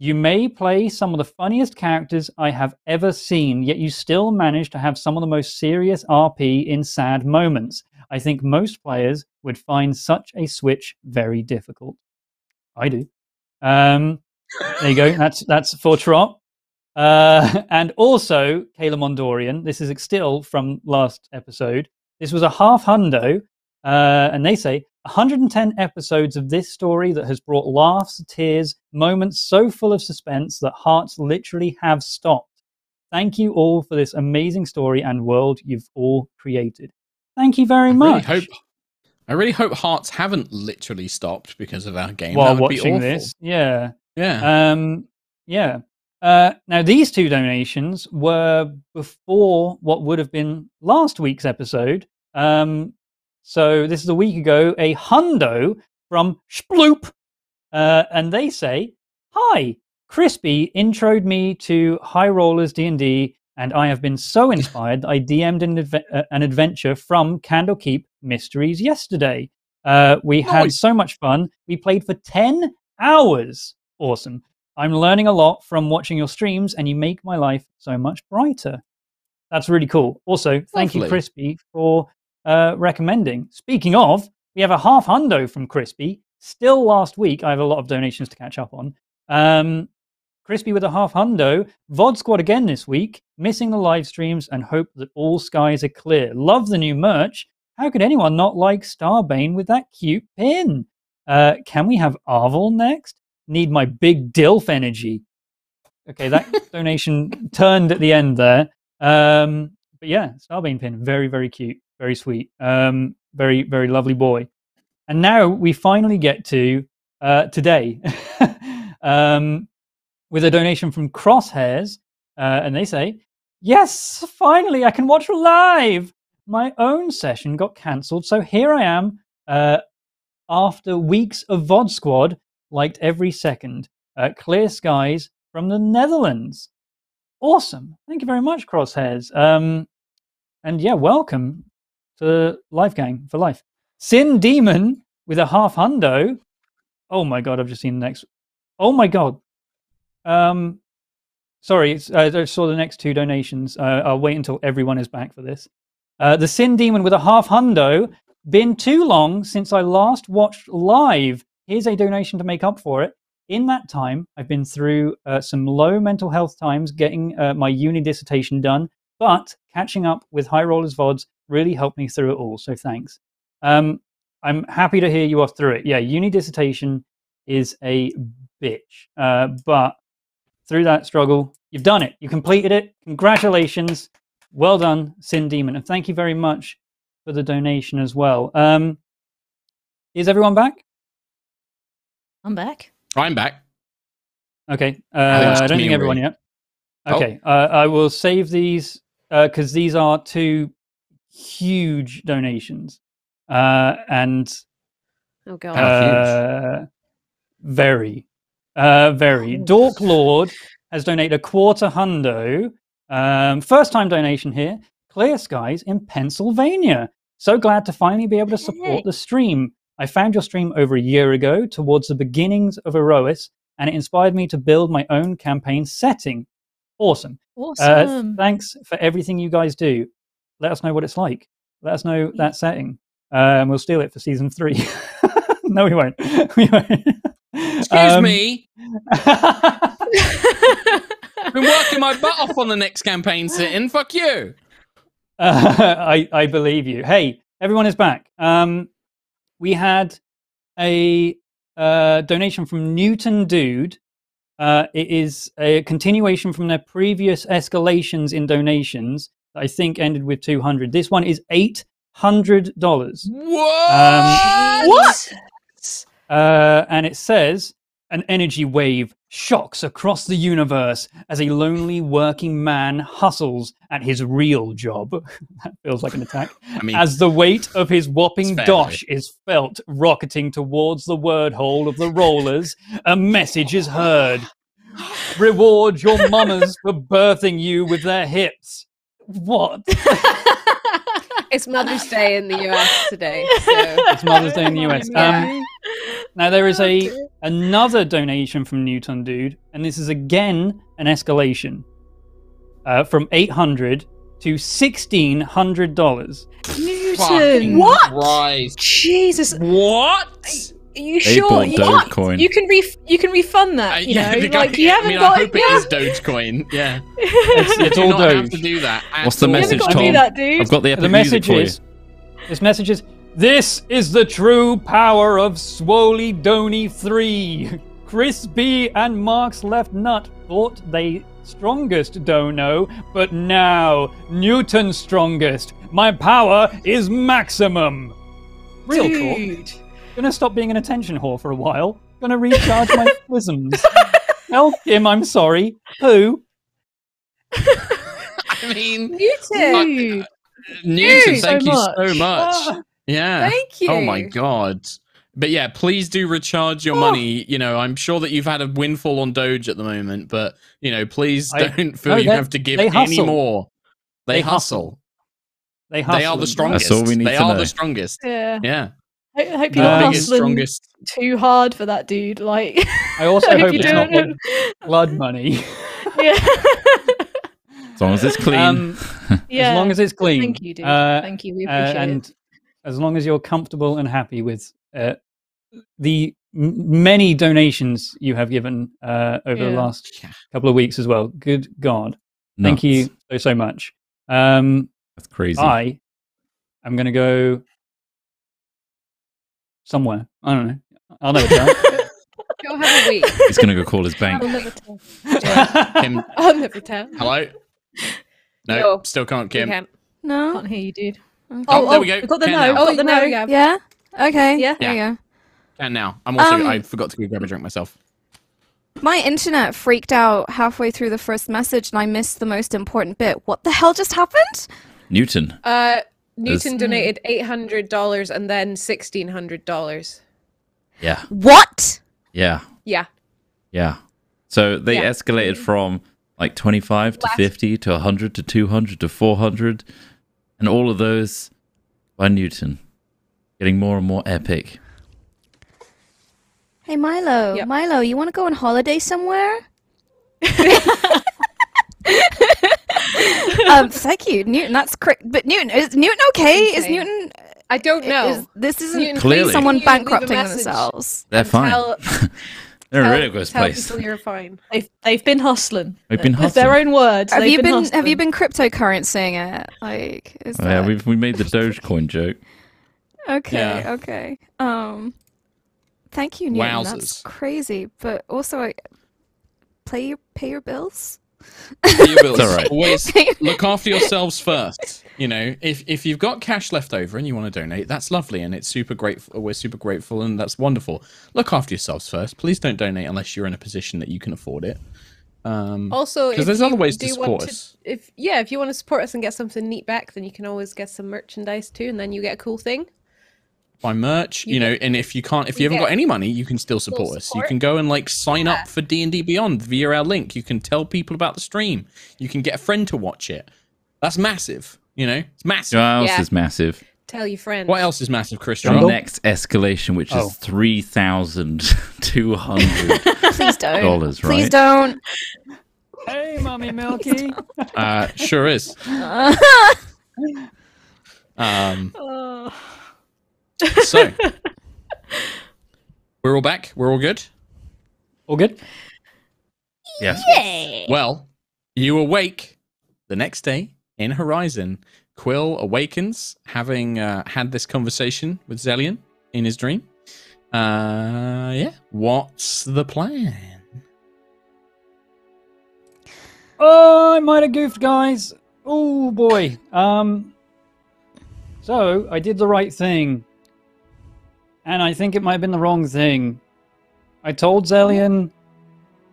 Speaker 2: you may play some of the funniest characters I have ever seen, yet you still manage to have some of the most serious RP in sad moments. I think most players would find such a switch very difficult. I do. Um, there you go. That's that's for Trott. Uh, and also, Kayla Mondorian. This is still from last episode. This was a half hundo, uh, and they say 110 episodes of this story that has brought laughs, tears, moments so full of suspense that hearts literally have stopped. Thank you all for this amazing story and world you've all created. Thank you very
Speaker 1: I really
Speaker 2: much.
Speaker 1: hope. I really hope hearts haven't literally stopped because of our game.
Speaker 2: while
Speaker 1: that would be
Speaker 2: watching this, yeah.
Speaker 1: Yeah.
Speaker 2: Um, yeah. Uh, now, these two donations were before what would have been last week's episode. Um, so this is a week ago, a hundo from Sploop. Uh, and they say, Hi, Crispy introed me to High Rollers D&D, and I have been so inspired that I DM'd an, adve- uh, an adventure from Candlekeep Mysteries yesterday. Uh, we had so much fun. We played for 10 hours. Awesome. I'm learning a lot from watching your streams, and you make my life so much brighter. That's really cool. Also, thank you, Crispy, for uh, recommending. Speaking of, we have a half hundo from Crispy. Still last week, I have a lot of donations to catch up on. Um, Crispy with a half hundo. VOD squad again this week. Missing the live streams and hope that all skies are clear. Love the new merch. How could anyone not like Starbane with that cute pin? Uh, can we have Arvel next? Need my big DILF energy. Okay, that donation turned at the end there. Um, but yeah, Starbane pin, very, very cute, very sweet, um, very, very lovely boy. And now we finally get to uh, today um, with a donation from Crosshairs. Uh, and they say, Yes, finally, I can watch live. My own session got cancelled, so here I am. Uh, after weeks of VOD Squad, liked every second. Uh, clear skies from the Netherlands. Awesome. Thank you very much, Crosshairs. Um, and yeah, welcome to Life Gang for life. Sin Demon with a half hundo. Oh my god, I've just seen the next. Oh my god. Um, sorry, uh, I saw the next two donations. Uh, I'll wait until everyone is back for this. Uh, the Sin Demon with a half hundo. Been too long since I last watched live. Here's a donation to make up for it. In that time, I've been through uh, some low mental health times getting uh, my uni dissertation done, but catching up with High Rollers VODs really helped me through it all. So thanks. Um, I'm happy to hear you off through it. Yeah, uni dissertation is a bitch, uh, but through that struggle, you've done it. You completed it. Congratulations. Well done, Sin Demon. And thank you very much for the donation as well. Um, is everyone back?
Speaker 6: I'm back.
Speaker 1: I'm back.
Speaker 2: Okay. Uh,
Speaker 1: think it's
Speaker 2: I don't think everyone
Speaker 1: and
Speaker 2: yet.
Speaker 1: Oh.
Speaker 2: Okay. Uh, I will save these because these are two huge donations. Uh, and
Speaker 3: Oh god.
Speaker 2: Uh, very, uh, very.
Speaker 6: Oh.
Speaker 2: Dork Lord has donated a quarter hundo. Um, first time donation here. Clear skies in Pennsylvania. So glad to finally be able to support the stream. I found your stream over a year ago towards the beginnings of Aerois, and it inspired me to build my own campaign setting. Awesome. Uh,
Speaker 6: Awesome.
Speaker 2: thanks for everything you guys do. Let us know what it's like. Let us know that setting. Um, we'll steal it for season three. no, we won't. We won't.
Speaker 1: Excuse
Speaker 2: Um,
Speaker 1: me. Been working my butt off on the next campaign sitting. Fuck you.
Speaker 2: Uh, I, I believe you. Hey, everyone is back. Um, we had a uh, donation from Newton Dude. Uh, it is a continuation from their previous escalations in donations. That I think ended with 200. This one is $800.
Speaker 1: What?
Speaker 6: what?
Speaker 2: Uh, and it says an energy wave shocks across the universe as a lonely working man hustles at his real job. that feels like an attack.
Speaker 1: I mean,
Speaker 2: As the weight of his whopping
Speaker 1: It's fair,
Speaker 2: dosh is felt rocketing towards the word hole of the rollers, a message is heard. Reward your mamas for birthing you with their hips. What?
Speaker 3: It's Mother's Day in the US today. So.
Speaker 2: It's Mother's Day in the US. Um, now there is a another donation from Newton Dude, and this is again an escalation uh, from eight hundred to sixteen hundred dollars.
Speaker 6: Newton.
Speaker 1: fucking
Speaker 6: What?
Speaker 1: Christ.
Speaker 6: Jesus.
Speaker 1: What?
Speaker 6: Are you
Speaker 4: They
Speaker 6: sure?
Speaker 4: bought
Speaker 6: You,
Speaker 4: Dogecoin.
Speaker 6: you can ref- you can refund that.
Speaker 1: Uh,
Speaker 6: you
Speaker 1: yeah,
Speaker 6: know,
Speaker 1: guy-
Speaker 6: like you
Speaker 1: I
Speaker 6: haven't
Speaker 1: mean,
Speaker 6: got.
Speaker 1: I hope
Speaker 6: you
Speaker 1: it is
Speaker 6: haven't-
Speaker 1: Dogecoin. Yeah.
Speaker 2: It's, it's all
Speaker 1: not have to do that. at
Speaker 4: What's the
Speaker 1: all.
Speaker 4: message,
Speaker 6: got to do that, dude.
Speaker 4: I've got the epic
Speaker 2: The
Speaker 4: music
Speaker 2: message
Speaker 4: for you.
Speaker 2: is this message is this is the true power of Swoley Donny three. Chris B and Mark's left nut thought they strongest dono, but now Newton's strongest. My power is maximum. Real talk.
Speaker 6: Dude.
Speaker 2: Gonna stop being an attention whore for a while. Gonna recharge my prisms. Tell Kim I'm sorry. Who?
Speaker 1: I mean,
Speaker 6: Newton.
Speaker 1: Newton,
Speaker 6: so
Speaker 1: thank you
Speaker 6: much.
Speaker 1: so much.
Speaker 2: Ah,
Speaker 1: Yeah.
Speaker 3: Thank you.
Speaker 1: Oh my god. But yeah, please do recharge your
Speaker 6: Oh.
Speaker 1: money. You know, I'm sure that you've had a windfall on Doge at the moment, but you know, please
Speaker 2: I-
Speaker 1: don't feel
Speaker 2: no,
Speaker 1: you have to give any more. They,
Speaker 2: They
Speaker 1: hustle.
Speaker 2: they hustle.
Speaker 1: They are the strongest.
Speaker 4: That's all we need
Speaker 1: they
Speaker 4: to
Speaker 1: are
Speaker 4: know.
Speaker 1: the strongest.
Speaker 6: Yeah.
Speaker 1: Yeah.
Speaker 6: I, I hope you're not
Speaker 2: Uh,
Speaker 1: biggest,
Speaker 6: hustling
Speaker 1: strongest.
Speaker 6: too hard for that dude. Like,
Speaker 2: I also
Speaker 6: I
Speaker 2: hope
Speaker 6: you
Speaker 2: it's not
Speaker 6: don't-
Speaker 2: like blood money.
Speaker 6: yeah.
Speaker 4: As long as it's clean.
Speaker 2: Um,
Speaker 6: yeah.
Speaker 2: As long as it's clean.
Speaker 6: Thank you, dude.
Speaker 2: Uh,
Speaker 6: Thank you. We
Speaker 2: uh,
Speaker 6: appreciate
Speaker 2: and
Speaker 6: it.
Speaker 2: as long as you're comfortable and happy with uh, the m- many donations you have given uh, over the last couple of weeks as well. Good God. Thank you so, so much. Um,
Speaker 4: That's crazy.
Speaker 2: I am going to go somewhere. I don't know. I'll never tell.
Speaker 3: Go have a week.
Speaker 4: He's going to go call his bank.
Speaker 6: I'll never tell.
Speaker 1: Kim,
Speaker 3: I'll never tell.
Speaker 1: hello? No,
Speaker 3: No.
Speaker 1: still can't,
Speaker 3: You
Speaker 1: Kim.
Speaker 3: can't.
Speaker 5: No.
Speaker 6: Can't hear you, dude.
Speaker 5: Okay.
Speaker 1: Oh, there we go.
Speaker 6: Got the
Speaker 1: Can
Speaker 6: no.
Speaker 1: now.
Speaker 6: We've got the
Speaker 3: Oh,
Speaker 6: no.
Speaker 3: there.
Speaker 5: Yeah. Okay.
Speaker 6: Yeah.
Speaker 5: There you go.
Speaker 1: Can now. I'm also,
Speaker 5: Um,
Speaker 1: I forgot to go grab a drink myself.
Speaker 5: My internet freaked out halfway through the first message and I missed the most important bit. What the hell just happened?
Speaker 4: Newton.
Speaker 3: Uh, Newton donated eight hundred dollars and then sixteen hundred dollars.
Speaker 4: Yeah.
Speaker 5: What?
Speaker 4: Yeah.
Speaker 3: Yeah.
Speaker 4: Yeah. So they
Speaker 3: Yeah.
Speaker 4: escalated from like 25 to
Speaker 3: Last-
Speaker 4: 50 to 100 to 200 to 400 and all of those by Newton. Getting more and more epic.
Speaker 5: Hey Milo,
Speaker 3: Yep.
Speaker 5: Milo, you want to go on holiday somewhere? um, thank you, Newton. That's correct. But Newton, is Newton okay? Is Newton?
Speaker 3: I don't know.
Speaker 5: Is, this isn't
Speaker 3: Newton,
Speaker 4: Clearly.
Speaker 5: someone
Speaker 3: can you leave a
Speaker 5: bankrupting themselves.
Speaker 4: They're fine.
Speaker 3: Tell,
Speaker 4: They're in a
Speaker 3: tell-
Speaker 4: really good
Speaker 3: tell
Speaker 4: place.
Speaker 3: people you're fine.
Speaker 6: They've they've been hustling.
Speaker 4: They've been
Speaker 6: with their own words.
Speaker 5: Have you been? Have
Speaker 6: hustling.
Speaker 5: you been cryptocurrencying it? Like, is
Speaker 4: Oh, yeah,
Speaker 5: that
Speaker 4: we we made the Dogecoin joke.
Speaker 5: okay?
Speaker 1: Yeah.
Speaker 5: Okay. Um, thank you, Newton. That's crazy. But also, I, play your pay your bills.
Speaker 1: Pay your bills.
Speaker 4: It's all right.
Speaker 1: Always look after yourselves first. You know, if if you've got cash left over and you want to donate, that's lovely and it's super grateful. We're super grateful and that's wonderful. Look after yourselves first. Please don't donate unless you're in a position that you can afford it. Um,
Speaker 3: Also,
Speaker 1: 'Cause
Speaker 3: if
Speaker 1: there's other ways to
Speaker 3: do
Speaker 1: support
Speaker 3: want
Speaker 1: us.
Speaker 3: If yeah, if you want to support us and get something neat back, then you can always get some merchandise too, and then you get a cool thing.
Speaker 1: Buy merch, you,
Speaker 3: You
Speaker 1: know, and if you can't, if you
Speaker 3: you
Speaker 1: haven't got any money, you can still support us. You can go and like sign
Speaker 3: Yeah.
Speaker 1: up for D and D Beyond via our link. You can tell people about the stream. You can get a friend to watch it. That's massive. You know, it's massive.
Speaker 4: What else
Speaker 3: Yeah.
Speaker 4: is massive?
Speaker 3: Tell your friends.
Speaker 1: What else is massive, Christian?
Speaker 2: Jungle?
Speaker 4: next escalation, which
Speaker 2: Oh.
Speaker 4: is three thousand two hundred
Speaker 5: Please don't.
Speaker 4: dollars,
Speaker 5: Please don't.
Speaker 2: Hey, mommy Milky.
Speaker 1: Uh, sure is. Um, so we're all back. We're all good.
Speaker 2: All good?
Speaker 4: Yes.
Speaker 1: Well, you awake the next day in Horizon. Quill awakens, having uh, had this conversation with Zelian in his dream. Uh, yeah. What's the plan?
Speaker 2: Oh, I might have goofed, guys. Oh boy. Um. So I did the right thing, and I think it might have been the wrong thing. I told Zelian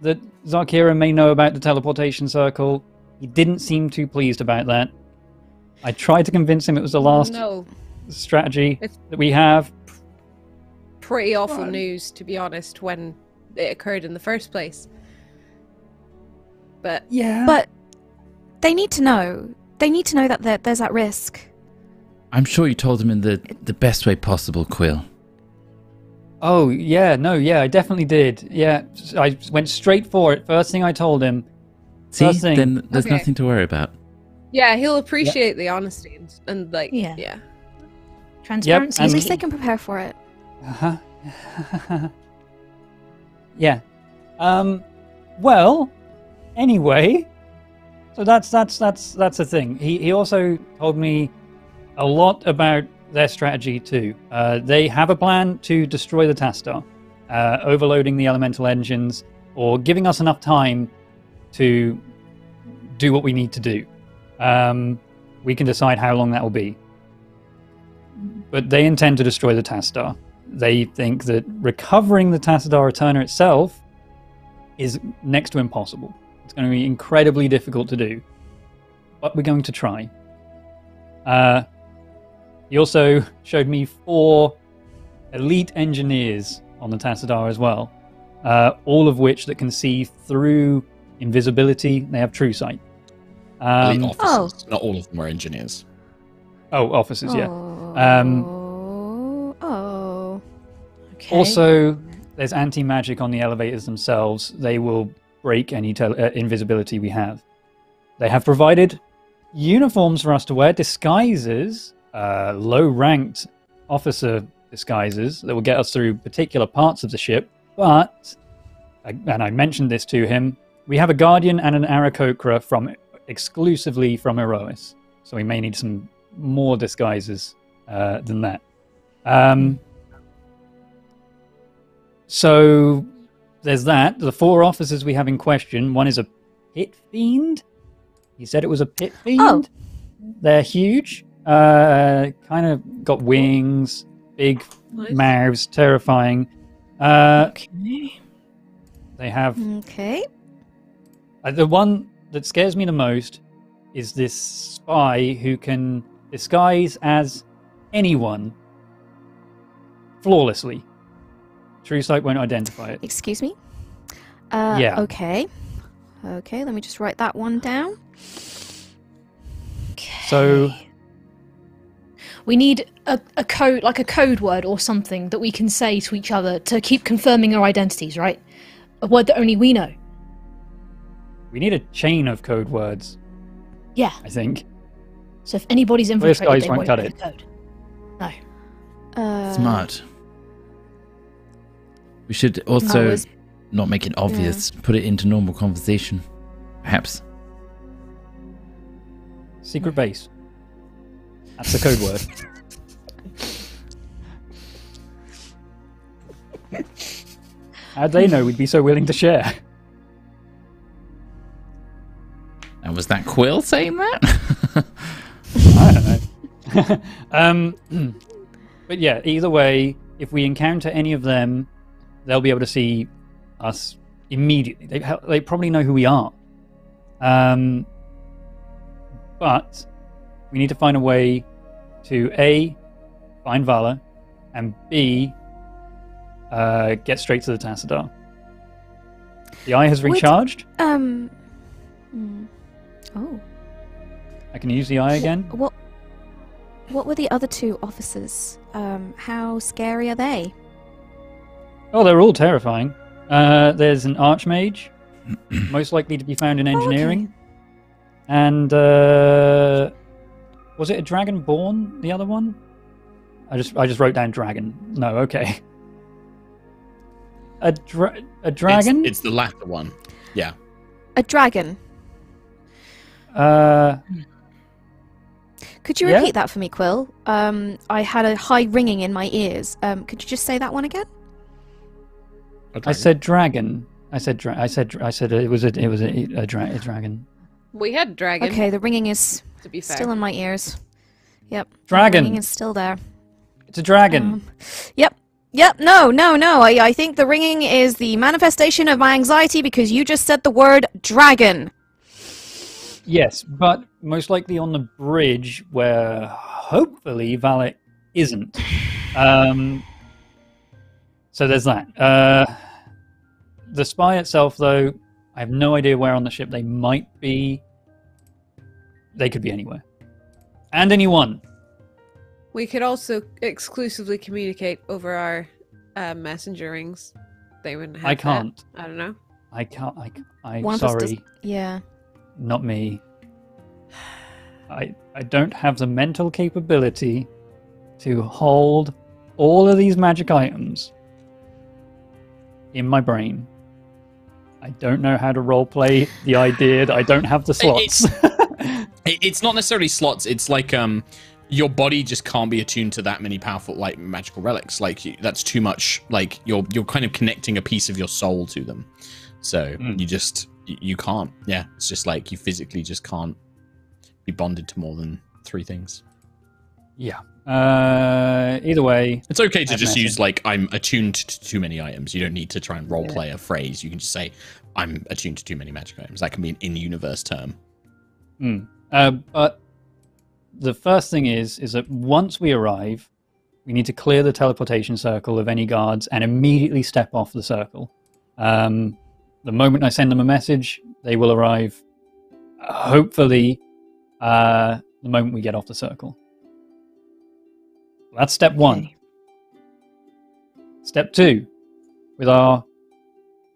Speaker 2: that Zarkira may know about the teleportation circle. He didn't seem too pleased about that. I tried to convince him it was the oh, last
Speaker 3: No,
Speaker 2: strategy
Speaker 3: It's-
Speaker 2: that we have.
Speaker 3: pretty awful
Speaker 2: Right.
Speaker 3: news to be honest. When it occurred in the first place. But
Speaker 2: Yeah.
Speaker 5: But they need to know. They need to know that there's that risk.
Speaker 4: I'm sure you told him in the the best way possible, Quill.
Speaker 2: Oh yeah, no, yeah, I definitely did. Yeah, I went straight for it. First thing I told him.
Speaker 4: See,
Speaker 2: First thing.
Speaker 4: then there's
Speaker 3: Okay.
Speaker 4: nothing to worry about.
Speaker 3: yeah, he'll appreciate the honesty and, and like
Speaker 6: Yeah.
Speaker 3: yeah.
Speaker 6: Transparency.
Speaker 5: At least they can prepare for it.
Speaker 2: Uh huh. yeah. Um. Well. Anyway. So that's that's that's that's a thing. He he also told me a lot about their strategy too. Uh, they have a plan to destroy the Tassadar, uh, overloading the elemental engines or giving us enough time to do what we need to do. Um, we can decide how long that will be. But they intend to destroy the Tassadar. They think that recovering the Tassadar Returner itself is next to impossible. It's going to be incredibly difficult to do. But we're going to try. Uh, he also showed me four elite engineers on the Tassadar as well, uh, all of which that can see through invisibility. They have true sight.
Speaker 1: Elite
Speaker 2: Um,
Speaker 1: officers. Not all of them are engineers.
Speaker 2: oh, officers, yeah.
Speaker 5: Oh.
Speaker 2: Um,
Speaker 5: oh.
Speaker 6: Okay.
Speaker 2: Also, there's anti magic on the elevators themselves. They will break any tel- uh, invisibility we have. They have provided uniforms for us to wear, disguises, uh, low ranked officer disguises that will get us through particular parts of the ship. But, and I mentioned this to him, we have a Guardian and an Aarakocra from exclusively from Aerois. So we may need some more disguises uh, than that. Um, so there's that. The four officers we have in question. One is a pit fiend. He said it was a pit fiend.
Speaker 5: Oh.
Speaker 2: They're huge. Uh, kind of got wings, big
Speaker 3: Nice.
Speaker 2: mouths, terrifying. Uh,
Speaker 6: Okay.
Speaker 2: They have
Speaker 5: Okay.
Speaker 2: Uh, the one that scares me the most is this spy who can disguise as anyone flawlessly. True Sight won't identify it.
Speaker 5: Excuse me. Uh,
Speaker 2: Yeah.
Speaker 5: Okay. Okay. Let me just write that one down.
Speaker 2: So
Speaker 6: We need a, a code, like a code word or something that we can say to each other to keep confirming our identities, right? A word that only we know.
Speaker 2: we need a chain of code words,
Speaker 6: Yeah.
Speaker 2: I think.
Speaker 6: So if anybody's
Speaker 2: Those
Speaker 6: infiltrated,
Speaker 2: guys
Speaker 6: they
Speaker 2: won't
Speaker 6: won't
Speaker 2: cut it.
Speaker 6: code. No.
Speaker 5: Uh,
Speaker 4: Smart. We should also
Speaker 5: was-
Speaker 4: not make it obvious. Put it into normal conversation, perhaps.
Speaker 2: Secret base. That's the code word. How'd they know we'd be so willing to share?
Speaker 4: And was that Quill saying that?
Speaker 2: I don't know. um, but yeah, either way, if we encounter any of them, they'll be able to see us immediately. They, they probably know who we are. Um, but we need to find a way to A, find Valla, and B, uh, get straight to the Tassadar. The eye has recharged.
Speaker 5: Um. hmm. Oh.
Speaker 2: I can use the eye again.
Speaker 5: What? What were the other two officers? Um. How scary are they?
Speaker 2: Oh, they're all terrifying. Uh, there's an archmage, most likely to be found in
Speaker 5: Oh, okay.
Speaker 2: engineering, and uh, was it a dragonborn? The other one? I just I just wrote down dragon. No, okay. A dra- a dragon.
Speaker 1: It's, it's the latter one. Yeah.
Speaker 5: A dragon.
Speaker 2: Uh,
Speaker 5: Could you
Speaker 2: Yeah?
Speaker 5: repeat that for me, Quill? Um. I had a high ringing in my ears. Um. Could you just say that one again?
Speaker 2: I said dragon. I said dra- I said I said it was a it was a, a, dra- a dragon.
Speaker 3: We had dragon.
Speaker 5: Okay. The ringing is
Speaker 3: To be fair.
Speaker 5: still in my ears. Yep. the
Speaker 2: Dragon.
Speaker 5: ringing is still there.
Speaker 2: It's a dragon.
Speaker 5: Um, yep. Yep. No. No. No. I. I think the ringing is the manifestation of my anxiety because you just said the word dragon.
Speaker 2: Yes, but most likely on the bridge where hopefully Valet isn't. Um, so there's that. Uh, the spy itself, though, I have no idea where on the ship they might be. They could be anywhere. And anyone.
Speaker 3: We could also exclusively communicate over our uh, messenger rings. They wouldn't have
Speaker 2: I can't.
Speaker 3: I don't know.
Speaker 2: I can't. I, I'm
Speaker 5: One of does-
Speaker 2: sorry.
Speaker 5: Yeah.
Speaker 2: Not me. I I don't have the mental capability to hold all of these magic items in my brain. I don't know how to roleplay the idea that I don't have the slots.
Speaker 1: It- it's not necessarily slots. It's like um, your body just can't be attuned to that many powerful like magical relics. Like that's too much. Like you're you're kind of connecting a piece of your soul to them. So
Speaker 2: Mm.
Speaker 1: you just you can't. Yeah, it's just like you physically just can't be bonded to more than three things.
Speaker 2: yeah. Uh, either way,
Speaker 1: It's okay to
Speaker 2: I've
Speaker 1: just use like I'm attuned to too many items. You don't need to try and roleplay a phrase. You can just say I'm attuned to too many magic items. That can be an in-universe term.
Speaker 2: Hmm. Uh, but the first thing is, is that once we arrive, we need to clear the teleportation circle of any guards and immediately step off the circle. Um, the moment I send them a message, they will arrive. Hopefully, uh, the moment we get off the circle. That's step one. Step two, with our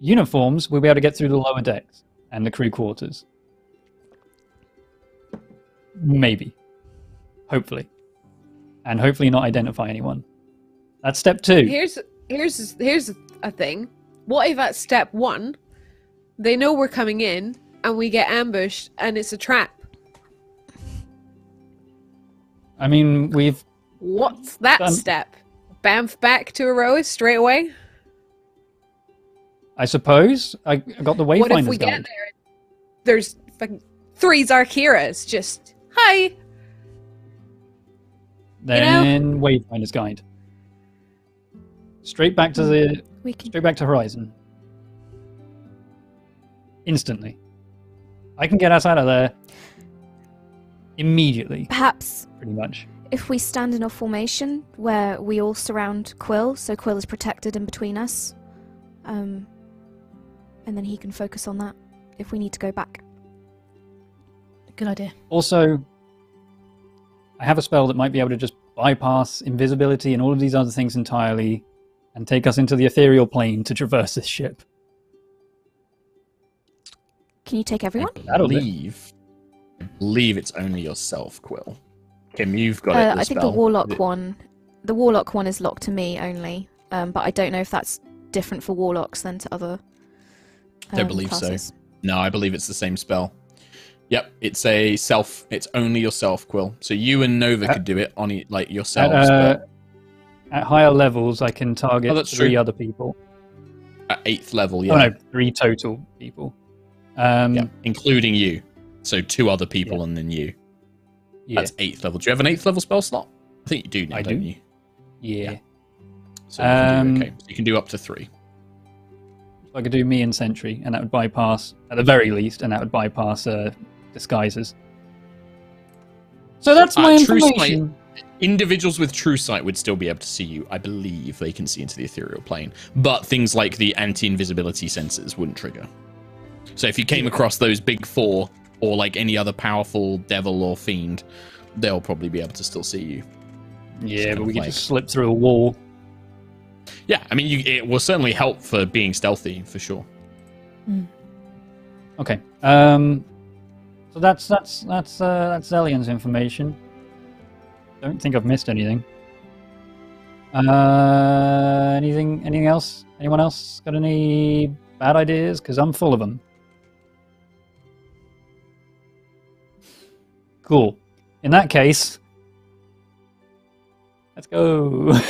Speaker 2: uniforms, we'll be able to get through the lower decks and the crew quarters. Maybe. Hopefully. And hopefully not identify anyone. That's step two.
Speaker 3: Here's here's here's a thing. What if at step one, they know we're coming in and we get ambushed and it's a trap?
Speaker 2: I mean, we've.
Speaker 3: What's that
Speaker 2: Done.
Speaker 3: step? Bamf back to Aerois straight away?
Speaker 2: I suppose. I I got the
Speaker 3: what if
Speaker 2: Wayfinder's
Speaker 3: we
Speaker 2: guide.
Speaker 3: get there? There's fucking three Zarkiras. Just hi.
Speaker 2: Then Wayfinder's guide. Straight back to hmm. the.
Speaker 5: We can.
Speaker 2: Straight back to Horizon. instantly. I can get us out of there immediately,
Speaker 5: Perhaps
Speaker 2: pretty much.
Speaker 5: If we stand in a formation where we all surround Quill, so Quill is protected in between us, um, and then he can focus on that if we need to go back.
Speaker 6: Good idea.
Speaker 2: Also, I have a spell that might be able to just bypass invisibility and all of these other things entirely and take us into the ethereal plane to traverse this ship.
Speaker 5: Can you take everyone?
Speaker 1: I
Speaker 2: That'll do.
Speaker 1: believe, I believe it's only yourself, Quill. Kim, you've got.
Speaker 5: Uh,
Speaker 1: the
Speaker 5: I think the. Warlock
Speaker 1: The-
Speaker 5: one, the Warlock one is locked to me only, um, but I don't know if that's different for Warlocks than to other.
Speaker 1: Don't
Speaker 5: um,
Speaker 1: believe so. No, I believe it's the same spell. Yep, it's a self. It's only yourself, Quill. So you and Nova
Speaker 2: Uh,
Speaker 1: could do it on it like
Speaker 2: At,
Speaker 1: yourselves,
Speaker 2: uh,
Speaker 1: but
Speaker 2: at higher levels, I can target
Speaker 1: Oh, that's
Speaker 2: three
Speaker 1: true.
Speaker 2: other people.
Speaker 1: at eighth level,
Speaker 2: Oh
Speaker 1: yeah,
Speaker 2: no, three total people. Um,
Speaker 1: yeah, including you. So two other people and then you.
Speaker 2: Yeah,
Speaker 1: That's eighth level. Do you have an eighth level spell slot? I think you do now,
Speaker 2: I
Speaker 1: don't
Speaker 2: do.
Speaker 1: you?
Speaker 2: yeah.
Speaker 1: So you can
Speaker 2: Um,
Speaker 1: do, okay, so you can do up to three.
Speaker 2: So I could do me and Sentry, and that would bypass, at the very least, and that would bypass uh, disguises. So that's
Speaker 1: Uh,
Speaker 2: my
Speaker 1: Sight-
Speaker 2: information.
Speaker 1: Individuals with true sight would still be able to see you. I believe they can see into the ethereal plane, but things like the anti-invisibility sensors wouldn't trigger. So if you came across those big four, or like any other powerful devil or fiend, they'll probably be able to still see you.
Speaker 2: Yeah, but we could
Speaker 1: like-
Speaker 2: just slip through a wall.
Speaker 1: Yeah, I mean, you, it will certainly help for being stealthy for sure.
Speaker 2: Okay. Um. So that's that's that's uh, that's Zellion's information. Don't think I've missed anything. Uh, anything? Anything else? Anyone else got any bad ideas? Because I'm full of them. Cool. In that case, let's go.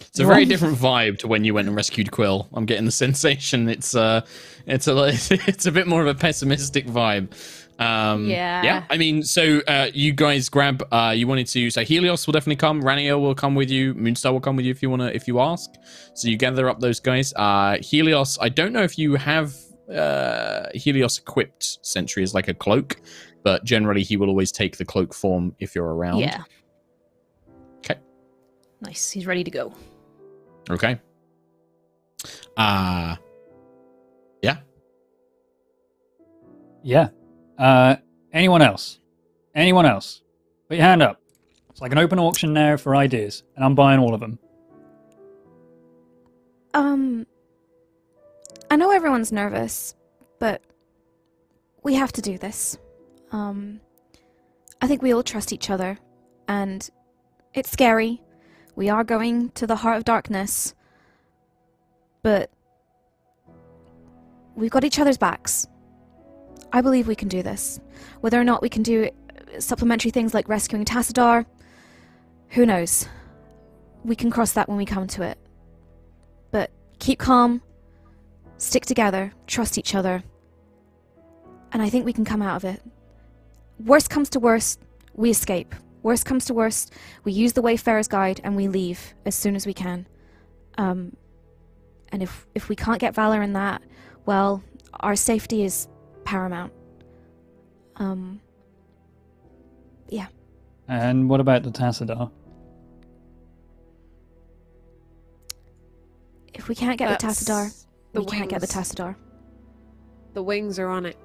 Speaker 1: It's a very different vibe to when you went and rescued Quill. I'm getting the sensation it's uh it's a it's a bit more of a pessimistic vibe. Um,
Speaker 3: Yeah.
Speaker 1: Yeah. I mean, so uh, you guys grab. Uh, you wanted to. So Helios will definitely come. Raniel will come with you. Moonstar will come with you if you wanna if you ask. So you gather up those guys. Uh, Helios. I don't know if you have uh, Helios equipped Sentry as like a cloak, but generally he will always take the cloak form if you're around.
Speaker 6: Yeah.
Speaker 1: Okay.
Speaker 6: Nice. He's ready to go.
Speaker 1: Okay. Uh yeah.
Speaker 2: Yeah. Uh, anyone else? Anyone else? Put your hand up. It's like an open auction now for ideas, and I'm buying all of them.
Speaker 5: Um, I know everyone's nervous, but we have to do this. Um, I think we all trust each other, and it's scary. We are going to the heart of darkness, but we've got each other's backs. I believe we can do this. Whether or not we can do supplementary things like rescuing Tassadar, who knows? We can cross that when we come to it. But keep calm, stick together, trust each other, and I think we can come out of it. Worst comes to worst, we escape. Worst comes to worst, we use the Wayfarer's Guide and we leave as soon as we can. Um, and if if we can't get Valla in that, well, our safety is paramount. Um, yeah.
Speaker 2: And what about the Tassadar?
Speaker 5: if we can't get the Tassadar,
Speaker 3: the
Speaker 5: we can't get the
Speaker 3: wings.
Speaker 5: Tassadar.
Speaker 3: The wings are on it.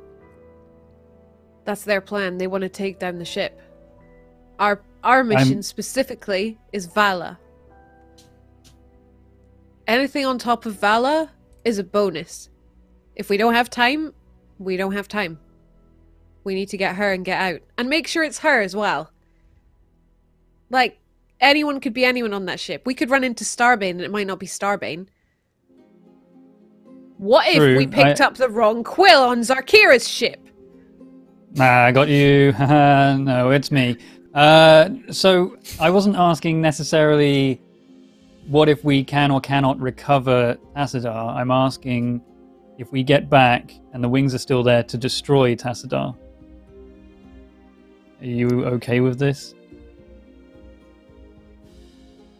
Speaker 3: That's their plan. They want to take down the ship. Our our mission specifically is Valla. Anything on top of Valla is a bonus. If we don't have time, we don't have time. We need to get her and get out. And make sure it's her as well. Like, anyone could be anyone on that ship. We could run into Starbane and it might not be Starbane. What if
Speaker 2: True,
Speaker 3: we picked
Speaker 2: I-
Speaker 3: up the wrong quill on Zarkira's ship?
Speaker 2: Nah, I got you. No, it's me. Uh, so I wasn't asking necessarily what if we can or cannot recover Tassadar. I'm asking if we get back and the wings are still there to destroy Tassadar. Are you okay with this?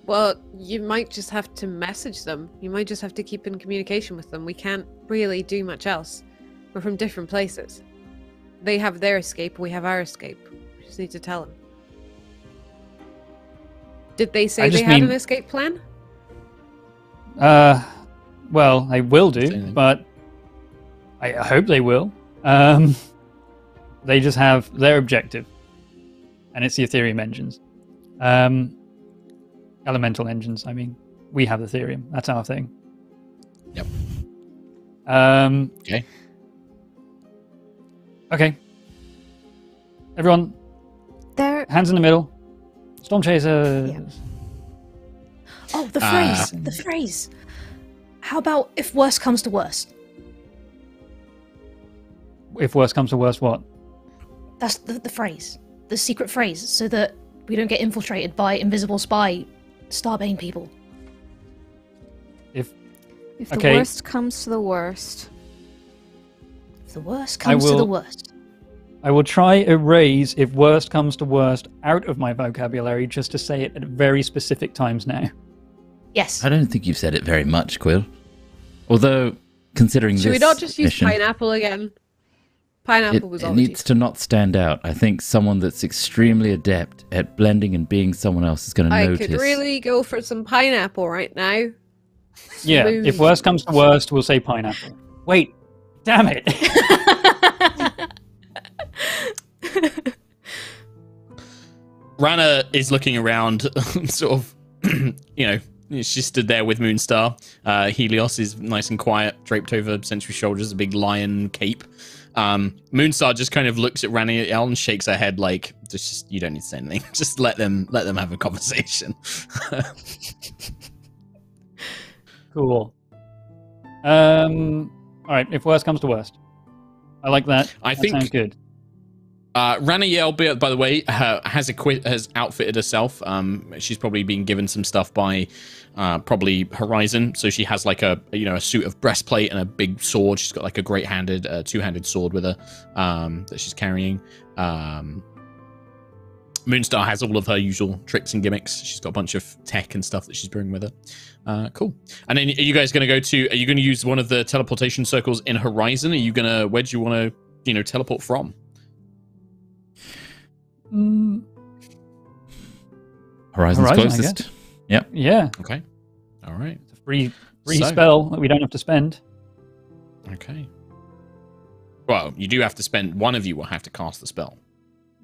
Speaker 3: Well, you might just have to message them. You might just have to keep in communication with them. We can't really do much else. We're from different places. They have their escape, we have our escape. We just need to tell them. Did they say they
Speaker 2: just
Speaker 3: had an escape plan?
Speaker 2: Uh, well, they will do,
Speaker 1: Same
Speaker 2: but I, I hope they will. Um, they just have their objective, and it's the Ethereum engines. Um, elemental engines. I mean, we have the Ethereum. That's our thing.
Speaker 1: Yep.
Speaker 2: Um.
Speaker 1: Okay.
Speaker 2: Okay. Everyone,
Speaker 5: There.
Speaker 2: hands in the middle. Storm chasers.
Speaker 5: Yeah.
Speaker 6: Oh, the
Speaker 1: Ah.
Speaker 6: phrase. the phrase. How about if worst comes to worst?
Speaker 2: If worst comes to worst, what?
Speaker 6: That's the, the phrase. The secret phrase, so that we don't get infiltrated by invisible spy Starbane people.
Speaker 2: If
Speaker 5: If the
Speaker 2: Okay.
Speaker 5: worst comes to the worst.
Speaker 6: If the worst
Speaker 2: I
Speaker 6: comes to the worst.
Speaker 2: I will try erase if worst comes to worst out of my vocabulary just to say it at very specific times now.
Speaker 6: Yes.
Speaker 4: I don't think you've said it very much, Quill. Although, considering
Speaker 3: Should we
Speaker 4: this
Speaker 3: not just use
Speaker 4: mission,
Speaker 3: pineapple again? Pineapple
Speaker 4: it, it needs to not stand out. I think someone that's extremely adept at blending and being someone else is going to notice.
Speaker 3: I
Speaker 4: notice.
Speaker 3: could really go for some pineapple right now.
Speaker 2: Yeah, if worst comes to worst, we'll say pineapple. Wait, damn it.
Speaker 1: Rana is looking around, sort of, you know, she stood there with Moonstar. Uh, Helios is nice and quiet, draped over Sentry's shoulders, a big lion cape. Um, Moonstar just kind of looks at Raniel and shakes her head like, just you don't need to say anything. Just let them let them have a conversation.
Speaker 2: cool. Um, all right, if worst comes to worst. I like that.
Speaker 1: I
Speaker 2: That
Speaker 1: think-
Speaker 2: sounds good.
Speaker 1: Uh, Raniel, by by the way, uh, has equi- has outfitted herself. Um, she's probably been given some stuff by uh, probably Horizon, so she has like a you know a suit of breastplate and a big sword. She's got like a great handed, uh, two handed sword with her um, that she's carrying. Um, Moonstar has all of her usual tricks and gimmicks. She's got a bunch of tech and stuff that she's bringing with her. Uh, cool. And then are you guys going to go to? Are you going to use one of the teleportation circles in Horizon? Are you going to? Where do you want to? You know, teleport from?
Speaker 2: Mm,
Speaker 4: Horizon's
Speaker 2: Horizon, I
Speaker 4: closest.
Speaker 2: yeah,
Speaker 1: Okay. All right.
Speaker 2: it's a free free
Speaker 1: So-
Speaker 2: spell that we don't have to spend.
Speaker 1: Okay. Well, you do have to spend. One of you will have to cast the spell.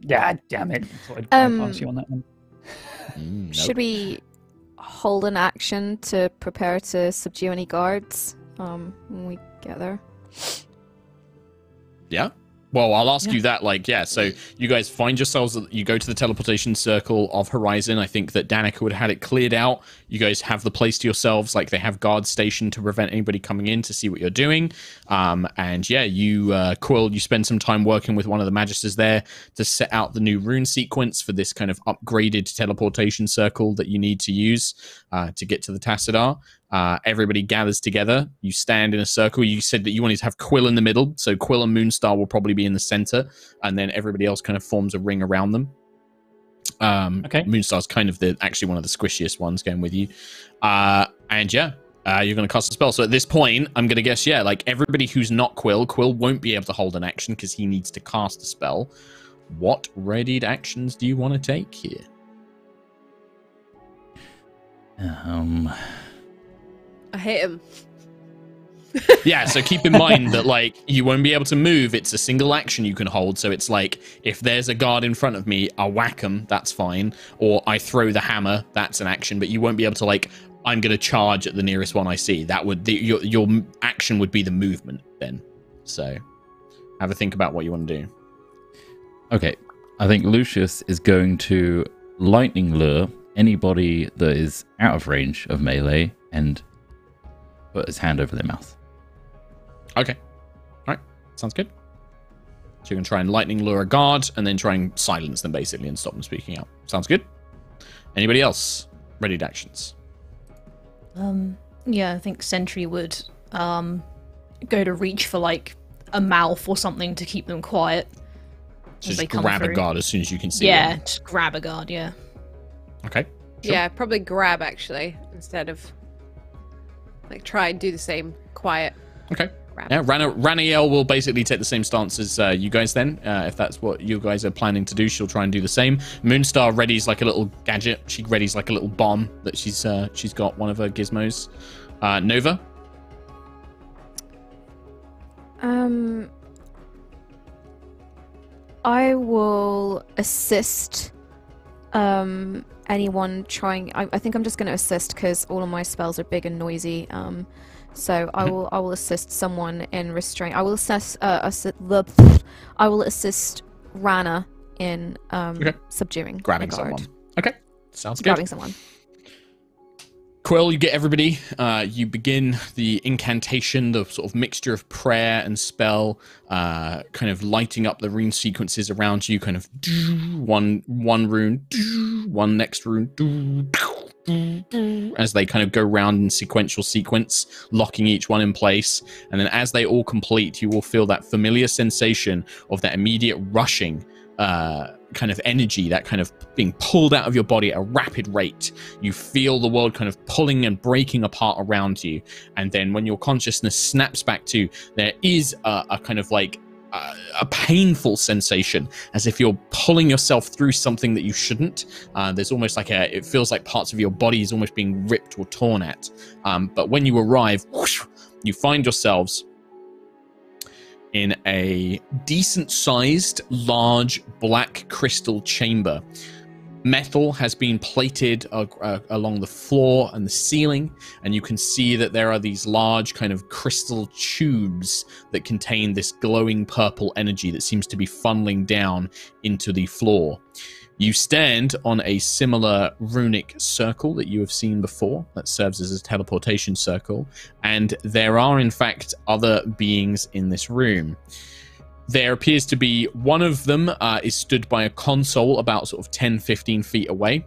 Speaker 2: Yeah, damn it. I
Speaker 5: Um,
Speaker 2: bypass you on that one.
Speaker 1: Mm, nope.
Speaker 5: Should we hold an action to prepare to subdue any guards um, when we get there?
Speaker 1: Yeah. Well, I'll ask
Speaker 2: Yeah.
Speaker 1: you that. Like, yeah. So you guys find yourselves. You go to the teleportation circle of Horizon. I think that Danica would have had it cleared out. You guys have the place to yourselves. Like they have guards stationed to prevent anybody coming in to see what you're doing. Um, and yeah, you uh, Quill. You spend some time working with one of the magisters there to set out the new rune sequence for this kind of upgraded teleportation circle that you need to use uh, to get to the Tassadar. Uh, everybody gathers together. You stand in a circle. You said that you wanted to have Quill in the middle, so Quill and Moonstar will probably be in the center, and then everybody else kind of forms a ring around them. Um,
Speaker 2: Okay.
Speaker 1: Moonstar's kind of the actually one of the squishiest ones going with you, uh, and yeah, uh, you're going to cast a spell. So at this point, I'm going to guess yeah, like everybody who's not Quill, Quill won't be able to hold an action because he needs to cast a spell. What readied actions do you want to take here?
Speaker 4: Um,
Speaker 3: I hate him.
Speaker 1: yeah, so keep in mind that like you won't be able to move. It's a single action you can hold. So it's like if there's a guard in front of me, I whack him. That's fine. Or I throw the hammer. That's an action. But you won't be able to like I'm going to charge at the nearest one I see. That would the, your your action would be the movement then. So have a think about what you want to do.
Speaker 4: okay, I think Lucius is going to lightning lure anybody that is out of range of melee and put his hand over their mouth.
Speaker 1: Okay. All right. Sounds good. So you can try and lightning lure a guard and then try and silence them basically and stop them speaking out. Sounds good. Anybody else? Ready to actions.
Speaker 6: Um, yeah, I think Sentry would um go to reach for like a mouth or something to keep them quiet.
Speaker 1: So just
Speaker 6: come
Speaker 1: grab a guard as soon as you can see
Speaker 6: Yeah,
Speaker 1: them.
Speaker 6: just grab a guard. Yeah.
Speaker 1: Okay. Sure.
Speaker 3: Yeah, probably grab actually instead of like try and do the same quiet
Speaker 1: Okay.
Speaker 3: grab.
Speaker 1: Yeah, Rana, Raniel will basically take the same stance as uh, you guys then. Uh, if that's what you guys are planning to do, she'll try and do the same. Moonstar readies like a little gadget. She readies like a little bomb that she's uh, she's got one of her gizmos. Uh, Nova,
Speaker 5: Um, I will assist um, anyone trying. I, I think I'm just going to assist because all of my spells are big and noisy. Um, so I will I will assist someone in restraint. I will assess uh, assi- the I will assist Rana in um,
Speaker 1: Okay.
Speaker 5: subduing
Speaker 1: grabbing
Speaker 5: the guard.
Speaker 1: someone. Okay, sounds good.
Speaker 5: Grabbing someone.
Speaker 1: Quill, you get everybody. Uh, you begin the incantation, the sort of mixture of prayer and spell, uh, kind of lighting up the rune sequences around you. Kind of one one rune, one next rune, as they kind of go round in sequential sequence, locking each one in place. And then as they all complete, you will feel that familiar sensation of that immediate rushing. Uh, kind of energy, that kind of being pulled out of your body at a rapid rate. You feel the world kind of pulling and breaking apart around you. And then when your consciousness snaps back to, there is a, a kind of like a, painful sensation as if you're pulling yourself through something that you shouldn't. Uh, there's almost like a, it feels like parts of your body is almost being ripped or torn at. Um, but when you arrive, whoosh, you find yourselves in a decent sized, large black crystal chamber. Metal has been plated uh, uh, along the floor and the ceiling, and you can see that there are these large, kind of crystal tubes that contain this glowing purple energy that seems to be funneling down into the floor. You stand on a similar runic circle that you have seen before that serves as a teleportation circle, and there are, in fact, other beings in this room. There appears to be one of them uh, is stood by a console about sort of 10, 15 feet away.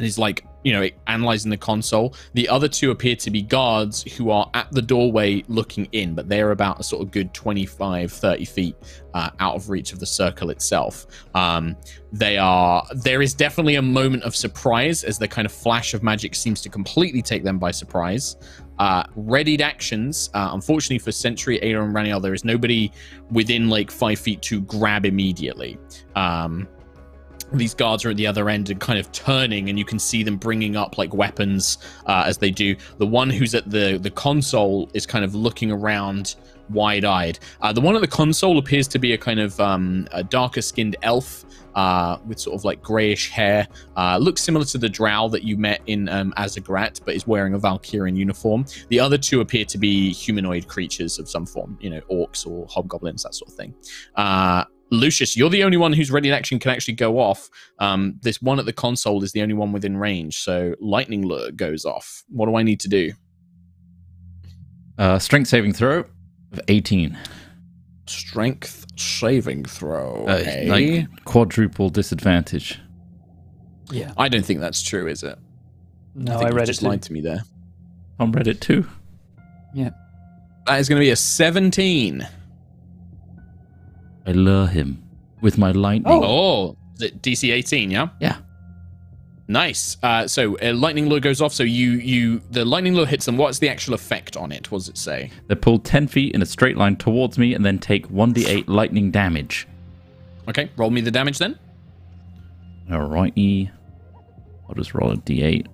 Speaker 1: And is like, you know, analyzing the console. The other two appear to be guards who are at the doorway looking in, but they're about a sort of good 25, 30 feet uh, out of reach of the circle itself. Um, they are, there is definitely a moment of surprise as the kind of flash of magic seems to completely take them by surprise. Uh, readied actions. Uh, unfortunately for Sentry, Ada, and Raniel, there is nobody within like five feet to grab immediately. Um, these guards are at the other end and kind of turning, and you can see them bringing up like weapons uh, as they do. The one who's at the the console is kind of looking around wide-eyed. Uh, the one at the console appears to be a kind of um, a darker-skinned elf uh, with sort of like grayish hair. Uh, looks similar to the drow that you met in um, Azagrat, but is wearing a Valkyrian uniform. The other two appear to be humanoid creatures of some form, you know, orcs or hobgoblins, that sort of thing. Lucius, you're the only one whose ready action can actually go off. Um, this one at the console is the only one within range, so lightning lure goes off. What do I need to do?
Speaker 4: Uh, strength saving throw of 18.
Speaker 1: Strength saving throw.
Speaker 4: Uh,
Speaker 1: eh?
Speaker 4: like quadruple disadvantage.
Speaker 2: Yeah.
Speaker 1: I don't think that's true, is it?
Speaker 2: No,
Speaker 1: I,
Speaker 2: I,
Speaker 1: think you
Speaker 2: read it.
Speaker 1: just
Speaker 2: too.
Speaker 1: lied to me there.
Speaker 4: On Reddit too. Yeah.
Speaker 1: That is going to be a 17.
Speaker 4: I lure him with my lightning.
Speaker 1: Oh, is it DC 18, yeah?
Speaker 4: Yeah.
Speaker 1: Nice. Uh, so uh, lightning lure goes off. So you you the lightning lure hits them. What's the actual effect on it? What does it say?
Speaker 4: They're pulled 10 feet in a straight line towards me and then take 1d8 lightning damage.
Speaker 1: Okay, roll me the damage then.
Speaker 4: Alrighty. I'll just roll a d8.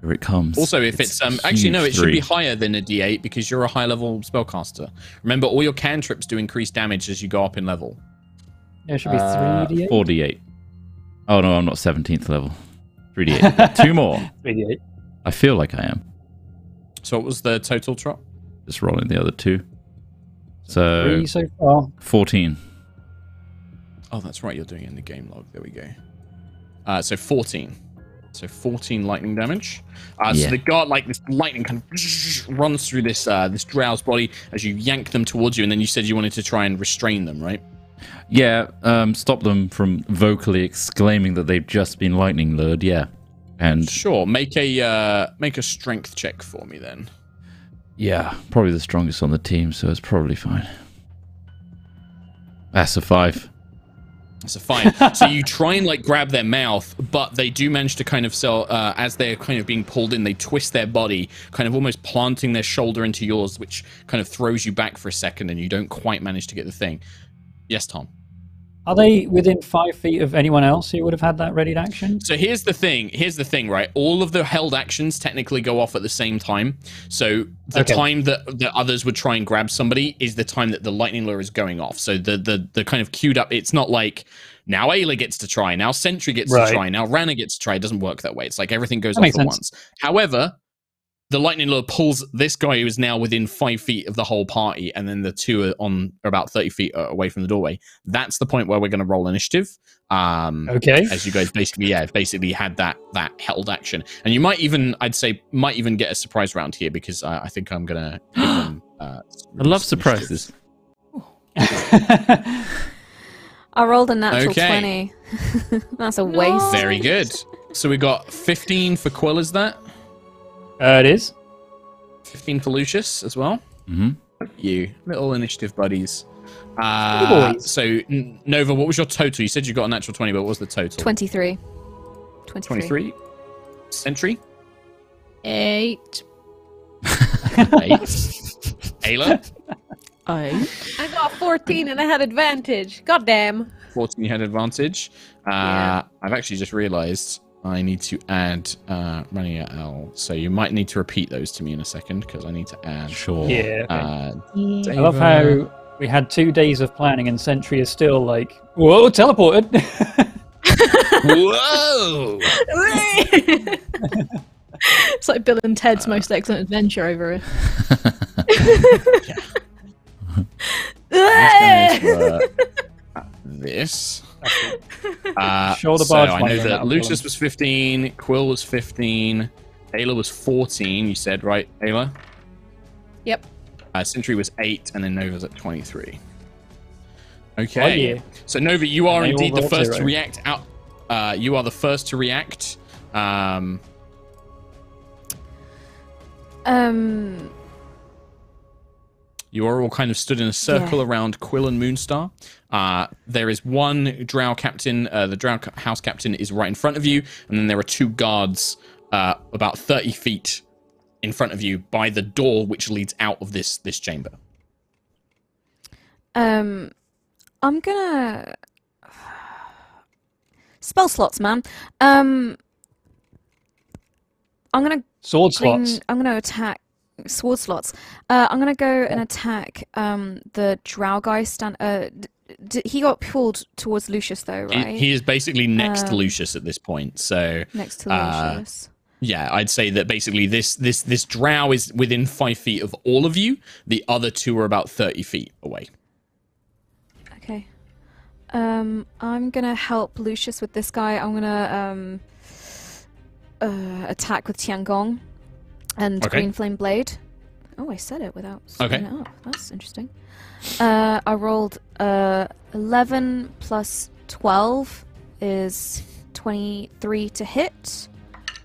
Speaker 4: Here it comes.
Speaker 1: Also, if it's, um actually no,
Speaker 4: huge
Speaker 1: it should be higher than a D8 because you're a high level spellcaster. Remember, all your cantrips do increase damage as you go up in level.
Speaker 2: Yeah, it should be
Speaker 4: Uh,
Speaker 2: 3d8.
Speaker 4: 4d8. Oh no, I'm not 17th level. 3d8. Two more.
Speaker 2: 3d8.
Speaker 4: I feel like I am.
Speaker 1: So what was the total drop?
Speaker 4: Just rolling the other two. So
Speaker 2: Three so far.
Speaker 4: 14.
Speaker 1: Oh, that's right. You're doing it in the game log. There we go. Uh, so 14. So 14 lightning damage. Uh,
Speaker 4: Yeah.
Speaker 1: So the guard, like this lightning, kind of runs through this uh, this drow's body as you yank them towards you, and then you said you wanted to try and restrain them, right?
Speaker 4: Yeah, um, stop them from vocally exclaiming that they've just been lightning lured. Yeah, and
Speaker 1: Sure. Make a uh, make a strength check for me then.
Speaker 4: yeah, probably the strongest on the team, so it's probably fine. That's a five.
Speaker 1: It's a fine. so you try and like grab their mouth, but they do manage to kind of sell uh, as they're kind of being pulled in. They twist their body, kind of almost planting their shoulder into yours, which kind of throws you back for a second, and you don't quite manage to get the thing. Yes, Tom.
Speaker 2: Are they within five feet of anyone else who would have had that readied action?
Speaker 1: So here's the thing. Here's the thing, right? All of the held actions technically go off at the same time. So the
Speaker 2: Okay.
Speaker 1: time that the others would try and grab somebody is the time that the lightning lure is going off. So the the the kind of queued up. It's not like now Aila gets to try, now Sentry gets
Speaker 2: Right.
Speaker 1: to try, now Rana gets to try. It doesn't work that way. It's like everything goes
Speaker 2: That
Speaker 1: off at
Speaker 2: sense.
Speaker 1: once. However, the lightning lure pulls this guy who is now within five feet of the whole party, and then the two are on are about thirty feet uh, away from the doorway. That's the point where we're going to roll initiative. Um,
Speaker 2: Okay.
Speaker 1: as you guys basically yeah basically had that that held action and you might even i'd say might even get a surprise round here because i, I think i'm gonna them, uh,
Speaker 4: I love surprises.
Speaker 5: I rolled a natural
Speaker 1: Okay.
Speaker 5: 20. That's a waste.
Speaker 1: very good so we got 15 for quill is that
Speaker 2: Uh, it is.
Speaker 1: 15 for lucius as well
Speaker 4: Mm-hmm.
Speaker 1: you little initiative buddies uh, so nova what was your total you said you got a natural 20 but what was the total
Speaker 5: 23. 23.
Speaker 1: 23 sentry
Speaker 6: Eight.
Speaker 1: 8 aila
Speaker 6: I.
Speaker 3: I got 14 and I had advantage. God damn.
Speaker 1: 14 you had advantage. Uh,
Speaker 3: Yeah.
Speaker 1: I've actually just realized I need to add uh, running at L. So you might need to repeat those to me in a second because I need to add.
Speaker 4: Sure.
Speaker 2: Yeah. okay.
Speaker 1: Uh,
Speaker 2: I love how we had two days of planning and Sentry is still like, whoa, teleported.
Speaker 1: Whoa!
Speaker 6: it's like Bill and Ted's most excellent adventure over here.
Speaker 1: These guys were this. Uh,
Speaker 2: Shoulder
Speaker 1: so I know that
Speaker 2: that,
Speaker 1: Lucius
Speaker 2: Dylan.
Speaker 1: was 15, Quill was 15, Aila was 14, you said, right, Aila?
Speaker 3: Yep.
Speaker 1: Uh, Sentry was 8, and then Nova's at 23.
Speaker 2: Oh,
Speaker 1: Okay.
Speaker 2: yeah.
Speaker 1: So Nova, you are
Speaker 2: And
Speaker 1: indeed the
Speaker 2: rolled
Speaker 1: first to react out. Uh, you are the first to react. Um,
Speaker 5: Um,
Speaker 1: you are all kind of stood in a circle
Speaker 5: Yeah.
Speaker 1: around Quill and Moonstar. Uh, there is one Drow captain. Uh, the Drow house captain is right in front of you, and then there are two guards uh, about thirty feet in front of you by the door which leads out of this this chamber.
Speaker 5: um, I'm gonna. Spell slots, man. Um, I'm gonna
Speaker 2: Sword
Speaker 5: bring-
Speaker 2: slots.
Speaker 5: I'm gonna attack sword slots. Uh, I'm gonna go and attack um the drow guy. Stand. Uh, d- d- he got pulled towards Lucius though,
Speaker 1: He-
Speaker 5: right?
Speaker 1: He, is basically next to
Speaker 5: Um,
Speaker 1: Lucius at this point. So
Speaker 5: Next to
Speaker 1: uh,
Speaker 5: Lucius.
Speaker 1: yeah, I'd say that basically this this this drow is within five feet of all of you. The other two are about thirty feet away.
Speaker 5: Okay. Um, I'm gonna help Lucius with this guy. I'm gonna um uh, attack with Tiangong and
Speaker 1: Okay.
Speaker 5: Green Flame Blade. Oh, I said it without
Speaker 1: Okay.
Speaker 5: it up. That's interesting. Uh, I rolled uh 11 plus 12 is 23 to hit.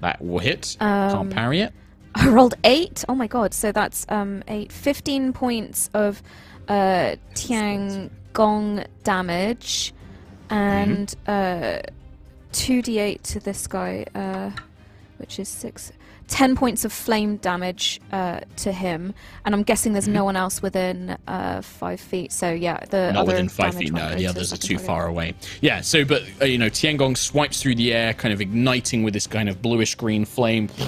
Speaker 1: That will hit.
Speaker 5: Um,
Speaker 1: Can't parry it.
Speaker 5: I rolled eight. Oh my god! So that's um eight, 15 points of uh Tiang Gong damage, and uh two d8 to this guy, uh, which is six. 10 points of flame damage uh, to him, and I'm guessing there's no one else within uh, five feet. So yeah, the
Speaker 1: Not
Speaker 5: other
Speaker 1: within five feet. No, the others are too far away. Yeah. So, but uh, you know, Tiangong swipes through the air, kind of igniting with this kind of bluish green flame.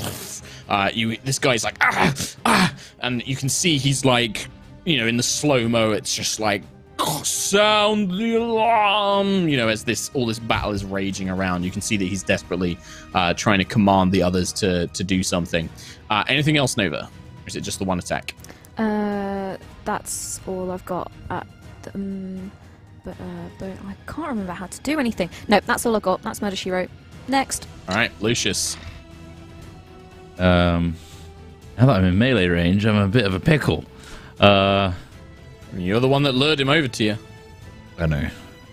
Speaker 1: Uh, you, this guy's like ah ah, and you can see he's like, you know, in the slow mo, it's just like sound the alarm. You know, as this all this battle is raging around, you can see that he's desperately uh, trying to command the others to to do something. Uh, anything else, Nova? Or is it just the one attack?
Speaker 5: Uh, that's all I've got at the, um, but, uh, but I can't remember how to do anything. Nope, that's all I got. That's Murder She Wrote. Next.
Speaker 1: All right, Lucius.
Speaker 4: Um, now that I'm in melee range, I'm a bit of a pickle. Uh,
Speaker 1: You're the one that lured him over to you.
Speaker 4: I know.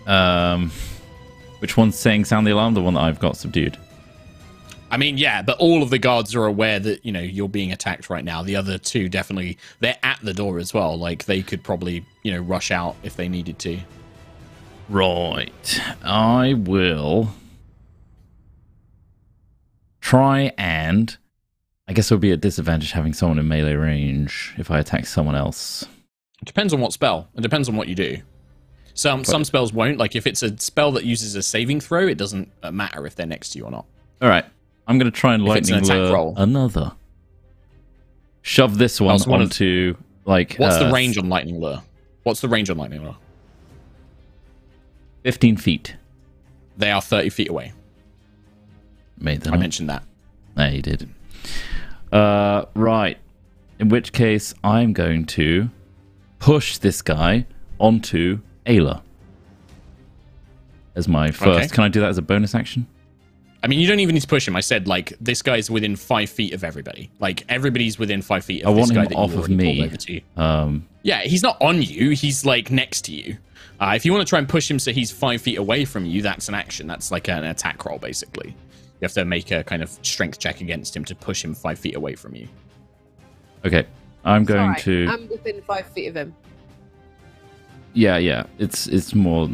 Speaker 4: Um, which one's saying sound the alarm? The one that I've got subdued.
Speaker 1: I mean, yeah, but all of the guards are aware that you know you're being attacked right now. The other two definitely they're at the door as well. Like they could probably you know rush out if they needed to.
Speaker 4: Right. I will try and. I guess it would be a disadvantage having someone in melee range if I attack someone else.
Speaker 1: It depends on what spell. It depends on what you do. Some some spells won't. Like if it's a spell that uses a saving throw, it doesn't uh, matter if they're next to you or not.
Speaker 4: All right. I'm going to try and
Speaker 1: If it's an
Speaker 4: lightning lure
Speaker 1: roll.
Speaker 4: another. Shove this one
Speaker 1: so one of-
Speaker 4: like
Speaker 1: What's
Speaker 4: uh,
Speaker 1: the range on lightning lure? What's the range on lightning lure?
Speaker 4: 15 feet.
Speaker 1: They are thirty feet away.
Speaker 4: Made that
Speaker 1: I
Speaker 4: up.
Speaker 1: mentioned that.
Speaker 4: No, you did. Uh, right. In which case, I'm going to push this guy onto Aila as my first.
Speaker 1: Okay.
Speaker 4: Can I do that as a bonus action?
Speaker 1: I mean, you don't even need to push him. I said like this guy's within five feet of everybody. Like everybody's within five feet of
Speaker 4: I
Speaker 1: this
Speaker 4: want
Speaker 1: guy
Speaker 4: him
Speaker 1: that
Speaker 4: off
Speaker 1: you
Speaker 4: of me.
Speaker 1: over to you.
Speaker 4: Um,
Speaker 1: Yeah, he's not on you. He's like next to you. Uh, if you want to try and push him so he's five feet away from you, that's an action. That's like an attack roll, basically. You have to make a kind of strength check against him to push him five feet away from you.
Speaker 4: okay. I'm
Speaker 3: It's
Speaker 4: going
Speaker 3: alright.
Speaker 4: to.
Speaker 3: I'm within five feet of him.
Speaker 4: Yeah, yeah. It's it's more.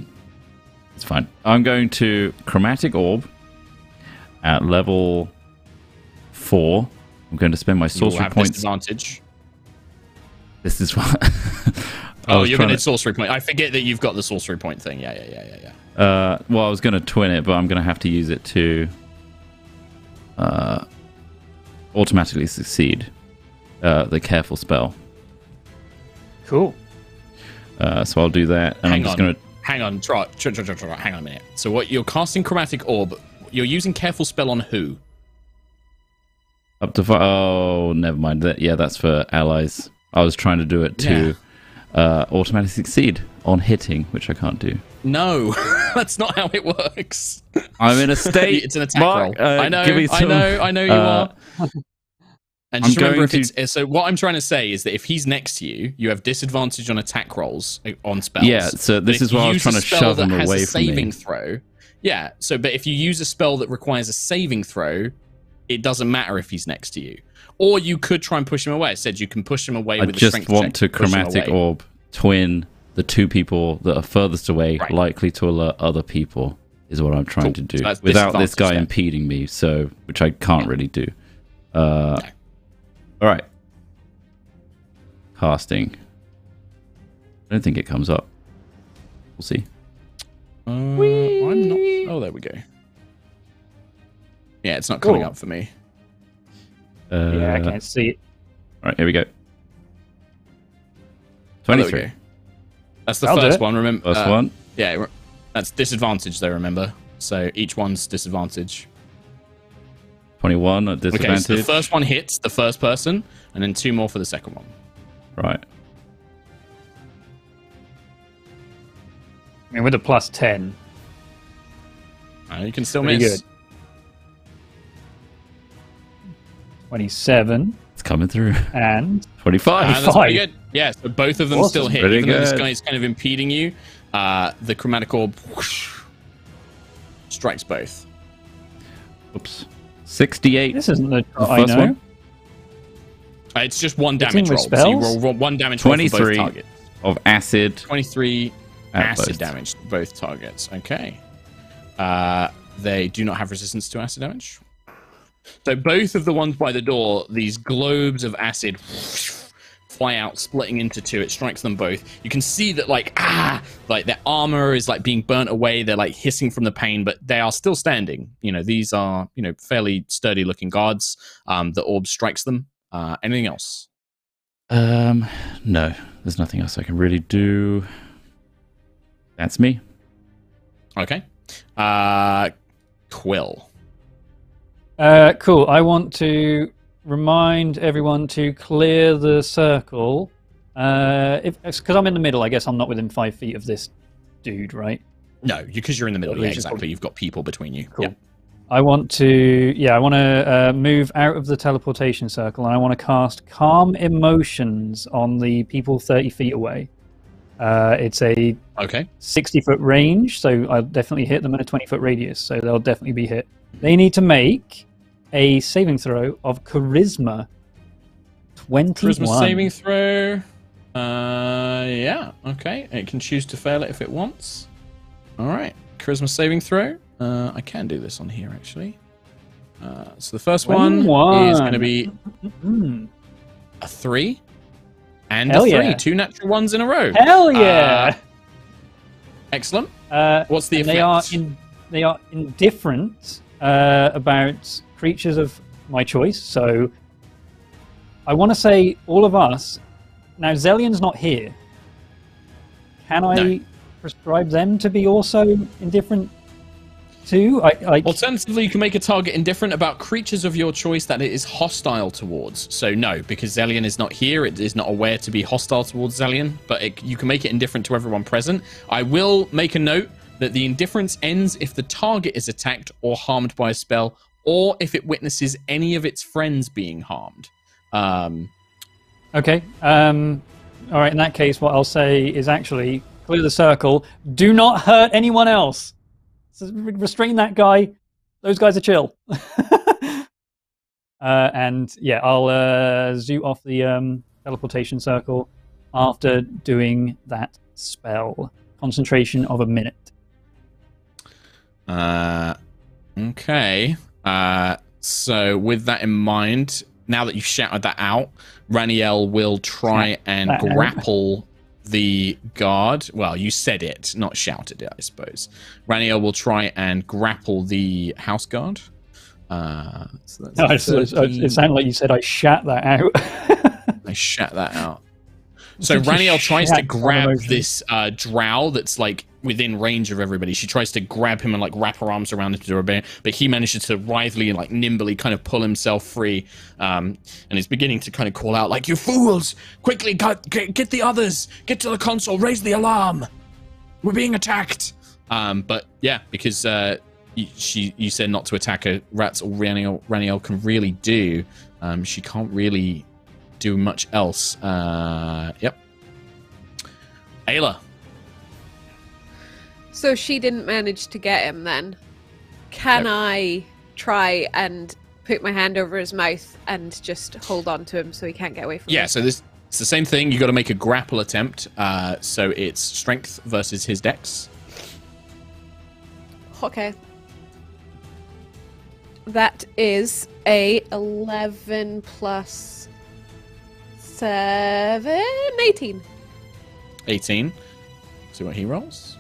Speaker 4: It's fine. I'm going to chromatic orb at level four. I'm going to spend my
Speaker 1: You'll
Speaker 4: sorcery
Speaker 1: have
Speaker 4: points.
Speaker 1: disadvantage.
Speaker 4: This is what.
Speaker 1: Oh, you're
Speaker 4: trying
Speaker 1: going to
Speaker 4: to-
Speaker 1: sorcery point. I forget that you've got the sorcery point thing. Yeah, yeah, yeah, yeah, yeah.
Speaker 4: Uh, well, I was going to twin it, but I'm going to have to use it to uh, automatically succeed uh, the careful spell.
Speaker 2: Cool.
Speaker 4: Uh, so I'll do that, and I'm just
Speaker 1: on.
Speaker 4: going to.
Speaker 1: Hang on, try, try, try, try, try, hang on a minute. So what you're casting chromatic orb, you're using careful spell on who?
Speaker 4: Up to fi- oh, never mind. That yeah, that's for allies. I was trying to do it to uh, automatically succeed on hitting, which I can't do.
Speaker 1: No, that's not how it works.
Speaker 4: I'm in a state.
Speaker 1: it's an attack
Speaker 4: Mark,
Speaker 1: roll.
Speaker 4: uh,
Speaker 1: I know, I know, I know you
Speaker 4: uh,
Speaker 1: are. And just
Speaker 4: I'm
Speaker 1: remember, if it's so, what I'm trying to say is that if he's next to you, you have disadvantage on attack rolls uh, on spells.
Speaker 4: Yeah, so this is why I was trying to shove him away
Speaker 1: a
Speaker 4: from me.
Speaker 1: saving throw. Yeah, so but if you use a spell that requires a saving throw, it doesn't matter if he's next to you. Or you could try and push him away. I said you can push him away
Speaker 4: I
Speaker 1: with a
Speaker 4: just
Speaker 1: strength
Speaker 4: want to
Speaker 1: check him
Speaker 4: chromatic orb twin the two people that are furthest away,
Speaker 1: Right.
Speaker 4: likely to alert other people. Is what I'm trying
Speaker 1: Cool.
Speaker 4: to do
Speaker 1: So
Speaker 4: without this guy impeding me. So, which I can't really do. Uh,
Speaker 1: No.
Speaker 4: All right. Casting. I don't think it comes up. We'll see.
Speaker 1: Uh, I'm not. Oh, there we go. Yeah, it's not coming
Speaker 2: Cool.
Speaker 1: up for me.
Speaker 4: Uh,
Speaker 2: yeah, I can't see it.
Speaker 4: All right, here we go.
Speaker 1: Oh, we
Speaker 4: 23.
Speaker 1: go. That's the
Speaker 2: I'll
Speaker 1: first one. Remember,
Speaker 4: First
Speaker 1: uh,
Speaker 4: one.
Speaker 1: Yeah, that's disadvantage though. Remember, so each one's disadvantage.
Speaker 4: 21 at disadvantage.
Speaker 1: Okay, so the first one hits the first person, and then two more for the second one.
Speaker 4: Right.
Speaker 2: I mean, with a plus 10,
Speaker 1: Uh, you can still
Speaker 2: Pretty
Speaker 1: miss.
Speaker 2: good. 27,
Speaker 4: It's coming through.
Speaker 2: and
Speaker 4: 25.
Speaker 1: Uh, that's pretty good. Yeah, so both of them
Speaker 2: Awesome.
Speaker 1: still hit,
Speaker 4: Pretty
Speaker 1: even though this guy is kind of impeding you. Uh, the chromatic orb whoosh, strikes both.
Speaker 4: Oops. 68.
Speaker 2: this isn't the,
Speaker 4: The
Speaker 2: I
Speaker 4: first
Speaker 2: know.
Speaker 4: one?
Speaker 1: Uh, it's just one damage roll.
Speaker 2: with
Speaker 1: So you roll, roll one damage roll for both
Speaker 4: 23.
Speaker 1: targets.
Speaker 4: of acid.
Speaker 1: 23
Speaker 4: At
Speaker 1: acid
Speaker 4: both.
Speaker 1: damage to both targets. Okay. Uh, they do not have resistance to acid damage. So both of the ones by the door, these globes of acid fly out, splitting into two. It strikes them both. You can see that, like, ah, like their armor is like being burnt away. They're like hissing from the pain, but they are still standing. You know, these are, you know, fairly sturdy looking guards. Um, the orb strikes them. Uh, anything else?
Speaker 4: Um, no, there's nothing else I can really do. That's me.
Speaker 1: Okay. Uh, Quill.
Speaker 2: Uh, cool. I want to remind everyone to clear the circle. Uh, because I'm in the middle, I guess I'm not within five feet of this dude, right?
Speaker 1: No, because you're in the middle. Yeah, exactly.
Speaker 2: probably-
Speaker 1: You've got people between you.
Speaker 2: Cool.
Speaker 1: Yeah.
Speaker 2: I want to, yeah, I want to uh, move out of the teleportation circle, and I want to cast Calm Emotions on the people 30 feet away. Uh, it's a
Speaker 1: Okay.
Speaker 2: 60 foot range, so I'll definitely hit them in a 20 foot radius, so they'll definitely be hit. They need to make a saving throw of Charisma 21.
Speaker 1: Charisma saving throw. Uh, yeah. Okay. It can choose to fail it if it wants. All right. Charisma saving throw. Uh, I can do this on here, actually. Uh, so the first one,
Speaker 2: One.
Speaker 1: is going to be a three and
Speaker 2: Hell
Speaker 1: a three.
Speaker 2: yeah.
Speaker 1: Two natural ones in a row.
Speaker 2: Hell yeah!
Speaker 1: Excellent.
Speaker 2: Uh,
Speaker 1: What's the effect?
Speaker 2: they are in, they are indifferent uh, about creatures of my choice. So I want to say all of us. Now Zellion's not here. Can I
Speaker 1: No.
Speaker 2: prescribe them to be also indifferent too? I, I
Speaker 1: Alternatively, you can make a target indifferent about creatures of your choice that it is hostile towards. So no, because Zelian is not here, it is not aware to be hostile towards Zelian, but it, you can make it indifferent to everyone present. I will make a note that the indifference ends if the target is attacked or harmed by a spell, or if it witnesses any of its friends being harmed. Um,
Speaker 2: Okay. Um, all right. In that case, what I'll say is actually clear the circle. Do not hurt anyone else. So restrain that guy. Those guys are chill. uh, and yeah, I'll uh, off the um, teleportation circle after doing that spell. Concentration of a minute.
Speaker 1: Uh, okay. Uh, so with that in mind, now that you've shouted that out, Raniel will try and grapple the guard. Well, you said it, not shouted it, I suppose. Raniel will try and grapple the house guard. Uh, so that's
Speaker 2: No, it's, it's- it sounded like you said I shat that out.
Speaker 1: I shat that out. So Raniel tries to grab this uh, drow that's like within range of everybody. She tries to grab him and like wrap her arms around him to do a bit, but he manages to writhely and like nimbly kind of pull himself free, um, and he's beginning to kind of call out like, "You fools! Quickly, get, get, get the others! Get to the console! Raise the alarm! We're being attacked!" Um, but yeah, because uh, she you said not to attack her. That's all Raniel, Raniel can really do. Um, she can't really do much else. Uh, yep. Aila.
Speaker 3: So she didn't manage to get him then. Can
Speaker 1: Nope.
Speaker 3: I try and put my hand over his mouth and just hold on to him so he can't get away from
Speaker 1: Yeah,
Speaker 3: me?
Speaker 1: so this it's the same thing. You got to make a grapple attempt. Uh, so it's strength versus his dex.
Speaker 3: Okay. That is a 11 plus 7, 18.
Speaker 1: 18. See what he rolls.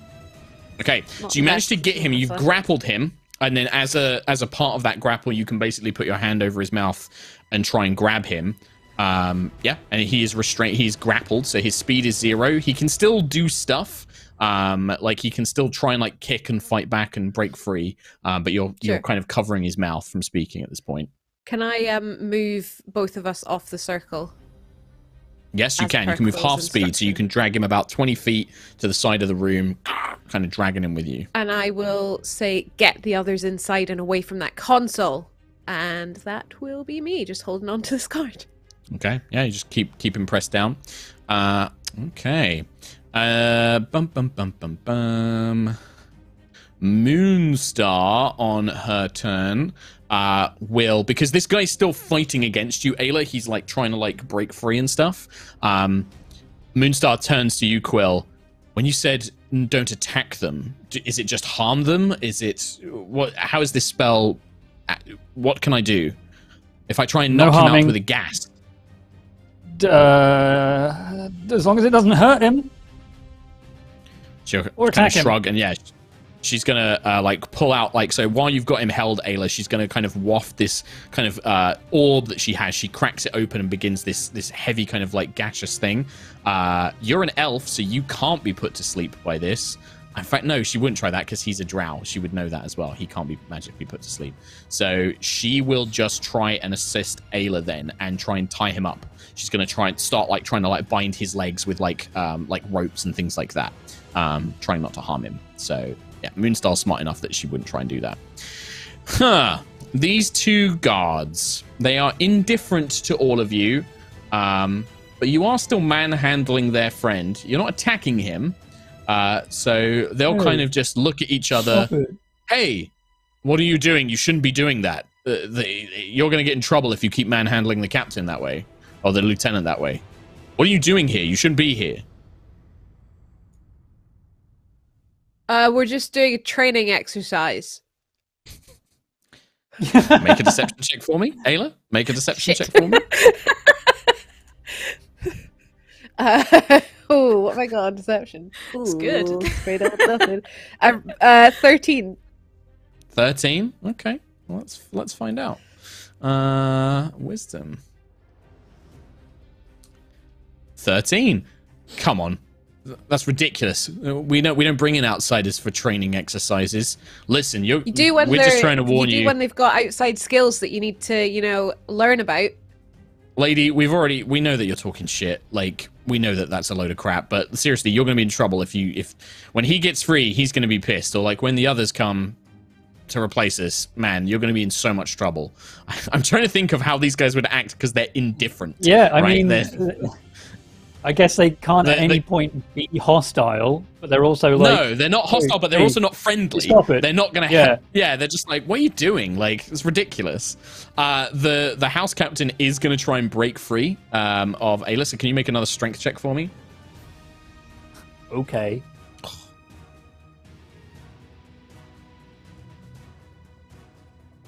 Speaker 1: Okay,
Speaker 3: Not
Speaker 1: so you managed to get him. You've grappled him, and then as a as a part of that grapple, you can basically put your hand over his mouth and try and grab him. Um, yeah, and he is restrained. He's grappled, so his speed is zero. He can still do stuff. Um, like he can still try and like kick and fight back and break free. Um, but you're you're kind of covering his mouth from speaking at this point.
Speaker 3: Can I um move both of us off the circle?
Speaker 1: Yes, you can. You can move half speed, so you can drag him about 20 feet to the side of the room, kind of dragging him with you.
Speaker 3: And I will say, get the others inside and away from that console. And that will be me, just holding on to this card.
Speaker 1: Okay. Yeah, you just keep keep him pressed down. Uh, okay. Uh, bum bum bum bum bum. Moonstar on her turn uh, will because this guy's still fighting against you, Aila. He's like trying to like break free and stuff. Um, Moonstar turns to you, Quill. When you said don't attack them, is it just harm them? Is it what? How is this spell? uh, What can I do? If I try and
Speaker 2: No
Speaker 1: knock him out with a gas,
Speaker 2: uh, as long as it doesn't hurt him.
Speaker 1: She'll
Speaker 2: Or
Speaker 1: kind
Speaker 2: attack
Speaker 1: of
Speaker 2: him.
Speaker 1: shrug and yeah, she's gonna uh, like pull out like so while you've got him held, Aila, she's gonna kind of waft this kind of uh, orb that she has. She cracks it open and begins this this heavy kind of like gaseous thing. Uh, you're an elf, so you can't be put to sleep by this. In fact, no, she wouldn't try that because he's a drow. She would know that as well. He can't be magically put to sleep. So she will just try and assist Aila then and try and tie him up. She's gonna try and start like trying to like bind his legs with like um like ropes and things like that. Um, trying not to harm him. So yeah, Moonstar's smart enough that she wouldn't try and do that. Huh. These two guards, they are indifferent to all of you. Um, but you are still manhandling their friend. You're not attacking him. Uh, so they'll
Speaker 2: Hey.
Speaker 1: kind of just look at each other. Hey, what are you doing? You shouldn't be doing that. Uh, the, you're going to get in trouble if you keep manhandling the captain that way or the lieutenant that way. What are you doing here? You shouldn't be here.
Speaker 3: Uh, we're just doing a training exercise.
Speaker 1: Make a deception check for me, Aila. Make a deception
Speaker 3: Shit.
Speaker 1: check for me.
Speaker 3: Uh, oh, what have I got on deception?
Speaker 6: It's good.
Speaker 3: Ooh, straight up nothing. Uh, uh, 13.
Speaker 1: Thirteen. Okay. Well, let's let's find out. Uh, wisdom. Thirteen. Come on. Th- That's ridiculous. Uh, We don't we don't bring in outsiders for training exercises. Listen, you're
Speaker 3: You do when
Speaker 1: we're
Speaker 3: they're
Speaker 1: just trying to warn
Speaker 3: you.
Speaker 1: you,
Speaker 3: when they've got outside skills that you need to, you know, learn about.
Speaker 1: lady. We've already we know that you're talking shit. Like we know that that's a load of crap. But seriously, you're going to be in trouble if you if when he gets free, he's going to be pissed. Or like when the others come to replace us, man, you're going to be in so much trouble. I'm trying to think of how these guys would act because they're indifferent.
Speaker 2: Yeah, I
Speaker 1: right?
Speaker 2: mean,
Speaker 1: They're-
Speaker 2: I guess they can't at any
Speaker 1: they-
Speaker 2: point be hostile, but they're also like,
Speaker 1: no, they're not hostile, but they're
Speaker 2: hey,
Speaker 1: also not friendly.
Speaker 2: stop it.
Speaker 1: They're not gonna.
Speaker 2: Yeah.
Speaker 1: Yeah, yeah. They're just like, what are you doing? Like, it's ridiculous. Uh, the the house captain is gonna try and break free um, of Alyssa. Can you make another strength check for me?
Speaker 2: okay.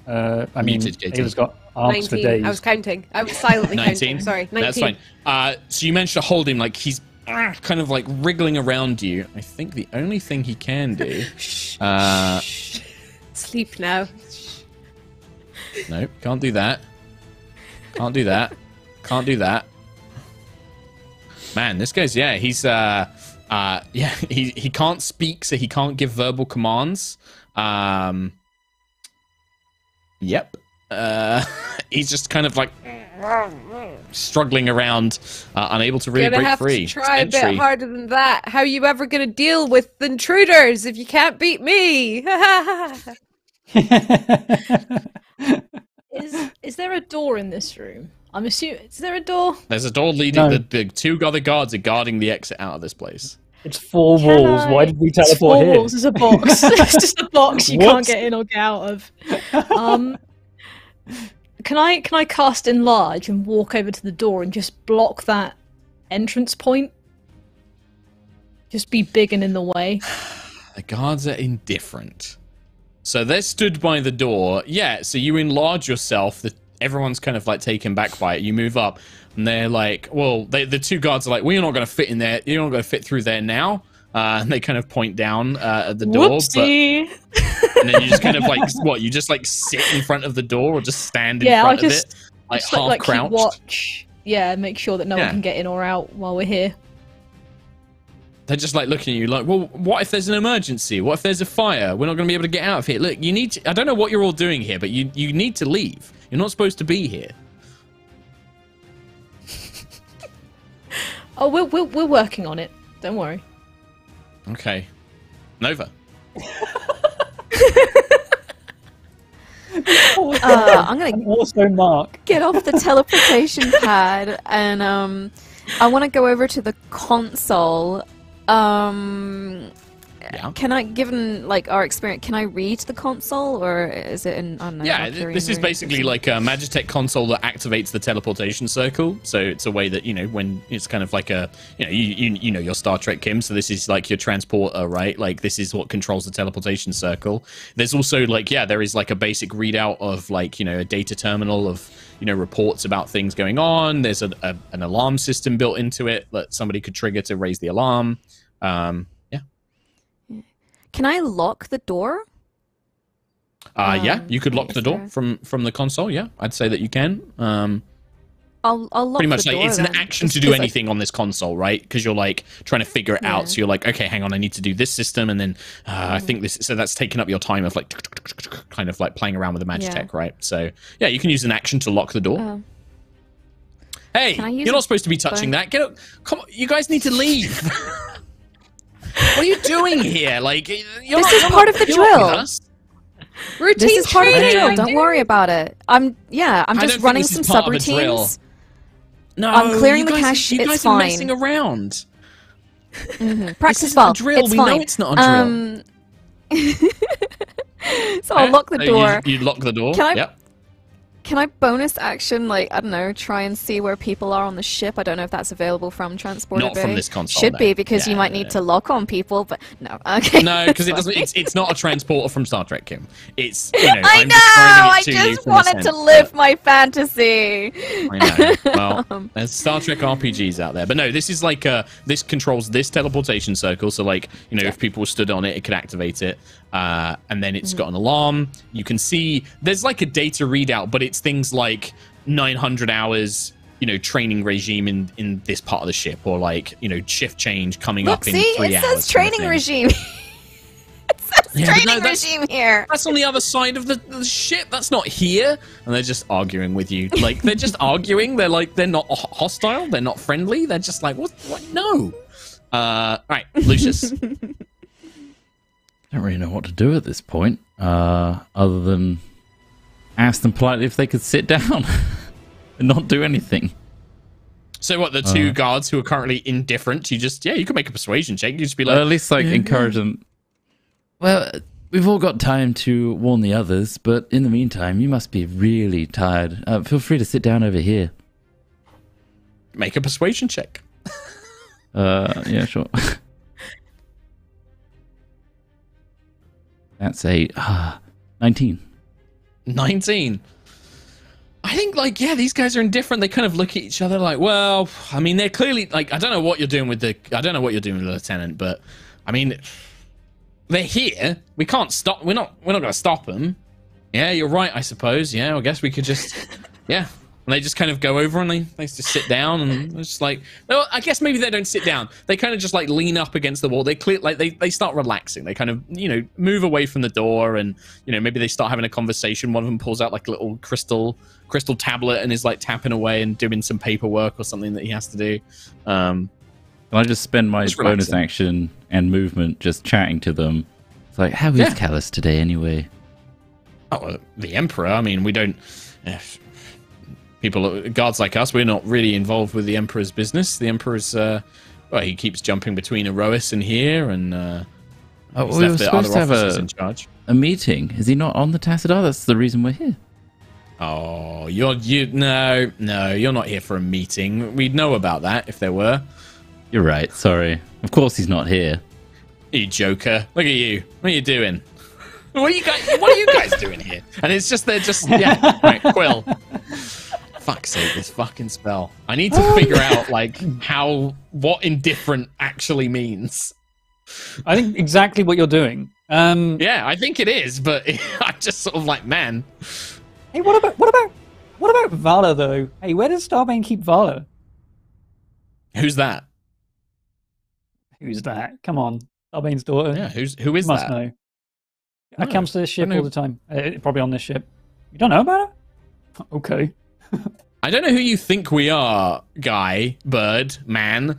Speaker 2: Uh, I mean. Aila's got arms for
Speaker 3: 19.
Speaker 2: days.
Speaker 3: I was counting. I was silently
Speaker 1: 19.
Speaker 3: counting. Sorry, 19.
Speaker 1: That's fine. Uh, so you managed to hold him like he's ah, kind of like wriggling around you. I think the only thing he can do. Uh,
Speaker 3: Sleep now.
Speaker 1: no, can't do that. Can't do that. Can't do that. Man, this guy's yeah, he's uh uh yeah, he he can't speak, so he can't give verbal commands. Um Yep. Uh he's just kind of like struggling around, uh, unable to really
Speaker 3: gonna
Speaker 1: break
Speaker 3: have
Speaker 1: free.
Speaker 3: to try a
Speaker 1: Entry.
Speaker 3: bit harder than that. How are you ever gonna deal with intruders if you can't beat me?
Speaker 6: Is is there a door in this room? I'm assuming. Is there a door?
Speaker 1: There's a door leading.
Speaker 2: No.
Speaker 1: The, the two other guards are guarding the exit out of this place.
Speaker 2: it's four
Speaker 6: Can
Speaker 2: walls.
Speaker 6: I-
Speaker 2: Why did we
Speaker 6: It's
Speaker 2: teleport
Speaker 6: four
Speaker 2: here?
Speaker 6: walls. It's a box. it's just a box you can't get in or get out of. Um, can I can I cast enlarge and walk over to the door and just block that entrance point? Just be big and in the way.
Speaker 1: The guards are indifferent. So they're stood by the door. Yeah, so you enlarge yourself. The, everyone's kind of like taken back by it. You move up, and they're like, well, they, the two guards are like, we're not going to fit in there. You're not going to fit through there now. Uh, and they kind of point down uh, at the door. But,
Speaker 6: Whoopsie.
Speaker 1: and then you just kind of like, what, you just like sit in front of the door or just stand in
Speaker 6: Yeah,
Speaker 1: front
Speaker 6: I'll
Speaker 1: of
Speaker 6: just-
Speaker 1: it? Like
Speaker 6: Just
Speaker 1: half
Speaker 6: like,
Speaker 1: crouched?
Speaker 6: watch. Yeah, make sure that no
Speaker 1: Yeah.
Speaker 6: one can get in or out while we're here.
Speaker 1: They're just like looking at you like, well, what if there's an emergency? What if there's a fire? We're not going to be able to get out of here. Look, you need to, I don't know what you're all doing here, but you, you need to leave. You're not supposed to be here.
Speaker 6: Oh, we're we're, we're working on it. Don't worry.
Speaker 1: Okay. Nova.
Speaker 5: Uh, I'm gonna
Speaker 2: Also, Mark.
Speaker 5: get off the teleportation pad and um I want to go over to the console. Um
Speaker 1: Yeah.
Speaker 5: can I given like our experience can I read the console or is it in I don't know,
Speaker 1: Yeah, th- this is basically like a Magitech console that activates the teleportation circle. So it's a way that you know when it's kind of like a you know you you, you know your Star Trek Kim. So this is like your transporter, right? Like this is what controls the teleportation circle. There's also like yeah, there is like a basic readout of like you know a data terminal of you know reports about things going on. There's a, a an alarm system built into it that somebody could trigger to raise the alarm. Um,
Speaker 5: Can I lock the door?
Speaker 1: uh, yeah,
Speaker 5: Um,
Speaker 1: you could lock the door
Speaker 5: there-
Speaker 1: from from the console. Yeah, I'd say that you can. Um,
Speaker 5: I'll I'll lock the door.
Speaker 1: pretty much like
Speaker 5: door
Speaker 1: it's an
Speaker 5: then,
Speaker 1: action to do
Speaker 5: 'cause I-
Speaker 1: anything on this console right because you're like trying to figure it out so you're like okay hang on i need to do this system and then uh, i
Speaker 5: Mm.
Speaker 1: think this so that's taking up your time of like kind of like playing around with the magitech
Speaker 5: Yeah.
Speaker 1: right so yeah you can use an action to lock the door
Speaker 5: Um,
Speaker 1: hey
Speaker 5: I
Speaker 1: you're not supposed to be touching
Speaker 5: phone?
Speaker 1: that get up come on you guys need to leave what are you doing here like you're
Speaker 5: This
Speaker 1: not-
Speaker 5: is part
Speaker 1: not-
Speaker 5: of the
Speaker 1: you're not with
Speaker 5: drill.
Speaker 3: Routine
Speaker 5: this is part of the drill. Don't worry about it. I'm yeah. I'm just running some subroutines.
Speaker 1: no
Speaker 5: I'm clearing
Speaker 1: you
Speaker 5: the
Speaker 1: guys,
Speaker 5: cache,
Speaker 1: you
Speaker 5: it's
Speaker 1: guys
Speaker 5: fine.
Speaker 1: are messing around
Speaker 5: Mhm. Practice well.
Speaker 1: drill,
Speaker 5: It's
Speaker 1: we know
Speaker 5: fine.
Speaker 1: it's not a drill.
Speaker 5: Um, so I'll lock the
Speaker 1: Uh,
Speaker 5: door.
Speaker 1: You, you lock the door.
Speaker 5: Can I-
Speaker 1: Yep.
Speaker 5: Can I bonus action, like, I don't know, try and see where people are on the ship? I don't know if that's available from Transporter
Speaker 1: Not from this console,
Speaker 5: Should
Speaker 1: no.
Speaker 5: be, because
Speaker 1: Yeah,
Speaker 5: you might need
Speaker 1: no.
Speaker 5: to lock on people, but no. Okay.
Speaker 1: No, because it doesn't. It's, it's not a transporter from Star Trek, Kim. It's you know.
Speaker 5: I know! I
Speaker 1: to
Speaker 5: just wanted to
Speaker 1: sense
Speaker 5: live
Speaker 1: that-
Speaker 5: my fantasy.
Speaker 1: I know. Well,
Speaker 5: Um,
Speaker 1: there's Star Trek RPGs out there, but no, this is like uh, this controls this teleportation circle. So like you know, if people stood on it, it could activate it, uh, and then it's got an alarm. You can see there's like a data readout, but it's things like 900 hours. You know, training regime in in this part of the ship, or like you know, shift change coming
Speaker 5: Look,
Speaker 1: up in
Speaker 5: see?
Speaker 1: three
Speaker 5: It
Speaker 1: hours.
Speaker 5: says
Speaker 1: kind of
Speaker 5: training regime. it says
Speaker 1: Yeah, but no,
Speaker 5: training regime here.
Speaker 1: That's on the other side of the, the ship. That's not here. And they're just arguing with you. Like they're just arguing. They're like they're not hostile. They're not friendly. They're just like what? What? No. Uh, all right, Lucius.
Speaker 4: don't really know what to do at this point, uh, other than ask them politely if they could sit down and not do anything.
Speaker 1: so what? The two
Speaker 4: Uh.
Speaker 1: guards who are currently indifferent. You just yeah, you can make a persuasion check. You just be
Speaker 4: Or
Speaker 1: like,
Speaker 4: at least like encourage them. Well, we've all got time to warn the others, but in the meantime, you must be really tired. Uh, feel free to sit down over here.
Speaker 1: make a persuasion check.
Speaker 4: Uh, yeah, sure. That's a ah, 19.
Speaker 1: 19. I think, like, yeah, these guys are indifferent. They kind of look at each other like, well, I mean, they're clearly, like, I don't know what you're doing with the, I don't know what you're doing with the lieutenant, but, I mean, they're here. We can't stop, we're not, we're not going to stop them. Yeah, you're right, I suppose. Yeah, I guess we could just, yeah. And they just kind of go over and they, they just sit down and it's just like, well, I guess maybe they don't sit down. They kind of just like lean up against the wall. They clear, like they, they start relaxing. They kind of, you know, move away from the door and, you know, maybe they start having a conversation. One of them pulls out like a little crystal, crystal tablet and is like tapping away and doing some paperwork or something that he has to do. Um,
Speaker 4: Can I just spend my
Speaker 1: Just
Speaker 4: bonus
Speaker 1: relaxing.
Speaker 4: action and movement just chatting to them? It's like, how is
Speaker 1: Yeah.
Speaker 4: Callus today anyway?
Speaker 1: oh, the emperor. I mean, we don't, eh, people, guards like us, we're not really involved with the emperor's business. The emperor's, uh, well, he keeps jumping between Aerois and here and, uh,
Speaker 4: Oh, we were supposed to have a,
Speaker 1: in charge.
Speaker 4: a meeting. Is he not on the Tassadar? That's the reason we're here.
Speaker 1: Oh, you're you no no you're not here for a meeting. We'd know about that if there were.
Speaker 4: You're right. Sorry. Of course he's not here.
Speaker 1: You joker! Look at you. What are you doing? What are you guys? What are you guys doing here? And it's just they're just yeah. Right, Quill. Fuck's sake! This fucking spell. I need to figure out like how what indifferent actually means.
Speaker 2: I think exactly what you're doing. Um,
Speaker 1: Yeah, I think it is, but I'm just sort of like, man.
Speaker 2: Hey, what about what about what about Valla though? Hey, where does Starbane keep Valla?
Speaker 1: Who's that?
Speaker 2: Who's that? Come on, Starbane's daughter.
Speaker 1: Yeah, who's who is
Speaker 2: you must
Speaker 1: that?
Speaker 2: know. I
Speaker 1: No,
Speaker 2: comes to this ship all the time. Uh, probably on this ship. You don't know about her? Okay.
Speaker 1: I don't know who you think we are, guy, bird, man.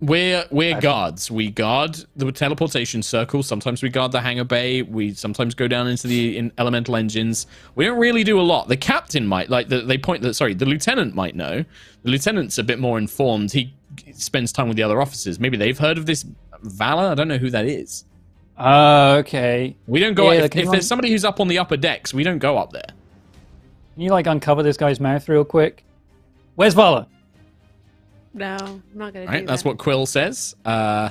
Speaker 1: We're we're guards. We guard the teleportation circle. Sometimes we guard the hangar bay. We sometimes go down into the in elemental engines. We don't really do a lot. The captain might like the, they point that sorry, the lieutenant might know. The lieutenant's a bit more informed. He spends time with the other officers. Maybe they've heard of this Valla. I don't know who that is.
Speaker 2: Uh, okay.
Speaker 1: We don't go
Speaker 2: Yeah,
Speaker 1: if, if there's somebody who's up on the upper decks. We don't go up there.
Speaker 2: Can you like uncover this guy's mouth real quick? Where's Valla?
Speaker 3: No, I'm not gonna
Speaker 1: Right,
Speaker 3: do
Speaker 1: that's what Quill says. Uh,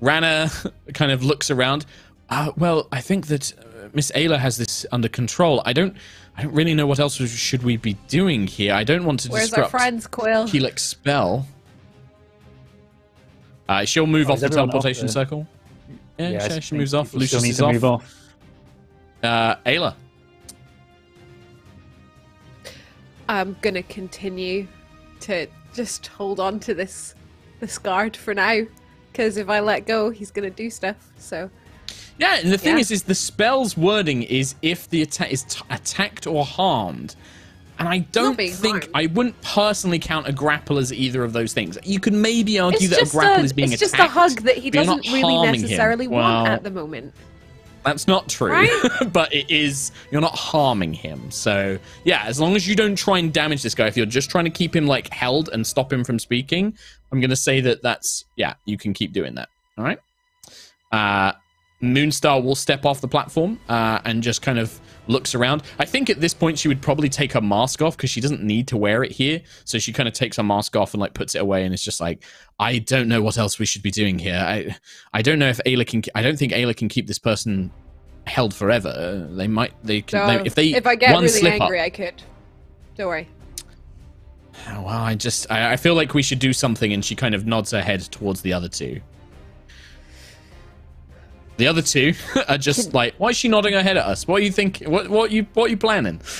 Speaker 1: Rana kind of looks around. Uh, well, I think that uh, Miss Aila has this under control. I don't, I don't really know what else should we be doing here. I don't want to
Speaker 3: Where's our
Speaker 1: disrupt
Speaker 3: friends, Quill?
Speaker 1: Helix spell. Uh, she'll move
Speaker 2: Oh,
Speaker 1: off the
Speaker 2: everyone off
Speaker 1: teleportation circle. Yeah,
Speaker 2: I
Speaker 1: she, she moves off.
Speaker 2: people still
Speaker 1: Lucius
Speaker 2: need
Speaker 1: is off.
Speaker 2: off.
Speaker 1: Uh, Aila.
Speaker 3: I'm gonna continue to just hold on to this this guard for now, because if I let go, he's gonna do stuff. So
Speaker 1: Yeah, and the thing
Speaker 3: Yeah.
Speaker 1: is, is the spell's wording is if the attack is t- attacked or harmed. And I don't think
Speaker 3: harmed.
Speaker 1: I wouldn't personally count a grapple as either of those things. You could maybe argue
Speaker 3: it's
Speaker 1: that a grapple
Speaker 3: a,
Speaker 1: is being
Speaker 3: it's just a hug that he
Speaker 1: but you're not
Speaker 3: doesn't really
Speaker 1: harming him.
Speaker 3: necessarily
Speaker 1: Well,
Speaker 3: want at the moment.
Speaker 1: That's not true,
Speaker 3: Right?
Speaker 1: but it is. You're not harming him, so yeah. As long as you don't try and damage this guy, if you're just trying to keep him like held and stop him from speaking, I'm gonna say that that's yeah. You can keep doing that. All right. Uh, Moonstar will step off the platform uh, and just kind of looks around. I think at this point she would probably take her mask off because she doesn't need to wear it here. So she kind of takes her mask off and like puts it away, and it's just like, I don't know what else we should be doing here. I, I don't know if Aila can. I don't think Aila can keep this person held forever. They might. They can.
Speaker 3: So,
Speaker 1: they, if they
Speaker 3: if I get really angry,
Speaker 1: up.
Speaker 3: I could. Don't worry.
Speaker 1: Oh, well, I just. I, I feel like we should do something, and she kind of nods her head towards the other two. The other two are just like, why is she nodding her head at us? What do you think? What what you what are you planning?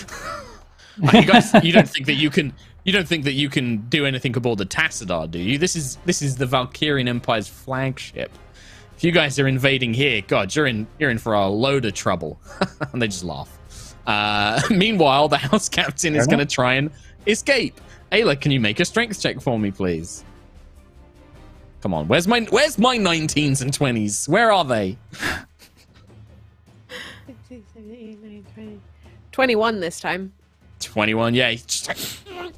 Speaker 1: Like, you guys, you don't think that you can? You don't think that you can do anything aboard the Tassadar, do you? This is this is the Valkyrian Empire's flagship. If you guys are invading here, God, you're in you're in for a load of trouble. and they just laugh. Uh, meanwhile, the house captain is going to try and escape. Aila, can you make a strength check for me, please? Come on, where's my where's my 19s and 20s? Where are they?
Speaker 3: 21 this time.
Speaker 1: 21, yeah. He's like,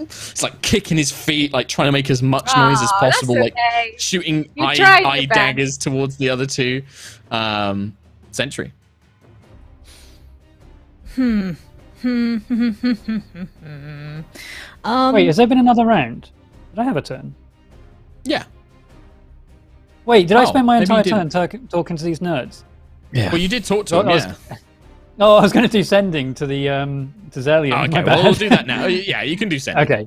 Speaker 1: it's like kicking his feet, like trying to make as much noise as
Speaker 3: Aw, that's
Speaker 1: possible, like shooting
Speaker 3: You
Speaker 1: eye, eye daggers towards the other two. Um, Sentry.
Speaker 6: Hmm. um,
Speaker 2: Wait, has there been another round? Did I have a turn?
Speaker 1: Yeah.
Speaker 2: Wait, did I
Speaker 1: Oh,
Speaker 2: spend my entire
Speaker 1: didn't.
Speaker 2: turn talk- talking to these nerds?
Speaker 4: Yeah.
Speaker 1: Well, you did talk to
Speaker 2: Well,
Speaker 1: him,
Speaker 2: I was-
Speaker 1: yeah.
Speaker 2: No, I was going to do sending to the um to Zelian.
Speaker 1: Oh, okay, well, we'll do that now. Yeah, you can do send.
Speaker 2: okay.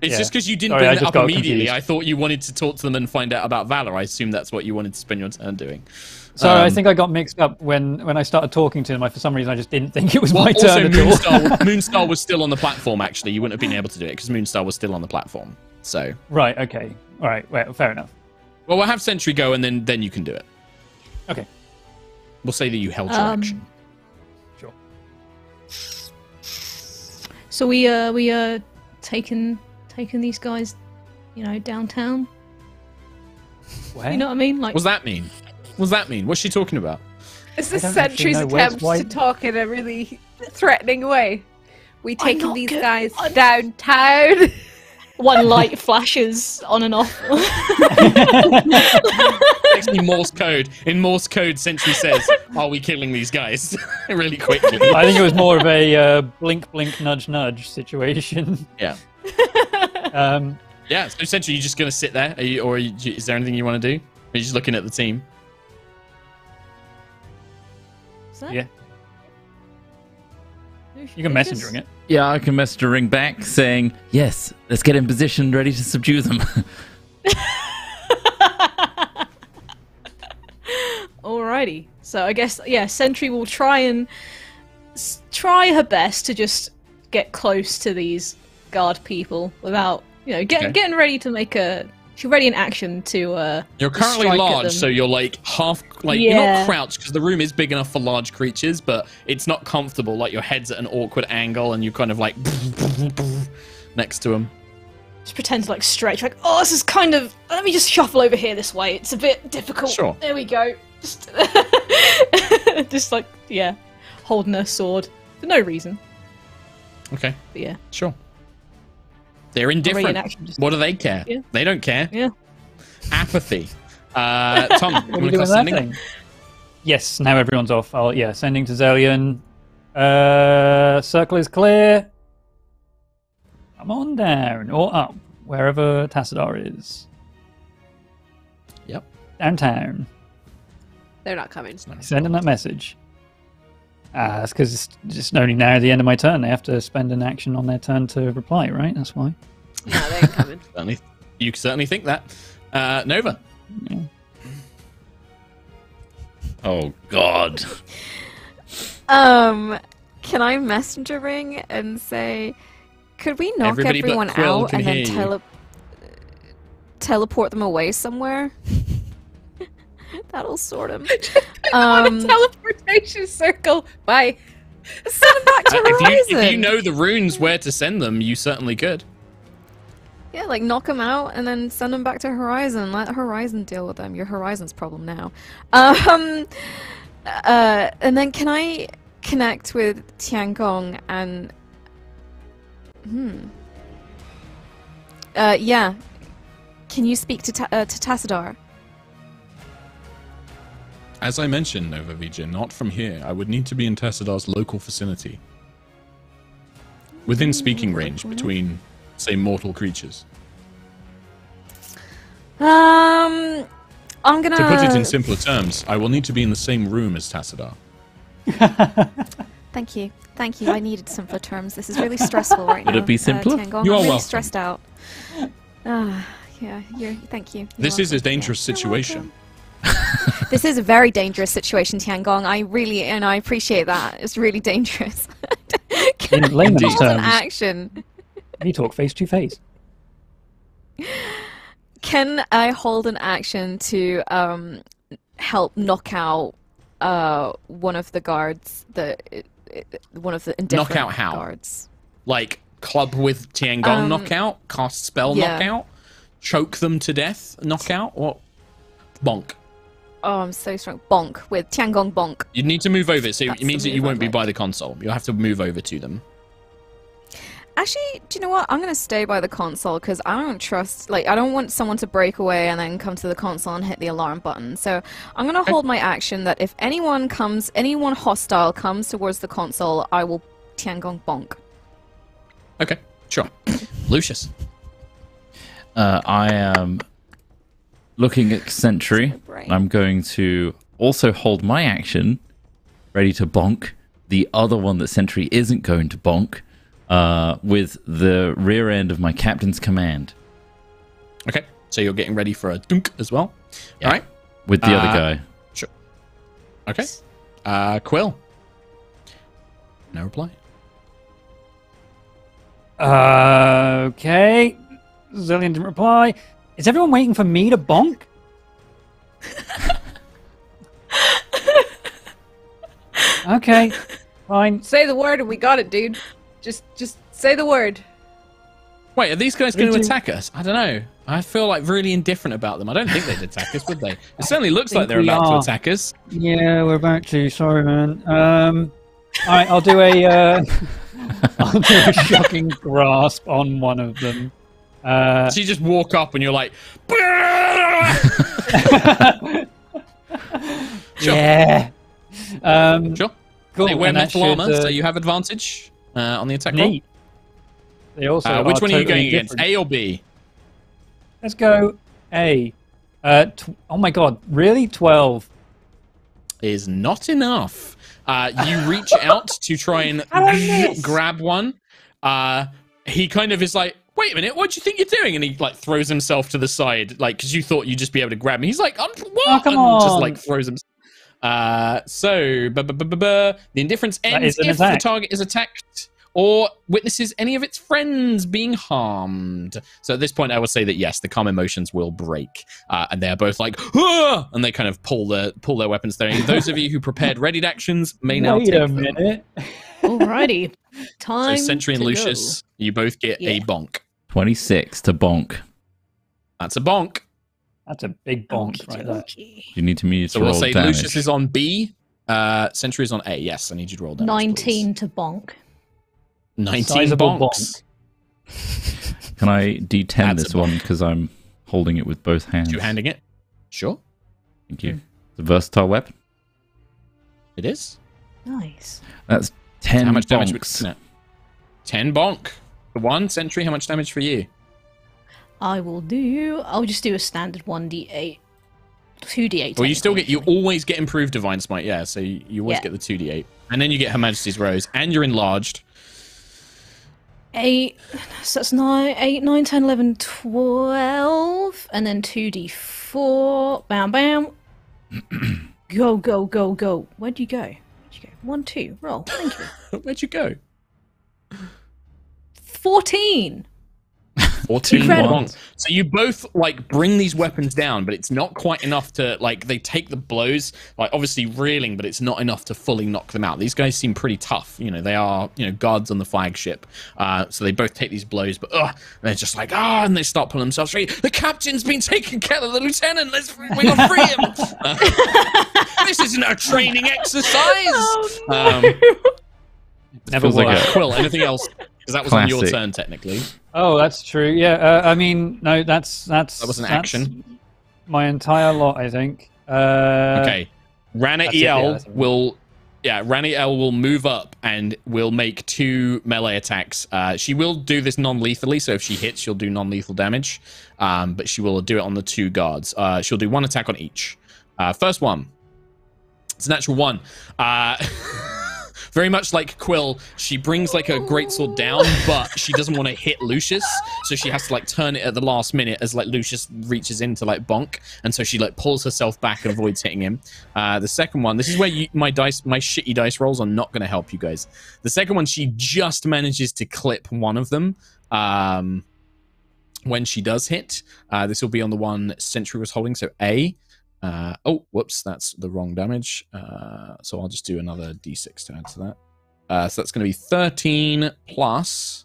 Speaker 1: It's
Speaker 2: yeah.
Speaker 1: just because you didn't
Speaker 2: Sorry,
Speaker 1: bring it up immediately.
Speaker 2: confused.
Speaker 1: I thought you wanted to talk to them and find out about Valla. I assume that's what you wanted to spend your turn doing.
Speaker 2: Sorry, I
Speaker 1: Um,
Speaker 2: think I got mixed up when when I started talking to them. I, for some reason, I just didn't think it was
Speaker 1: Well,
Speaker 2: my
Speaker 1: also,
Speaker 2: turn at all.
Speaker 1: Moonstar, Moonstar was still on the platform, actually. You wouldn't have been able to do it because Moonstar was still on the platform. So,
Speaker 2: right. Okay. All right. Well, fair enough.
Speaker 1: well, we'll have Sentry go and then, then you can do it.
Speaker 2: Okay.
Speaker 1: We'll say that you held your
Speaker 6: Um,
Speaker 1: action.
Speaker 2: Sure.
Speaker 6: So we uh we uh taking taking these guys, you know, downtown.
Speaker 2: Where?
Speaker 6: You know what I mean? Like
Speaker 1: What's that mean? What's that mean? What's she talking about?
Speaker 3: It's the
Speaker 2: I don't actually
Speaker 3: Sentry's
Speaker 2: know where's
Speaker 3: attempt
Speaker 2: why-
Speaker 3: to talk in a really threatening way? We taking
Speaker 6: not
Speaker 3: these
Speaker 6: good-
Speaker 3: guys
Speaker 6: I'm-
Speaker 3: downtown.
Speaker 6: one light flashes on and off.
Speaker 1: Actually, Morse code. In Morse code, Sentry says, "Are we killing these guys?" really quickly.
Speaker 2: I think it was more of a uh, blink, blink, nudge, nudge situation.
Speaker 1: Yeah.
Speaker 2: Um,
Speaker 1: Yeah. So Sentry, you're just gonna sit there, are you, or are you, is there anything you want to do? Are you just looking at the team?
Speaker 6: Is that-
Speaker 2: yeah, you can messenger it.
Speaker 4: Yeah, I can message a ring back saying, yes, let's get in position, ready to subdue them.
Speaker 6: Alrighty. So I guess yeah, Sentry will try and s- try her best to just get close to these guard people without you know getting
Speaker 1: Okay.
Speaker 6: getting ready to make a. She's ready in action to. uh
Speaker 1: You're currently large, so you're like half, like you're not crouched because the room is big enough for large creatures, but it's not comfortable. Like your head's at an awkward angle, and you're kind of like next to him.
Speaker 6: Just pretend to like stretch, like oh, this is kind of. Let me just shuffle over here this way. It's a bit difficult.
Speaker 1: Sure.
Speaker 6: There we go. Just, just like yeah, holding her sword for no reason.
Speaker 1: Okay,
Speaker 6: But yeah,
Speaker 1: sure. They're indifferent.
Speaker 6: in action.
Speaker 1: What do they care?
Speaker 6: Yeah.
Speaker 1: They don't care.
Speaker 6: Yeah.
Speaker 1: Apathy. Uh, Tom, you
Speaker 2: What are
Speaker 1: want
Speaker 2: you
Speaker 1: to cast sending?
Speaker 2: thing? Yes, now everyone's off. I'll, yeah, sending to Zelian. Uh, circle is clear. Come on down or up, wherever Tassadar is.
Speaker 1: Yep.
Speaker 2: Downtown.
Speaker 3: They're not coming.
Speaker 2: Sending that message. Ah, that's because it's just only now the end of my turn. They have to spend an action on their turn to reply, right? That's why.
Speaker 3: No, they ain't coming.
Speaker 1: Certainly, you certainly think that. Uh, Nova.
Speaker 4: oh, God.
Speaker 5: Um, can I messenger ring and say, could we knock
Speaker 1: Everybody
Speaker 5: everyone out and then tele- teleport them away somewhere? That'll sort them.
Speaker 3: on
Speaker 5: um,
Speaker 3: a teleportation circle. Bye.
Speaker 5: send them back to
Speaker 1: Uh, if you
Speaker 5: Horizon.
Speaker 1: if you know the runes where to send them, you certainly could.
Speaker 5: Yeah, like knock them out and then send them back to Horizon. Let Horizon deal with them. Your Horizon's problem now. Um, uh, and then can I connect with Tian Tiangong and hmm. Uh, yeah. Can you speak to Ta- uh, to Tassadar?
Speaker 1: As I mentioned, Nova Vija, not from here. I would need to be in Tassadar's local vicinity. Within speaking range between, say, mortal creatures.
Speaker 5: Um, I'm gonna.
Speaker 1: To put it in simpler terms, I will need to be in the same room as Tassadar.
Speaker 5: Thank you, thank you. I needed simpler terms. This is really stressful right
Speaker 4: Would
Speaker 5: now.
Speaker 4: Would it be simpler?
Speaker 5: Uh, Tiangong.
Speaker 1: You are
Speaker 5: I'm really
Speaker 1: welcome.
Speaker 5: stressed out. Ah, yeah. You're. Thank you. You're
Speaker 1: This is a dangerous
Speaker 5: Yeah, you're
Speaker 1: situation.
Speaker 5: Welcome. this is a very dangerous situation, Tiangong. I really and I appreciate that. It's really dangerous. Can
Speaker 2: In layman's
Speaker 5: I hold an
Speaker 2: terms.
Speaker 5: action?
Speaker 2: You talk face to face.
Speaker 5: Can I hold an action to um, help knock out uh, one of the guards? The uh, one of the indifferent
Speaker 1: out how?
Speaker 5: guards.
Speaker 1: Like, club with Tiangong
Speaker 5: Um,
Speaker 1: knockout, cast spell
Speaker 5: yeah.
Speaker 1: knockout, choke them to death knockout, what? Bonk.
Speaker 5: Oh, I'm so strong. Bonk with Tiangong bonk.
Speaker 1: You need to move over, so
Speaker 5: That's
Speaker 1: it means that you won't be by the console. You'll have to move over to them.
Speaker 5: Actually, do you know what? I'm gonna stay by the console because I don't trust. Like, I don't want someone to break away and then come to the console and hit the alarm button. So I'm gonna hold my action that if anyone comes, anyone hostile comes towards the console, I will Tiangong bonk.
Speaker 1: Okay, sure. Lucius.
Speaker 4: Uh, I am looking at Sentry. I'm going to also hold my action, ready to bonk the other one that Sentry isn't going to bonk, uh, with the rear end of my captain's command,
Speaker 1: Okay, so you're getting ready for a dunk as well.
Speaker 4: Yeah.
Speaker 1: All right.
Speaker 4: with the
Speaker 1: Uh,
Speaker 4: other guy. Sure.
Speaker 1: Okay. Uh, Quill. No reply.
Speaker 2: Uh, okay. Zelian didn't reply. Is everyone waiting for me to bonk? okay, fine.
Speaker 3: Say the word and we got it, dude. Just just say the word.
Speaker 1: Wait, are these guys going to attack us? I don't know. I feel like really indifferent about them. I don't think they'd attack us, would they? It certainly looks like they're about
Speaker 2: are.
Speaker 1: to attack us.
Speaker 2: Yeah, we're about to. Sorry, man. Um, all right, I'll do a. Uh, I'll do a shocking grasp on one of them. Uh,
Speaker 1: So you just walk up and you're like, sure.
Speaker 2: yeah. Um,
Speaker 1: Sure.
Speaker 2: cool.
Speaker 1: They wear
Speaker 2: and
Speaker 1: metal armor,
Speaker 2: should, uh,
Speaker 1: so you have advantage uh, on the attack roll.
Speaker 2: neat. They also.
Speaker 1: Uh, which
Speaker 2: are
Speaker 1: one are you
Speaker 2: totally
Speaker 1: going against? A or B?
Speaker 2: Let's go A. Uh, oh my god, really? 12.
Speaker 1: Is not enough. Uh, you reach out to try and
Speaker 2: How did I miss?
Speaker 1: grab one. Uh, he kind of is like, wait a minute, what do you think you're doing? And he like throws himself to the side, like because you thought you'd just be able to grab him. He's like, I'm, what?
Speaker 2: Oh, come
Speaker 1: and just like throws him. Uh, so bu- bu- bu- bu- bu- the indifference ends
Speaker 2: is an
Speaker 1: if the target is attacked or witnesses any of its friends being harmed. So at this point, I will say that yes, the calm emotions will break, uh, and they are both like, "Ah!" and they kind of pull their pull their weapons there. Those of you who prepared readied actions may now
Speaker 2: Wait
Speaker 1: take
Speaker 2: a
Speaker 1: them.
Speaker 2: minute.
Speaker 6: Alrighty.
Speaker 1: So
Speaker 6: Time.
Speaker 1: Sentry and
Speaker 6: to
Speaker 1: Lucius, you both get a bonk.
Speaker 4: 26 to bonk.
Speaker 1: That's a bonk.
Speaker 2: That's a big
Speaker 6: Go.
Speaker 2: bonk right there.
Speaker 6: Okey-dokey.
Speaker 4: You need to me to
Speaker 1: So we'll
Speaker 4: roll
Speaker 1: say
Speaker 4: damage.
Speaker 1: Lucius is on B. Uh, Sentry is on A. Yes, I need you to roll damage. please.
Speaker 6: 19 to bonk.
Speaker 1: 19
Speaker 2: Sizable
Speaker 1: bonks.
Speaker 4: Can I D10
Speaker 1: That's
Speaker 4: this one because I'm holding it with both hands?
Speaker 1: Two handing it. Sure,
Speaker 4: Thank you. It's a versatile weapon.
Speaker 1: it is.
Speaker 6: Nice.
Speaker 4: That's 10
Speaker 1: how much damage? we
Speaker 4: bonks.
Speaker 1: looking at? 10 bonk. One Sentry, how much damage for you?
Speaker 6: I will do. I'll just do a standard 1d8. 2d8.
Speaker 1: Well, you still get, you always get improved Divine Smite, yeah, so you, you always
Speaker 6: Yeah.
Speaker 1: get the 2d8. And then you get Her Majesty's Rose, and you're enlarged.
Speaker 6: 8. So that's 9, 8, 9, 10, 11, 12. And then 2d4. Bam, bam. go, go, go, go. Where'd you go? Where'd you go? 1, 2. Roll. Thank you.
Speaker 1: Where'd you go?
Speaker 6: 14.
Speaker 1: 14
Speaker 6: Incredible.
Speaker 1: bonk. So you both like bring these weapons down, but it's not quite enough to like they take the blows, like obviously reeling, but it's not enough to fully knock them out. These guys seem pretty tough. You know, they are you know guards on the flagship, uh, so they both take these blows, but ugh, they're just like ah, and they start pulling themselves free. The captain's been taken care of. The lieutenant, let's we gotta free him. Uh, this isn't a training exercise. um,
Speaker 2: Never
Speaker 4: Feels like a-
Speaker 1: Quill, anything else? Because that was on your turn technically.
Speaker 2: Oh, that's true. Yeah, uh, I mean, no, that's that's
Speaker 1: That was an action.
Speaker 2: My entire lot, I think. Uh,
Speaker 1: Okay. Rana
Speaker 2: That's it, yeah,
Speaker 1: El will, yeah, Rana El will move up and will make two melee attacks. Uh, she will do this non-lethally, so if she hits, she'll do non-lethal damage. Um, but she will do it on the two guards. Uh, she'll do one attack on each. Uh, first one, it's a natural one. Very much like Quill, she brings like a greatsword down, but she doesn't want to hit Lucius, so she has to like turn it at the last minute as like Lucius reaches in to like bonk, and so she like pulls herself back and avoids hitting him. Uh, the second one, this is where you, my dice, my shitty dice rolls are not going to help you guys. The second one, she just manages to clip one of them. Um, when she does hit, uh, this will be on the one Sentry was holding, so A. Uh, oh, whoops, that's the wrong damage. Uh, so I'll just do another d6 to add to that. Uh, so that's going to be 13 plus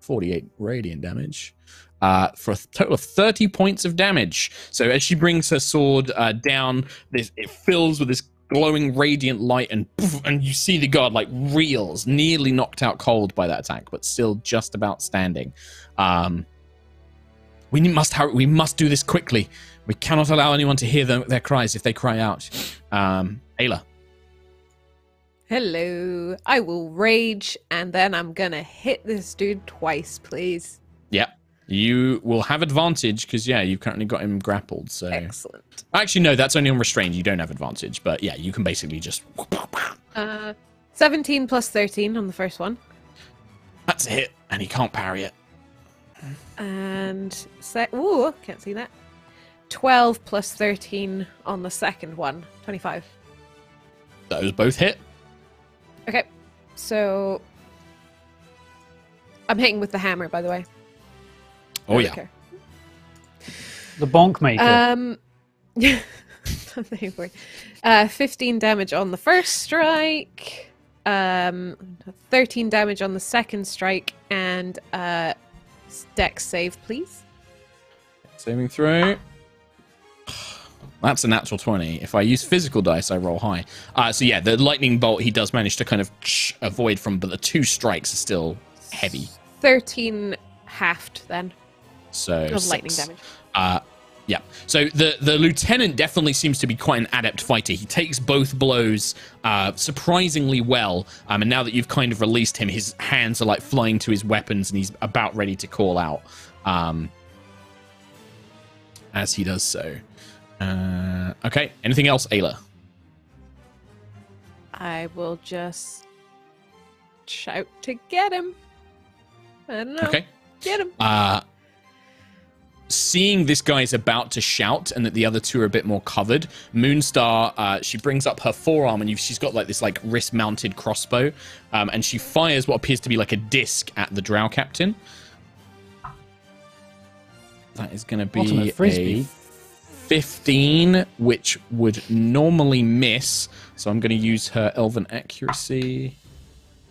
Speaker 1: 48 radiant damage uh, for a total of 30 points of damage. So as she brings her sword uh, down, this it fills with this glowing radiant light, and poof, and you see the guard like reels, nearly knocked out cold by that attack, but still just about standing. Um, we must hurry. We must do this quickly. We cannot allow anyone to hear them, their cries if they cry out. Um, Aila.
Speaker 3: Hello. I will rage and then I'm gonna hit this dude twice, please.
Speaker 1: Yeah. You will have advantage because, yeah, you've currently got him grappled. So,
Speaker 3: Excellent.
Speaker 1: actually, no, that's only on restrained. You don't have advantage, but yeah, you can basically just.
Speaker 3: Uh, 17 plus 13 on the first one.
Speaker 1: That's a hit, and he can't parry it.
Speaker 3: And sec- ooh, can't see that. 12 plus 13 on the second one. 25.
Speaker 1: Those both hit.
Speaker 3: Okay. So I'm hitting with the hammer, by the way.
Speaker 1: Oh
Speaker 3: I
Speaker 1: yeah.
Speaker 3: don't care.
Speaker 2: The bonk maker.
Speaker 3: Um, anyway, uh, 15 damage on the first strike, um, 13 damage on the second strike, and uh, dex save, please.
Speaker 1: Saving throw. That's a natural 20. If I use physical dice, I roll high. Uh, so yeah, the lightning bolt he does manage to kind of avoid from, but the two strikes are still heavy.
Speaker 3: 13 halved then
Speaker 1: So
Speaker 3: of lightning damage.
Speaker 1: Uh, yeah. So the the lieutenant definitely seems to be quite an adept fighter. He takes both blows uh, surprisingly well. Um, and now that you've kind of released him, his hands are like flying to his weapons, and he's about ready to call out. Um, as he does so. Uh, okay. Anything else, Aila?
Speaker 3: I will just shout to get him. I don't know.
Speaker 1: Okay.
Speaker 3: Get him.
Speaker 1: uh, seeing this guy is about to shout and that the other two are a bit more covered, Moonstar, uh, she brings up her forearm and you she's got like this like wrist mounted crossbow um, and she fires what appears to be like a disc at the drow captain. That is going to be
Speaker 2: Ultimate frisbee.
Speaker 1: a 15, which would normally miss. So I'm going to use her elven accuracy.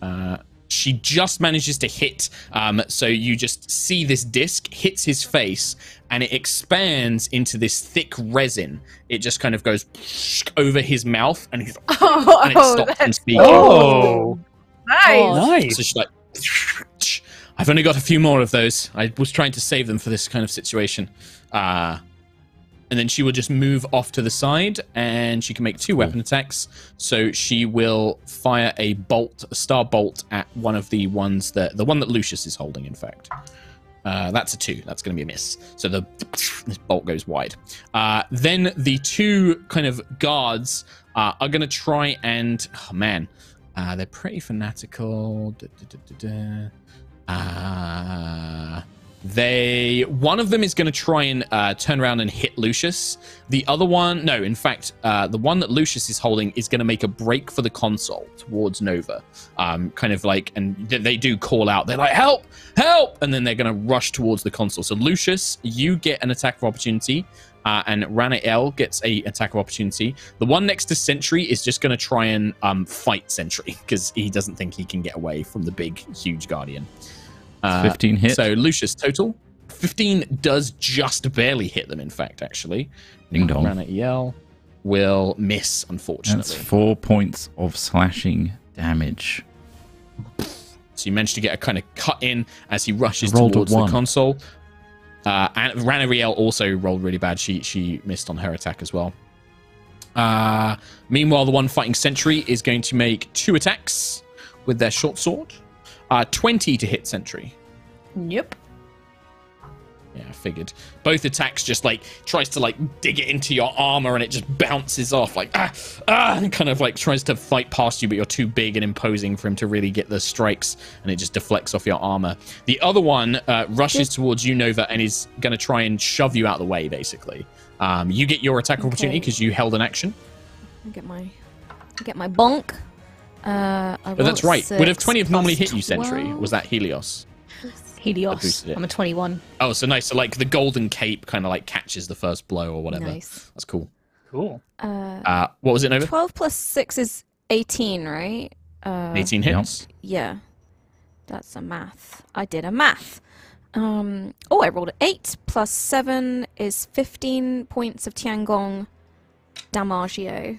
Speaker 1: Uh, she just manages to hit. Um, so you just see this disc hits his face, and it expands into this thick resin. It just kind of goes over his mouth, and he's
Speaker 3: Oh,
Speaker 1: and it stops him speaking.
Speaker 2: oh,
Speaker 3: nice.
Speaker 2: nice.
Speaker 1: So she's like, I've only got a few more of those. I was trying to save them for this kind of situation. Uh, and then she will just move off to the side and she can make two weapon attacks. So she will fire a bolt, a star bolt at one of the ones that, the one that Lucius is holding, in fact. Uh, that's a two. That's going to be a miss. So the this bolt goes wide. Uh, then the two kind of guards uh, are going to try and oh man, uh, they're pretty fanatical. Da, da, da. Uh, they one of them is going to try and uh, turn around and hit Lucius. The other one, no, in fact, uh, the one that Lucius is holding is going to make a break for the console towards Nova. Um, kind of like, and th- they do call out. They're like, "Help! Help!" And then they're going to rush towards the console. So Lucius, you get an attack of opportunity. Uh, and Ranael gets a attack of opportunity. The one next to Sentry is just going to try and um, fight Sentry because he doesn't think he can get away from the big, huge Guardian. Uh,
Speaker 4: 15 hit.
Speaker 1: So Lucius total 15 does just barely hit them. In fact, actually,
Speaker 4: Ding dong.
Speaker 1: Ranael will miss. Unfortunately,
Speaker 4: That's four points of slashing damage.
Speaker 1: So you managed to get a kind of cut in as he rushes towards the console. Uh, and Ranariel also rolled really bad. She she missed on her attack as well. Uh, meanwhile, the one fighting Sentry is going to make two attacks with their short sword. Uh, 20 to hit Sentry.
Speaker 6: Yep.
Speaker 1: Yeah, I figured. Both attacks just like tries to like dig it into your armor and it just bounces off like ah ah and kind of like tries to fight past you, but you're too big and imposing for him to really get the strikes and it just deflects off your armor. The other one uh, rushes towards you, Nova, and is going to try and shove you out of the way, basically. Um, you get your attack opportunity because you held an action.
Speaker 5: I get my, I get my bonk. Uh,
Speaker 1: But that's
Speaker 5: roll
Speaker 1: right. Would have
Speaker 5: six
Speaker 1: 20 have normally hit you, Sentry?
Speaker 5: 12.
Speaker 1: Was that Helios?
Speaker 6: Helios. I'm a 21.
Speaker 1: Oh, so nice. So like the golden cape kind of like catches the first blow or whatever.
Speaker 5: Nice.
Speaker 1: That's cool.
Speaker 2: Cool.
Speaker 5: Uh,
Speaker 1: Uh, what was it, Nova?
Speaker 5: 12 plus 6 is 18, right? Uh,
Speaker 1: 18
Speaker 4: Yep.
Speaker 1: hits.
Speaker 5: Yeah. That's a math. I did a math. Um, oh, I rolled an 8 plus 7 is 15 points of Tiangong Damagio.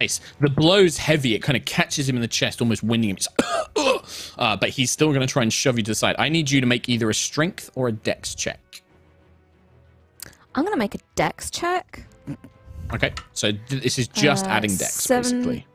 Speaker 1: Nice. The blow's heavy. It kind of catches him in the chest, almost winding him. It's uh, but he's still going to try and shove you to the side. I need you to make either a strength or a dex check.
Speaker 5: I'm going to make a dex check.
Speaker 1: Okay. So th- this is just
Speaker 5: Uh,
Speaker 1: adding dex,
Speaker 5: seven-
Speaker 1: basically.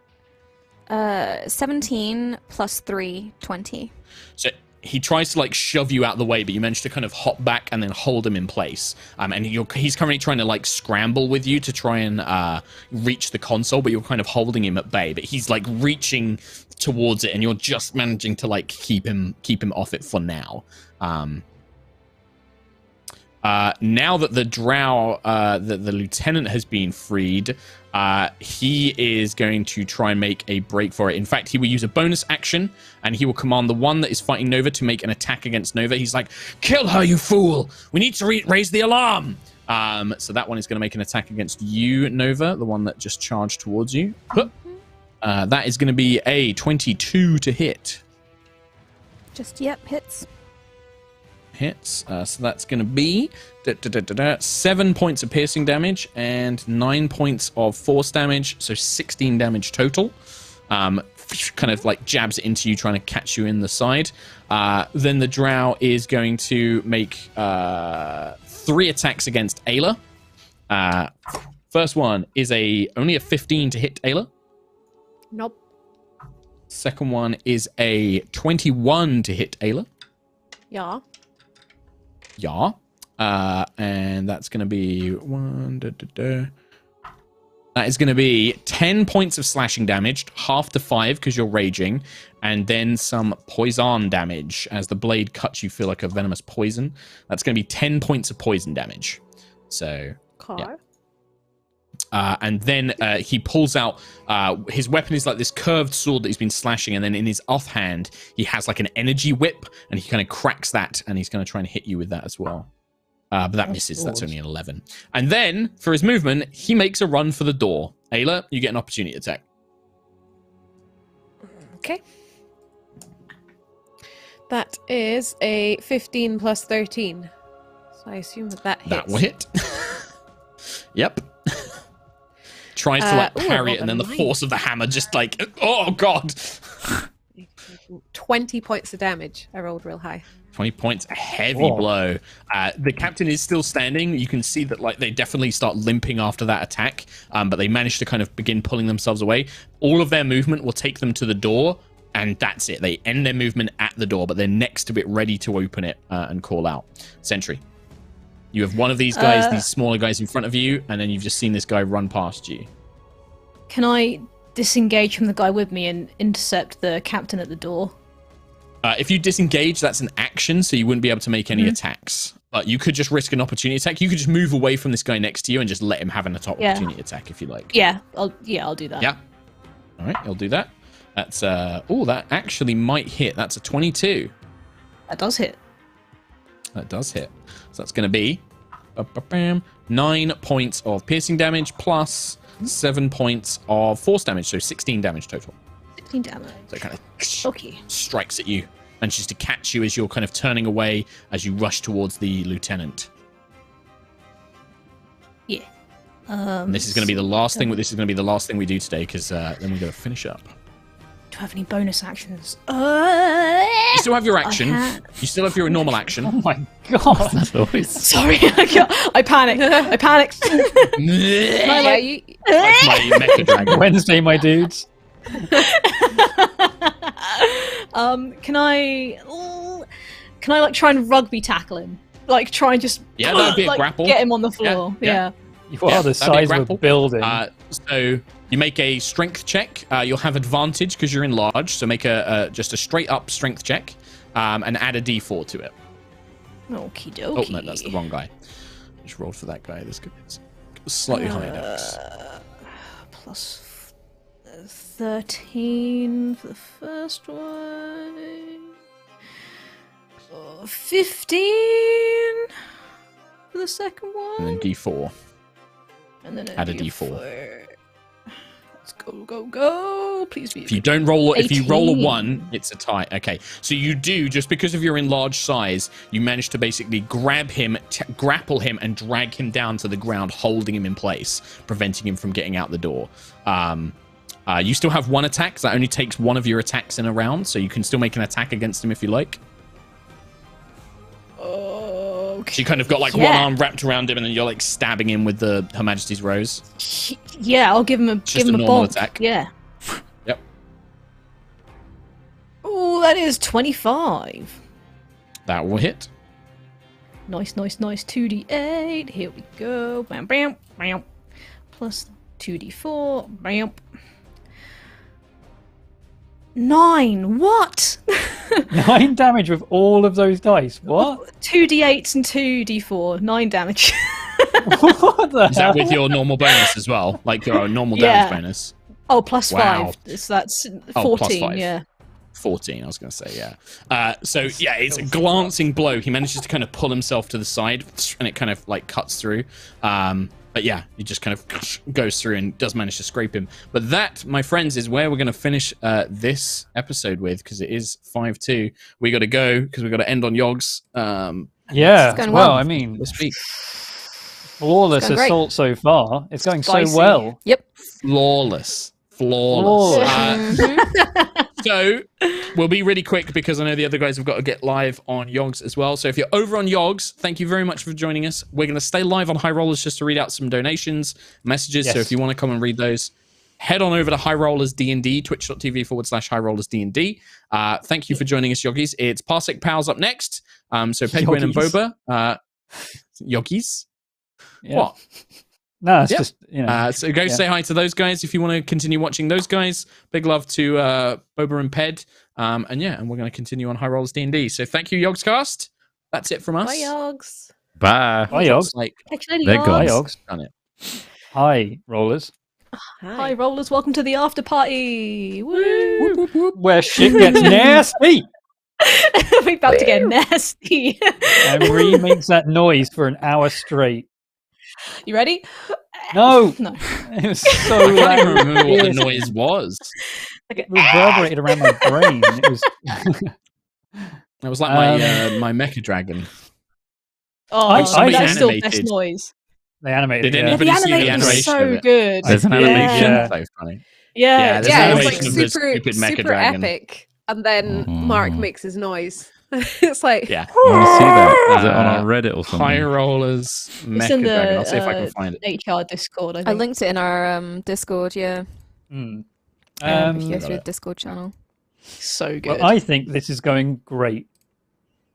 Speaker 5: Uh, 17 plus 3, 20.
Speaker 1: So he tries to like shove you out the way, but you manage to kind of hop back and then hold him in place. Um, and he's currently trying to like scramble with you to try and uh, reach the console, but you're kind of holding him at bay. But he's like reaching towards it, and you're just managing to like keep him keep him off it for now. Um, uh, now that the drow, uh, the, the lieutenant has been freed, uh, he is going to try and make a break for it. In fact, he will use a bonus action and he will command the one that is fighting Nova to make an attack against Nova. He's like, Kill her, you fool! We need to raise the alarm! Um, so that one is going to make an attack against you, Nova, the one that just charged towards you. Uh, that is going to be a 22 to hit.
Speaker 5: Just, yep, hits.
Speaker 1: Hits. Uh, so that's going to be da, da, da, da, da, seven points of piercing damage and nine points of force damage. So 16 damage total. Um, kind of like jabs it into you, trying to catch you in the side. Uh, then the drow is going to make uh, three attacks against Aila. Uh, first one is a only a 15 to hit Aila.
Speaker 3: Nope.
Speaker 1: Second one is a 21 to hit Aila.
Speaker 3: Yeah.
Speaker 1: Yeah. Uh, and that's going to be one. Da, da, da. That is going to be 10 points of slashing damage, half to five because you're raging, and then some poison damage. As the blade cuts, you feel like a venomous poison. That's going to be 10 points of poison damage. So. Yeah. Uh, and then uh, he pulls out uh, his weapon is like this curved sword that he's been slashing, and then in his offhand he has like an energy whip, and he kind of cracks that, and he's going to try and hit you with that as well. Uh, but that misses. That's only an eleven. And then for his movement, he makes a run for the door. Aila, you get an opportunity attack.
Speaker 3: Okay. That is a 15 plus 13. So I assume that that hits.
Speaker 1: That will hit. yep. Tries to
Speaker 3: Uh,
Speaker 1: like
Speaker 3: ooh,
Speaker 1: parry
Speaker 3: rolled
Speaker 1: it, and then the
Speaker 3: nine.
Speaker 1: force of the hammer just like, oh god.
Speaker 3: 20 points of damage. I rolled real high.
Speaker 1: 20 points a heavy
Speaker 2: Whoa.
Speaker 1: blow uh, the captain is still standing you can see that like they definitely start limping after that attack um, but they manage to kind of begin pulling themselves away all of their movement will take them to the door and that's it they end their movement at the door but they're next to it ready to open it uh, and call out sentry you have one of these guys
Speaker 6: Uh,
Speaker 1: these smaller guys in front of you and then you've just seen this guy run past you
Speaker 6: Can I disengage from the guy with me and intercept the captain at the door?
Speaker 1: Uh, if you disengage, that's an action, so you wouldn't be able to make any attacks. But you could just risk an opportunity attack. You could just move away from this guy next to you and just let him have an top
Speaker 6: Yeah.
Speaker 1: opportunity attack if you like.
Speaker 6: Yeah, I'll yeah, I'll do that.
Speaker 1: Yeah. All right, I'll do that. That's uh oh, that actually might hit. That's a 22.
Speaker 6: That does hit.
Speaker 1: That does hit. So that's going to be nine points of piercing damage plus seven points of force damage, so 16 damage total.
Speaker 6: 16 damage.
Speaker 1: So it kind of
Speaker 6: Okay.
Speaker 1: strikes at you, manages to catch you as you're kind of turning away as you rush towards the lieutenant.
Speaker 6: Yeah. Um,
Speaker 1: And this is going to be the last thing. This is going to be the last thing we do today because uh, then we're going to finish up.
Speaker 6: Do I have any bonus actions? Uh,
Speaker 1: You still have your action.
Speaker 6: ha-
Speaker 1: You still have your normal action.
Speaker 2: Oh my god.
Speaker 4: That's always.
Speaker 6: Sorry, I, got- I panicked. I panicked.
Speaker 3: Yeah, you,
Speaker 1: Like my mecha dragon.
Speaker 2: Wednesday, my dudes.
Speaker 6: um, can I? Can I like try and rugby tackle him? Like try and just
Speaker 1: Yeah, that'd be a
Speaker 6: like,
Speaker 1: grapple.
Speaker 6: Get him on the floor.
Speaker 1: yeah.
Speaker 6: Yeah.
Speaker 2: You
Speaker 1: Yeah,
Speaker 2: are the
Speaker 1: that'd be a
Speaker 2: size of a building.
Speaker 1: Uh, so you make a strength check. Uh, you'll have advantage because you're enlarged. So make a, a just a straight up strength check, um, and add a d4 to it.
Speaker 6: Okie
Speaker 1: Oh no, that's the wrong guy. Just rolled for that guy. This could be slightly higher dex.
Speaker 6: Uh, plus uh, thirteen for the first one. Uh, Fifteen for the second one.
Speaker 1: And then d4.
Speaker 6: And then
Speaker 1: Add a
Speaker 6: D4. Let's go, go, go. Please be.
Speaker 1: If you don't roll, if you roll a one, it's a tie. Okay, so you do just because of your enlarged size, you manage to basically grab him, grapple him, and drag him down to the ground, holding him in place, preventing him from getting out the door. Um, uh, you still have one attack. 'cause That only takes one of your attacks in a round, so you can still make an attack against him if you like.
Speaker 6: Okay.
Speaker 1: You kind of got like one arm wrapped around him, and then you're like stabbing him with the Her Majesty's Rose.
Speaker 6: Yeah, I'll give him a
Speaker 1: Just
Speaker 6: give
Speaker 1: a
Speaker 6: him a
Speaker 1: normal
Speaker 6: bonk.
Speaker 1: attack.
Speaker 6: Yeah.
Speaker 1: Yep.
Speaker 6: Oh, that is twenty-five.
Speaker 1: That will hit.
Speaker 6: Nice, nice, nice. Two d eight. Here we go. Bam, bam, bam. Plus two d four. Bam. Nine. What?
Speaker 2: Nine damage with all of those dice. What?
Speaker 6: two d eights and two d four. Nine damage.
Speaker 2: what the
Speaker 1: Is
Speaker 2: hell?
Speaker 1: that with your normal bonus as well? Like your normal
Speaker 6: Yeah.
Speaker 1: damage bonus?
Speaker 6: oh, plus
Speaker 1: Wow.
Speaker 6: five. So that's
Speaker 1: Oh, plus
Speaker 6: fourteen.
Speaker 1: five.
Speaker 6: Yeah.
Speaker 1: 14 i was going to say yeah uh, so yeah it's a glancing blow he manages to kind of pull himself to the side and it kind of like cuts through um, but yeah he just kind of goes through and does manage to scrape him but that my friends is where we're going to finish uh, this episode with because it is 5-2 we got to go because we got to end on yogs um,
Speaker 2: Yeah.
Speaker 5: It's going
Speaker 2: well,
Speaker 5: well.
Speaker 2: I mean,
Speaker 1: let's speak
Speaker 2: flawless
Speaker 5: going great.
Speaker 2: assault so far. It's going
Speaker 6: Spicy.
Speaker 2: so well.
Speaker 5: Yep.
Speaker 1: flawless flawless,
Speaker 2: Flawless.
Speaker 1: Uh, so we'll be really quick because I know the other guys have got to get live on Yogs as well. So if you're over on Yogs, thank you very much for joining us. We're going to stay live on High Rollers just to read out some donations, messages. So if you want to come and read those, head on over to High Rollers D&D, twitch.tv forward slash High Rollers D&D. Uh, thank you for joining us, Yogis. It's Parsec Pals up next. Um, so Pedguin and. Boba, uh, Yogis.
Speaker 2: Yeah.
Speaker 1: What?
Speaker 2: No, it's
Speaker 1: Yep.
Speaker 2: just you know.
Speaker 1: Uh, so go
Speaker 2: Yeah.
Speaker 1: say hi to those guys if you want to continue watching those guys. Big love to uh, Boba and Ped. Um, and yeah, and we're going to continue on High Rollers D&D. So thank you, Yogscast. That's it from us.
Speaker 3: bye, Yogs.
Speaker 4: Bye.
Speaker 2: Hi, Yogs.
Speaker 1: It's like
Speaker 6: Actually,
Speaker 4: They're
Speaker 6: Yogs.
Speaker 2: Hi. Yogs.
Speaker 1: done it.
Speaker 2: Hi, rollers.
Speaker 6: Hi, rollers. Welcome to the after party. Woo!
Speaker 2: Where shit gets nasty.
Speaker 6: We're about to get nasty.
Speaker 2: And Rhi makes that noise for an hour straight.
Speaker 6: you ready?
Speaker 2: No,
Speaker 6: No.
Speaker 2: it was so
Speaker 1: I can't
Speaker 2: loud.
Speaker 1: remember what the noise was.
Speaker 6: Okay.
Speaker 2: It reverberated around my brain. It was
Speaker 1: It was like my
Speaker 2: Um,
Speaker 1: uh, my Mecha Dragon.
Speaker 6: Oh,
Speaker 2: I-
Speaker 6: that's
Speaker 2: I
Speaker 6: still best noise.
Speaker 2: they animated.
Speaker 1: Did
Speaker 2: yeah.
Speaker 6: Yeah, the
Speaker 1: see the
Speaker 6: animation was so good.
Speaker 4: There's an
Speaker 2: Yeah.
Speaker 4: animation.
Speaker 2: Yeah.
Speaker 1: So funny.
Speaker 6: Yeah,
Speaker 1: Yeah,
Speaker 3: yeah,
Speaker 1: an
Speaker 3: it's like super, super epic. And then Mark
Speaker 4: Mhm.
Speaker 3: makes his noise. it's like,
Speaker 1: Yeah.
Speaker 4: I want to see that. Is it on
Speaker 1: Uh,
Speaker 4: our Reddit or something?
Speaker 1: High Rollers Mecha
Speaker 6: in the,
Speaker 1: I'll see if I
Speaker 6: uh,
Speaker 1: can find it.
Speaker 6: HR Discord. I,
Speaker 5: I linked it in our um, Discord, yeah.
Speaker 2: Mm.
Speaker 5: Um,
Speaker 2: Um,
Speaker 5: if you go through the Discord channel.
Speaker 6: so good.
Speaker 2: well, I think this is going great.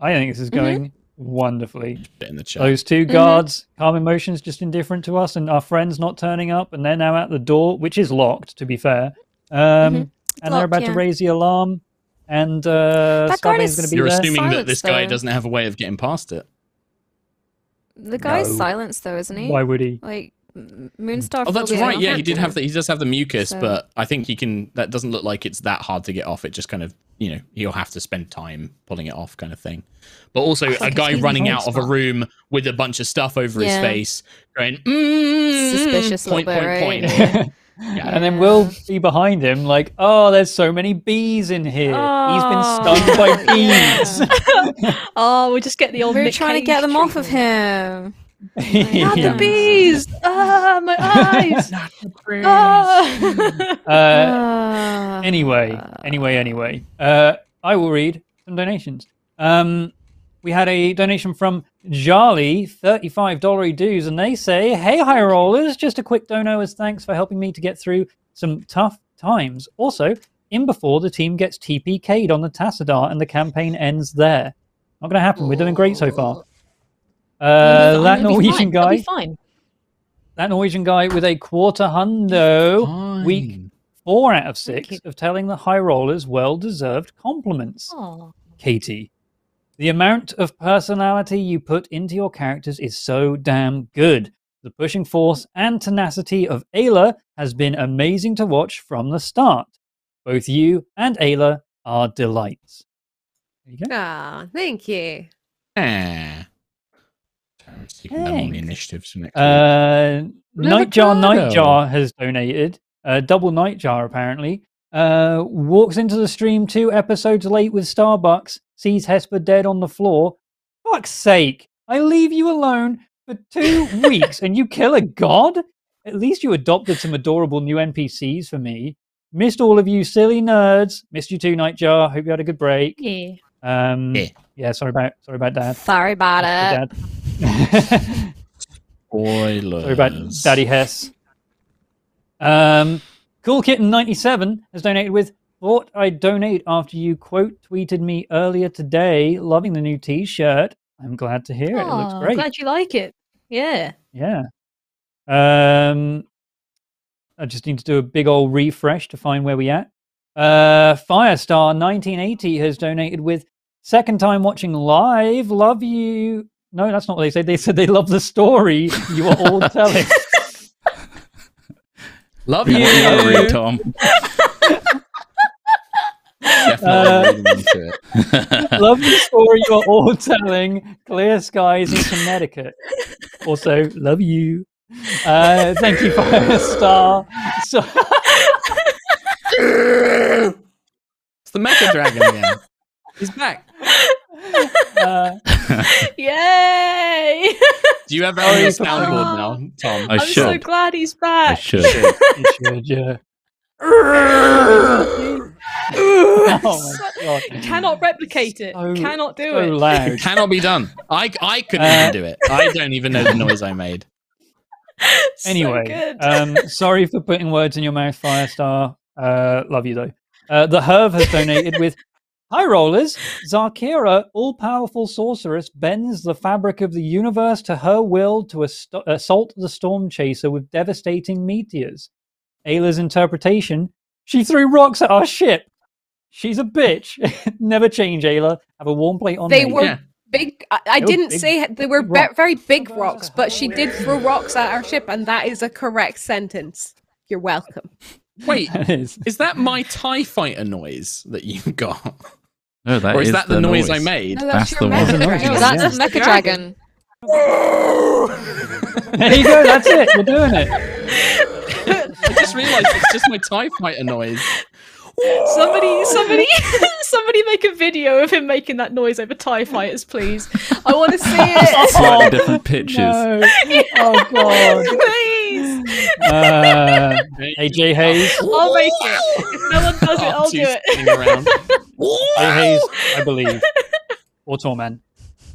Speaker 2: I think this is
Speaker 5: Mm-hmm.
Speaker 2: going wonderfully.
Speaker 1: Bit in the chat.
Speaker 2: Those two
Speaker 5: Mhm.
Speaker 2: guards, calm emotions, just indifferent to us, and our friends not turning up, and they're now at the door, which is locked, to be fair. Um, And they're
Speaker 5: Mm-hmm.
Speaker 2: about
Speaker 5: yeah.
Speaker 2: to raise the alarm, and uh,
Speaker 5: That guard is-
Speaker 2: going to be
Speaker 1: You're
Speaker 2: there.
Speaker 1: assuming that this guy
Speaker 5: though.
Speaker 1: doesn't have a way of getting past it.
Speaker 5: The guy's
Speaker 2: No.
Speaker 5: silenced though, isn't he?
Speaker 2: Why would he?
Speaker 5: Like M- Moonstar.
Speaker 1: Oh, that's
Speaker 5: filled it
Speaker 1: right.
Speaker 5: off,
Speaker 1: Yeah, he did have the, he does have the mucus,
Speaker 5: So-
Speaker 1: but I think he can. That doesn't look like it's that hard to get off. It just kind of, you know, he'll have to spend time pulling it off, kind of thing. But also,
Speaker 6: It's
Speaker 1: a
Speaker 6: like
Speaker 1: guy
Speaker 6: Stephen
Speaker 1: running
Speaker 6: King
Speaker 1: out of a room with a bunch of stuff over his
Speaker 5: Yeah.
Speaker 1: face, going mm,
Speaker 5: Suspicious
Speaker 1: point,
Speaker 5: little
Speaker 1: point,
Speaker 5: bit,
Speaker 1: point.
Speaker 5: right?
Speaker 1: Yeah.
Speaker 2: And then we'll be behind him, like, oh, there's so many bees in here. He's been stung by bees.
Speaker 6: oh, we just get the old.
Speaker 5: We're
Speaker 6: Nick
Speaker 5: trying to get them off of him.
Speaker 6: Not
Speaker 2: Yeah.
Speaker 6: the bees. Ah! Ah, my eyes.
Speaker 1: Not the prince.
Speaker 6: Ah.
Speaker 2: Uh,
Speaker 3: Ah.
Speaker 2: anyway, anyway, anyway. Uh, I will read some donations. Um, we had a donation from Jolly, $35 dues, and they say, Hey, high rollers, just a quick dono as thanks for helping me to get through some tough times. Also, in before the team gets TPK'd on the Tassadar and the campaign ends there. Not going to happen. We're doing great so far. Uh, that Norwegian guy,
Speaker 6: be fine.
Speaker 2: that Norwegian guy with a quarter hundo, week four out of six of telling the high rollers well deserved compliments.
Speaker 6: Oh,
Speaker 2: Katie, the amount of personality you put into your characters is so damn good. The pushing force and tenacity of Aila has been amazing to watch from the start. Both you and Aila are delights. There you go.
Speaker 3: Ah, thank you.
Speaker 1: Ah. So you can have all the
Speaker 2: Thanks.
Speaker 1: initiatives for next week.
Speaker 2: Uh, Nightjar Nightjar has donated. Uh, double Nightjar apparently. Uh, walks into the stream two episodes late with Starbucks. Sees Hesper dead on the floor. Fuck's sake! I leave you alone for two weeks and you kill a god. At least you adopted some adorable new NPCs for me. Missed all of you silly nerds. Missed you too, Nightjar. Hope you had a good break.
Speaker 6: yeah.
Speaker 2: Um,
Speaker 1: Yeah.
Speaker 2: yeah. Sorry about sorry about Dad.
Speaker 5: Sorry about it.
Speaker 2: Dad.
Speaker 1: Spoilers.
Speaker 2: Sorry about Daddy Hess. Um, Cool Kitten 97 has donated with Thought I'd donate after you quote tweeted me earlier today. Loving the new t shirt. I'm glad to hear it. It looks great.
Speaker 6: Oh,
Speaker 2: great.
Speaker 6: Glad you like it. Yeah.
Speaker 2: Yeah. Um, I just need to do a big old refresh to find where we at. Uh, Firestar 1980 has donated with second time watching live. Love you. No, that's not what they said. They said they love the story you are all telling.
Speaker 1: Love you.
Speaker 4: What you read, Tom?
Speaker 1: Definitely
Speaker 2: Uh,
Speaker 1: reading into it.
Speaker 2: Love the story you're all telling. Clear skies in Connecticut. Also, love you. Uh, thank you, Firestar. So,
Speaker 1: It's the Mecha Dragon again. He's back.
Speaker 2: uh,
Speaker 6: Yay!
Speaker 1: Do you have a
Speaker 2: Sorry,
Speaker 1: soundboard now, Tom?
Speaker 4: I
Speaker 6: I'm so glad he's
Speaker 4: I
Speaker 6: back.
Speaker 4: should.
Speaker 2: you should, yeah. oh god.
Speaker 6: Cannot replicate it.
Speaker 2: So-
Speaker 6: Cannot do
Speaker 2: So
Speaker 6: it.
Speaker 2: loud.
Speaker 1: It cannot be done. I I couldn't
Speaker 2: Uh,
Speaker 1: even do it. I don't even know the noise I made.
Speaker 2: Anyway,
Speaker 6: good.
Speaker 2: um, sorry for putting words in your mouth, Firestar. Uh, love you though. Uh, the Herve has donated with Hi Rollers. Zarkira, all powerful sorceress, bends the fabric of the universe to her will to ast- assault the storm chaser with devastating meteors. Aila's interpretation she threw rocks at our ship. She's a bitch. Never change, Aila. Have a warm plate on
Speaker 3: They
Speaker 2: me.
Speaker 3: were
Speaker 1: Yeah.
Speaker 3: big. I, I didn't
Speaker 2: big-
Speaker 3: say they were be- very big rocks, but she did throw rocks at our ship, and that is a correct sentence. You're welcome.
Speaker 1: Wait,
Speaker 2: It is.
Speaker 1: is that my Tie Fighter noise that you got?
Speaker 4: No, that
Speaker 1: or is, that the, noise, I made?
Speaker 3: No,
Speaker 4: That's
Speaker 3: your
Speaker 4: the one.
Speaker 3: Mecha
Speaker 2: That's the
Speaker 3: Dragon.
Speaker 2: noise,
Speaker 5: No,
Speaker 2: yeah.
Speaker 5: that's the Mecha Dragon.
Speaker 2: There you go. That's it. You're doing it.
Speaker 1: I just realised it's just my Tie Fighter noise.
Speaker 6: Somebody, somebody, somebody make a video of him making that noise over Tie Fighters, please. I want to see it.
Speaker 4: Slightly different pitches.
Speaker 2: No. Oh god.
Speaker 6: please.
Speaker 2: Uh, AJ Hayes.
Speaker 6: I'll make it. If no one does it, I'll do it.
Speaker 1: spinning around.
Speaker 2: AJ Hayes, I believe. Or Torman.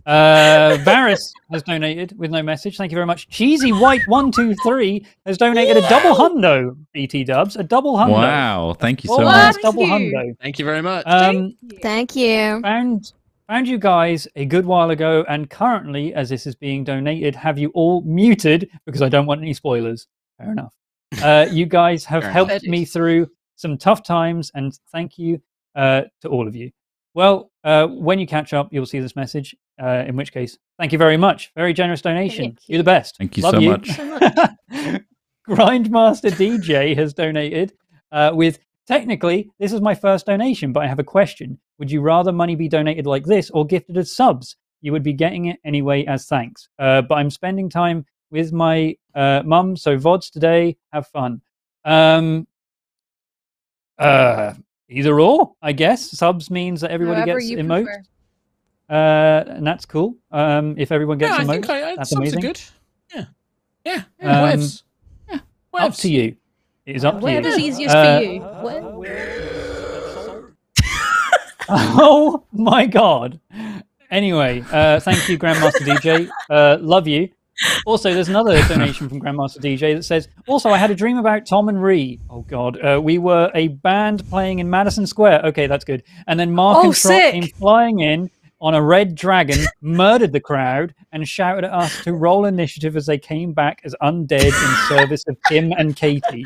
Speaker 2: Uh, Varys has donated with no message. Thank you very much. Cheesy White One Two Three has donated a double hundo. BT Dubs, a double hundo.
Speaker 4: Wow, thank you so
Speaker 2: Well,
Speaker 4: much.
Speaker 6: Thank
Speaker 2: double
Speaker 6: you.
Speaker 2: hundo.
Speaker 1: Thank you very much.
Speaker 2: Um,
Speaker 5: Thank you.
Speaker 2: found found you guys a good while ago, and currently, as this is being donated, have you all muted because I don't want any spoilers. Fair enough. Uh, you guys have
Speaker 1: Fair
Speaker 2: helped
Speaker 6: enough.
Speaker 2: me through some tough times, and thank you uh, to all of you. Well, uh, when you catch up, you'll see this message. Uh, in which case, thank you very much. Very generous donation.
Speaker 6: Thank
Speaker 2: You're the best.
Speaker 4: Thank you
Speaker 2: Love
Speaker 4: so
Speaker 2: you.
Speaker 4: much.
Speaker 2: Grandmaster DJ has donated uh, with technically this is my first donation, but I have a question. Would you rather money be donated like this or gifted as subs? You would be getting it anyway as thanks. Uh, but I'm spending time with my uh, mum, so VODs today. Have fun. Um, uh, either or, I guess. Subs means that everybody
Speaker 3: However
Speaker 2: gets
Speaker 3: you
Speaker 2: emote,
Speaker 3: prefer.
Speaker 2: Uh, and that's cool. Um, if everyone gets
Speaker 1: yeah, I
Speaker 2: emote,
Speaker 1: think I, I,
Speaker 2: that's amazing.
Speaker 1: good. Yeah. Yeah. yeah
Speaker 2: Um,
Speaker 1: whatevs.
Speaker 2: Up to you. It is up to you.
Speaker 6: Whatever's easiest
Speaker 2: Uh,
Speaker 6: for you. What?
Speaker 2: oh my god. Anyway, uh, thank you, Grandmaster DJ. Uh, love you. Also, there's another donation from Grandmaster DJ that says, also, I had a dream about Tom and Rhi. Oh, God. Uh, we were a band playing in Madison Square. Okay, that's good. And then Mark
Speaker 6: Oh,
Speaker 2: and Trott
Speaker 6: sick.
Speaker 2: came flying in on a red dragon, murdered the crowd, and shouted at us to roll initiative as they came back as undead in service of Kim and Katie.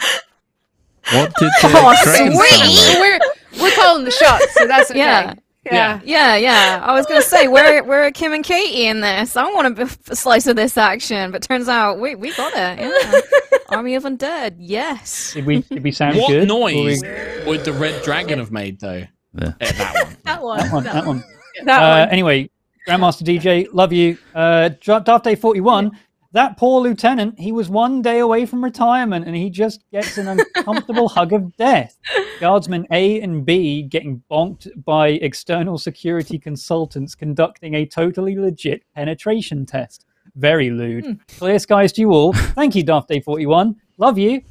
Speaker 4: What did the
Speaker 5: Oh,
Speaker 4: dragon
Speaker 5: sweet.
Speaker 4: like?
Speaker 3: we're we're calling the shots, so that's okay.
Speaker 5: Yeah.
Speaker 3: Yeah.
Speaker 5: Yeah, yeah. I was gonna say where where are Kim and Katie in this? I want a bit- a slice of this action, but turns out we we got it. Yeah. Army of Undead. Yes.
Speaker 2: Did we, did we sound
Speaker 1: What
Speaker 2: good? Or
Speaker 1: noise
Speaker 2: we-
Speaker 1: would the red dragon have made though?
Speaker 4: The-
Speaker 1: Eh, that one.
Speaker 6: That one.
Speaker 2: That one, that one.
Speaker 3: That
Speaker 2: Uh, anyway, Grandmaster DJ, love you. Uh, Draft Day 41. That poor lieutenant, he was one day away from retirement and he just gets an uncomfortable hug of death. Guardsmen A and B getting bonked by external security consultants conducting a totally legit penetration test. Very lewd. Clear skies to you all. Thank you, Daft Day 41. Love you.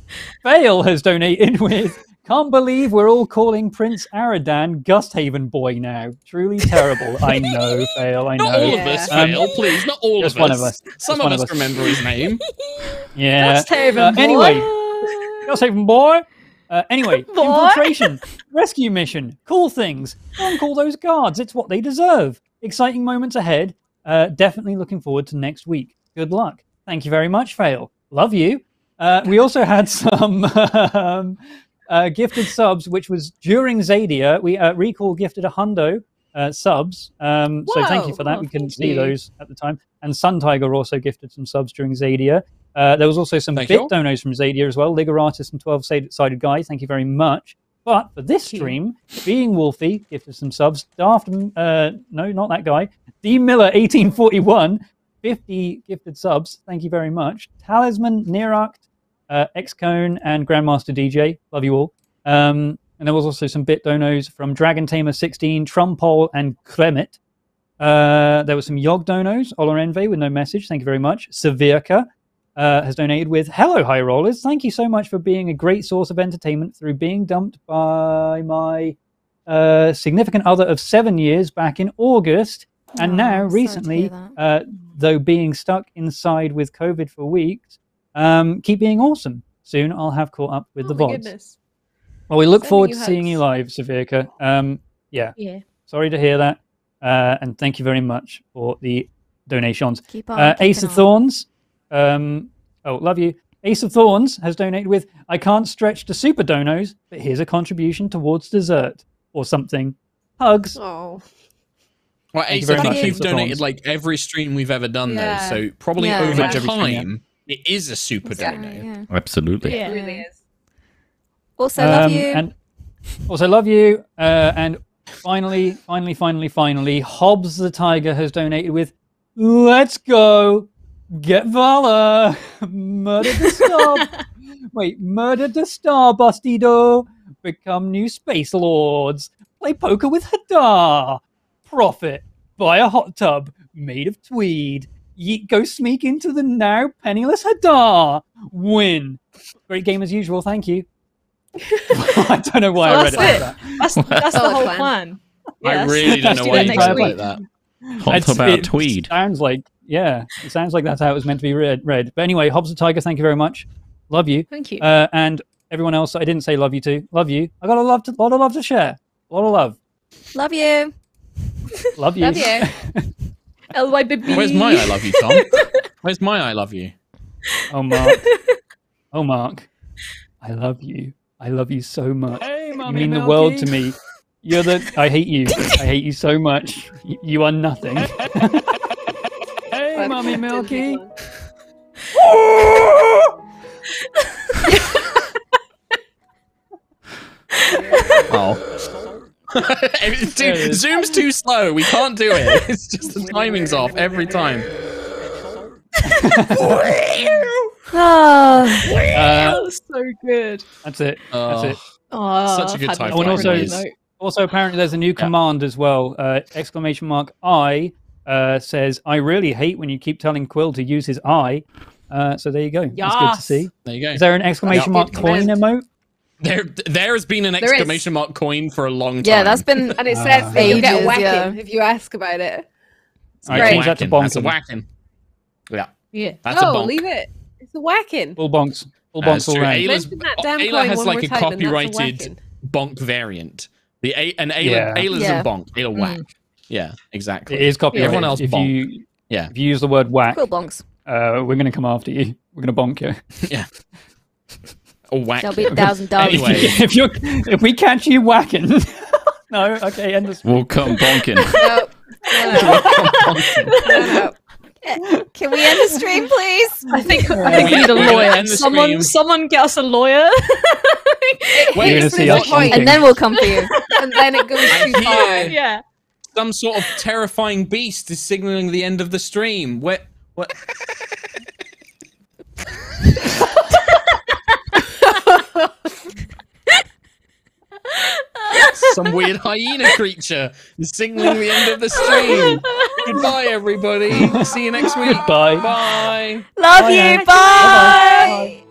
Speaker 2: Fail has donated with. Can't believe we're all calling Prince Aradan Gusthaven boy now. Truly terrible. I know, Fail. I know.
Speaker 1: Not all
Speaker 2: know.
Speaker 1: of us,
Speaker 2: Um,
Speaker 1: Fail, please. Not all
Speaker 2: just
Speaker 1: of
Speaker 2: one
Speaker 1: us.
Speaker 2: of us.
Speaker 1: Some
Speaker 2: Just
Speaker 1: of
Speaker 2: one
Speaker 1: us
Speaker 2: of us.
Speaker 1: remember his name.
Speaker 2: Yeah.
Speaker 6: Gusthaven
Speaker 2: Uh,
Speaker 6: boy.
Speaker 2: anyway, Gusthaven boy. Uh, anyway,
Speaker 6: Boy.
Speaker 2: infiltration, rescue mission, cool things. Don't call those guards. It's what they deserve. Exciting moments ahead. Uh, definitely looking forward to next week. Good luck. Thank you very much, Fail. Love you. Uh, we also had some um, uh, gifted subs, which was during Xadia. We uh, recall gifted a hundo uh, subs. Um, so thank you for that.
Speaker 6: Oh,
Speaker 2: we couldn't see
Speaker 6: you.
Speaker 2: those at the time. And Sun Tiger also gifted some subs during Xadia. Uh, there was also some
Speaker 1: Thank
Speaker 2: bit
Speaker 1: you.
Speaker 2: donos from Xadia as well. Ligger Artist and 12 Sided Guy, thank you very much. But for this stream, Being Wolfie gifted some subs. Daft, uh, no, not that guy. D Miller 1841, 50 gifted subs. Thank you very much. Talisman, Neract, uh, Xcone, and Grandmaster DJ. Love you all. Um, and there was also some bit donos from Dragon Tamer 16, Trumpole, and Kremet. Uh, there was some Yog donos, Olorenve with no message. Thank you very much. Sevirka uh, has donated with Hello, High Rollers. Thank you so much for being a great source of entertainment through being dumped by my uh, significant other of seven years back in August. And
Speaker 5: Oh,
Speaker 2: now, recently, uh, though being stuck inside with COVID for weeks, um, keep being awesome. Soon I'll have caught up with
Speaker 3: oh
Speaker 2: the
Speaker 3: my
Speaker 2: VODs.
Speaker 3: goodness.
Speaker 2: Well, we look
Speaker 3: Sending
Speaker 2: forward
Speaker 3: you
Speaker 2: to seeing you live, Savirka. Um, yeah,
Speaker 6: Yeah.
Speaker 2: sorry to hear that. Uh, and thank you very much for the donations.
Speaker 5: Keep on.
Speaker 2: Uh, Ace of
Speaker 5: on.
Speaker 2: Thorns. Um, oh, love you. Ace of Thorns has donated with I can't stretch to super donos, but here's a contribution towards dessert or something. Hugs.
Speaker 3: Oh.
Speaker 1: Well, Ace,
Speaker 2: very
Speaker 1: I think
Speaker 5: much,
Speaker 1: you've
Speaker 2: Ace of
Speaker 1: donated like every stream we've ever done,
Speaker 3: Yeah.
Speaker 1: though. So probably
Speaker 5: Yeah.
Speaker 1: over
Speaker 2: Pretty much stream, yeah.
Speaker 1: time, it is a super
Speaker 5: So,
Speaker 1: dono.
Speaker 5: yeah.
Speaker 4: Absolutely.
Speaker 6: Yeah.
Speaker 3: It really is.
Speaker 5: Also, love
Speaker 2: Um,
Speaker 5: you.
Speaker 2: And also love you. Uh, and finally, finally, finally, finally, Hobbs the Tiger has donated with Let's go. Get Valla. Murder the star. Wait, murder the star, Bustido. Become new space lords. Play poker with Hadar. Profit. Buy a hot tub made of tweed. Yeet go sneak into the now penniless Hadar. Win. Great game as usual. Thank you. I don't know why
Speaker 6: So
Speaker 2: I read it
Speaker 6: that's
Speaker 2: like that.
Speaker 6: That's that's the whole
Speaker 3: plan.
Speaker 6: plan.
Speaker 1: I
Speaker 6: Yes.
Speaker 1: really don't know why
Speaker 6: that
Speaker 1: you
Speaker 6: next
Speaker 1: said it like that.
Speaker 4: Hot
Speaker 2: It's-
Speaker 4: about
Speaker 2: it
Speaker 4: tweed.
Speaker 2: Sounds like yeah. It sounds like that's how it was meant to be read. read. But anyway, Hobbs the Tiger, thank you very much. Love you.
Speaker 6: Thank you.
Speaker 2: Uh, and everyone else that I didn't say love you to, love you. I got a love to, lot of love to share. A lot of love.
Speaker 5: love you.
Speaker 2: Love you.
Speaker 3: Love you.
Speaker 6: LY baby.
Speaker 1: Where's my I love you, Tom? Where's my I love you?
Speaker 2: Oh Mark. oh Mark. I love you. I love you so much.
Speaker 1: Hey,
Speaker 2: you mean the world to me. You're the. I hate you. I hate you so much. Y- You are nothing. hey,
Speaker 3: But
Speaker 2: mommy Milky.
Speaker 1: Oh. It's too-
Speaker 2: There.
Speaker 1: Zoom's too slow. We can't do it. It's just the timing's off every time.
Speaker 5: Ah,
Speaker 2: Uh,
Speaker 6: so good.
Speaker 2: that's it.
Speaker 1: Oh,
Speaker 2: That's it.
Speaker 6: Oh,
Speaker 1: Such a good
Speaker 6: I've had
Speaker 1: type
Speaker 6: my
Speaker 2: of
Speaker 6: favorite
Speaker 2: noise.
Speaker 6: note.
Speaker 2: Also, apparently, there's a new command as well. Uh, exclamation mark I uh, says, "I really hate when you keep telling Quill to use his eye." Uh, so there you go. That's good to see.
Speaker 1: There you go.
Speaker 2: Is there an exclamation
Speaker 3: Yeah.
Speaker 2: mark coin emote?
Speaker 1: There, there has been an
Speaker 3: There is.
Speaker 1: exclamation mark coin for a long time.
Speaker 5: Yeah, that's been
Speaker 3: And it
Speaker 2: Ah.
Speaker 3: says that you'll get
Speaker 5: Ages,
Speaker 3: whacking
Speaker 5: yeah.
Speaker 3: if you ask about it.
Speaker 2: All right,
Speaker 3: great.
Speaker 2: change that to
Speaker 1: Whacking. That's a whacking. Yeah,
Speaker 6: Yeah.
Speaker 1: that's a
Speaker 3: leave it. It's a whacking.
Speaker 2: Full bonks. Full
Speaker 1: Uh,
Speaker 2: bonks
Speaker 1: it's
Speaker 2: all
Speaker 1: true.
Speaker 2: round.
Speaker 1: Aila's-
Speaker 3: Mention that damn Aila
Speaker 1: has like a
Speaker 3: time and that's a
Speaker 1: copyrighted bonk variant. The a an Aila,
Speaker 2: Yeah.
Speaker 1: Aila's
Speaker 5: Yeah.
Speaker 1: a bonk. Aila whack. Yeah, exactly.
Speaker 2: It is copyrighted.
Speaker 1: Everyone else
Speaker 2: if
Speaker 1: bonk.
Speaker 2: you
Speaker 1: Yeah.
Speaker 2: if you use the word whack,
Speaker 5: cool bonks.
Speaker 2: uh, we're going to come after you. We're going to bonk you.
Speaker 1: Yeah. Or whack.
Speaker 5: There'll be a thousand dollars.
Speaker 1: Anyway.
Speaker 2: if you if we catch you whacking, no, okay, end the
Speaker 4: We'll come bonking.
Speaker 3: No, no, no, no.
Speaker 5: Can we end the stream, please?
Speaker 6: I think I think we
Speaker 1: we-
Speaker 6: need a lawyer. Someone
Speaker 1: stream.
Speaker 6: someone get us a lawyer.
Speaker 1: Wait,
Speaker 2: You're gonna see us
Speaker 3: point.
Speaker 5: And then we'll come for you.
Speaker 3: and then it goes too
Speaker 1: I'm
Speaker 3: far.
Speaker 6: yeah.
Speaker 1: Some sort of terrifying beast is signaling the end of the stream. What? What? Some weird hyena creature is signaling the end of the stream. Goodbye, everybody. See you next week.
Speaker 2: Bye.
Speaker 1: Bye.
Speaker 5: Love
Speaker 2: Bye,
Speaker 5: you.
Speaker 2: Ange.
Speaker 5: Bye.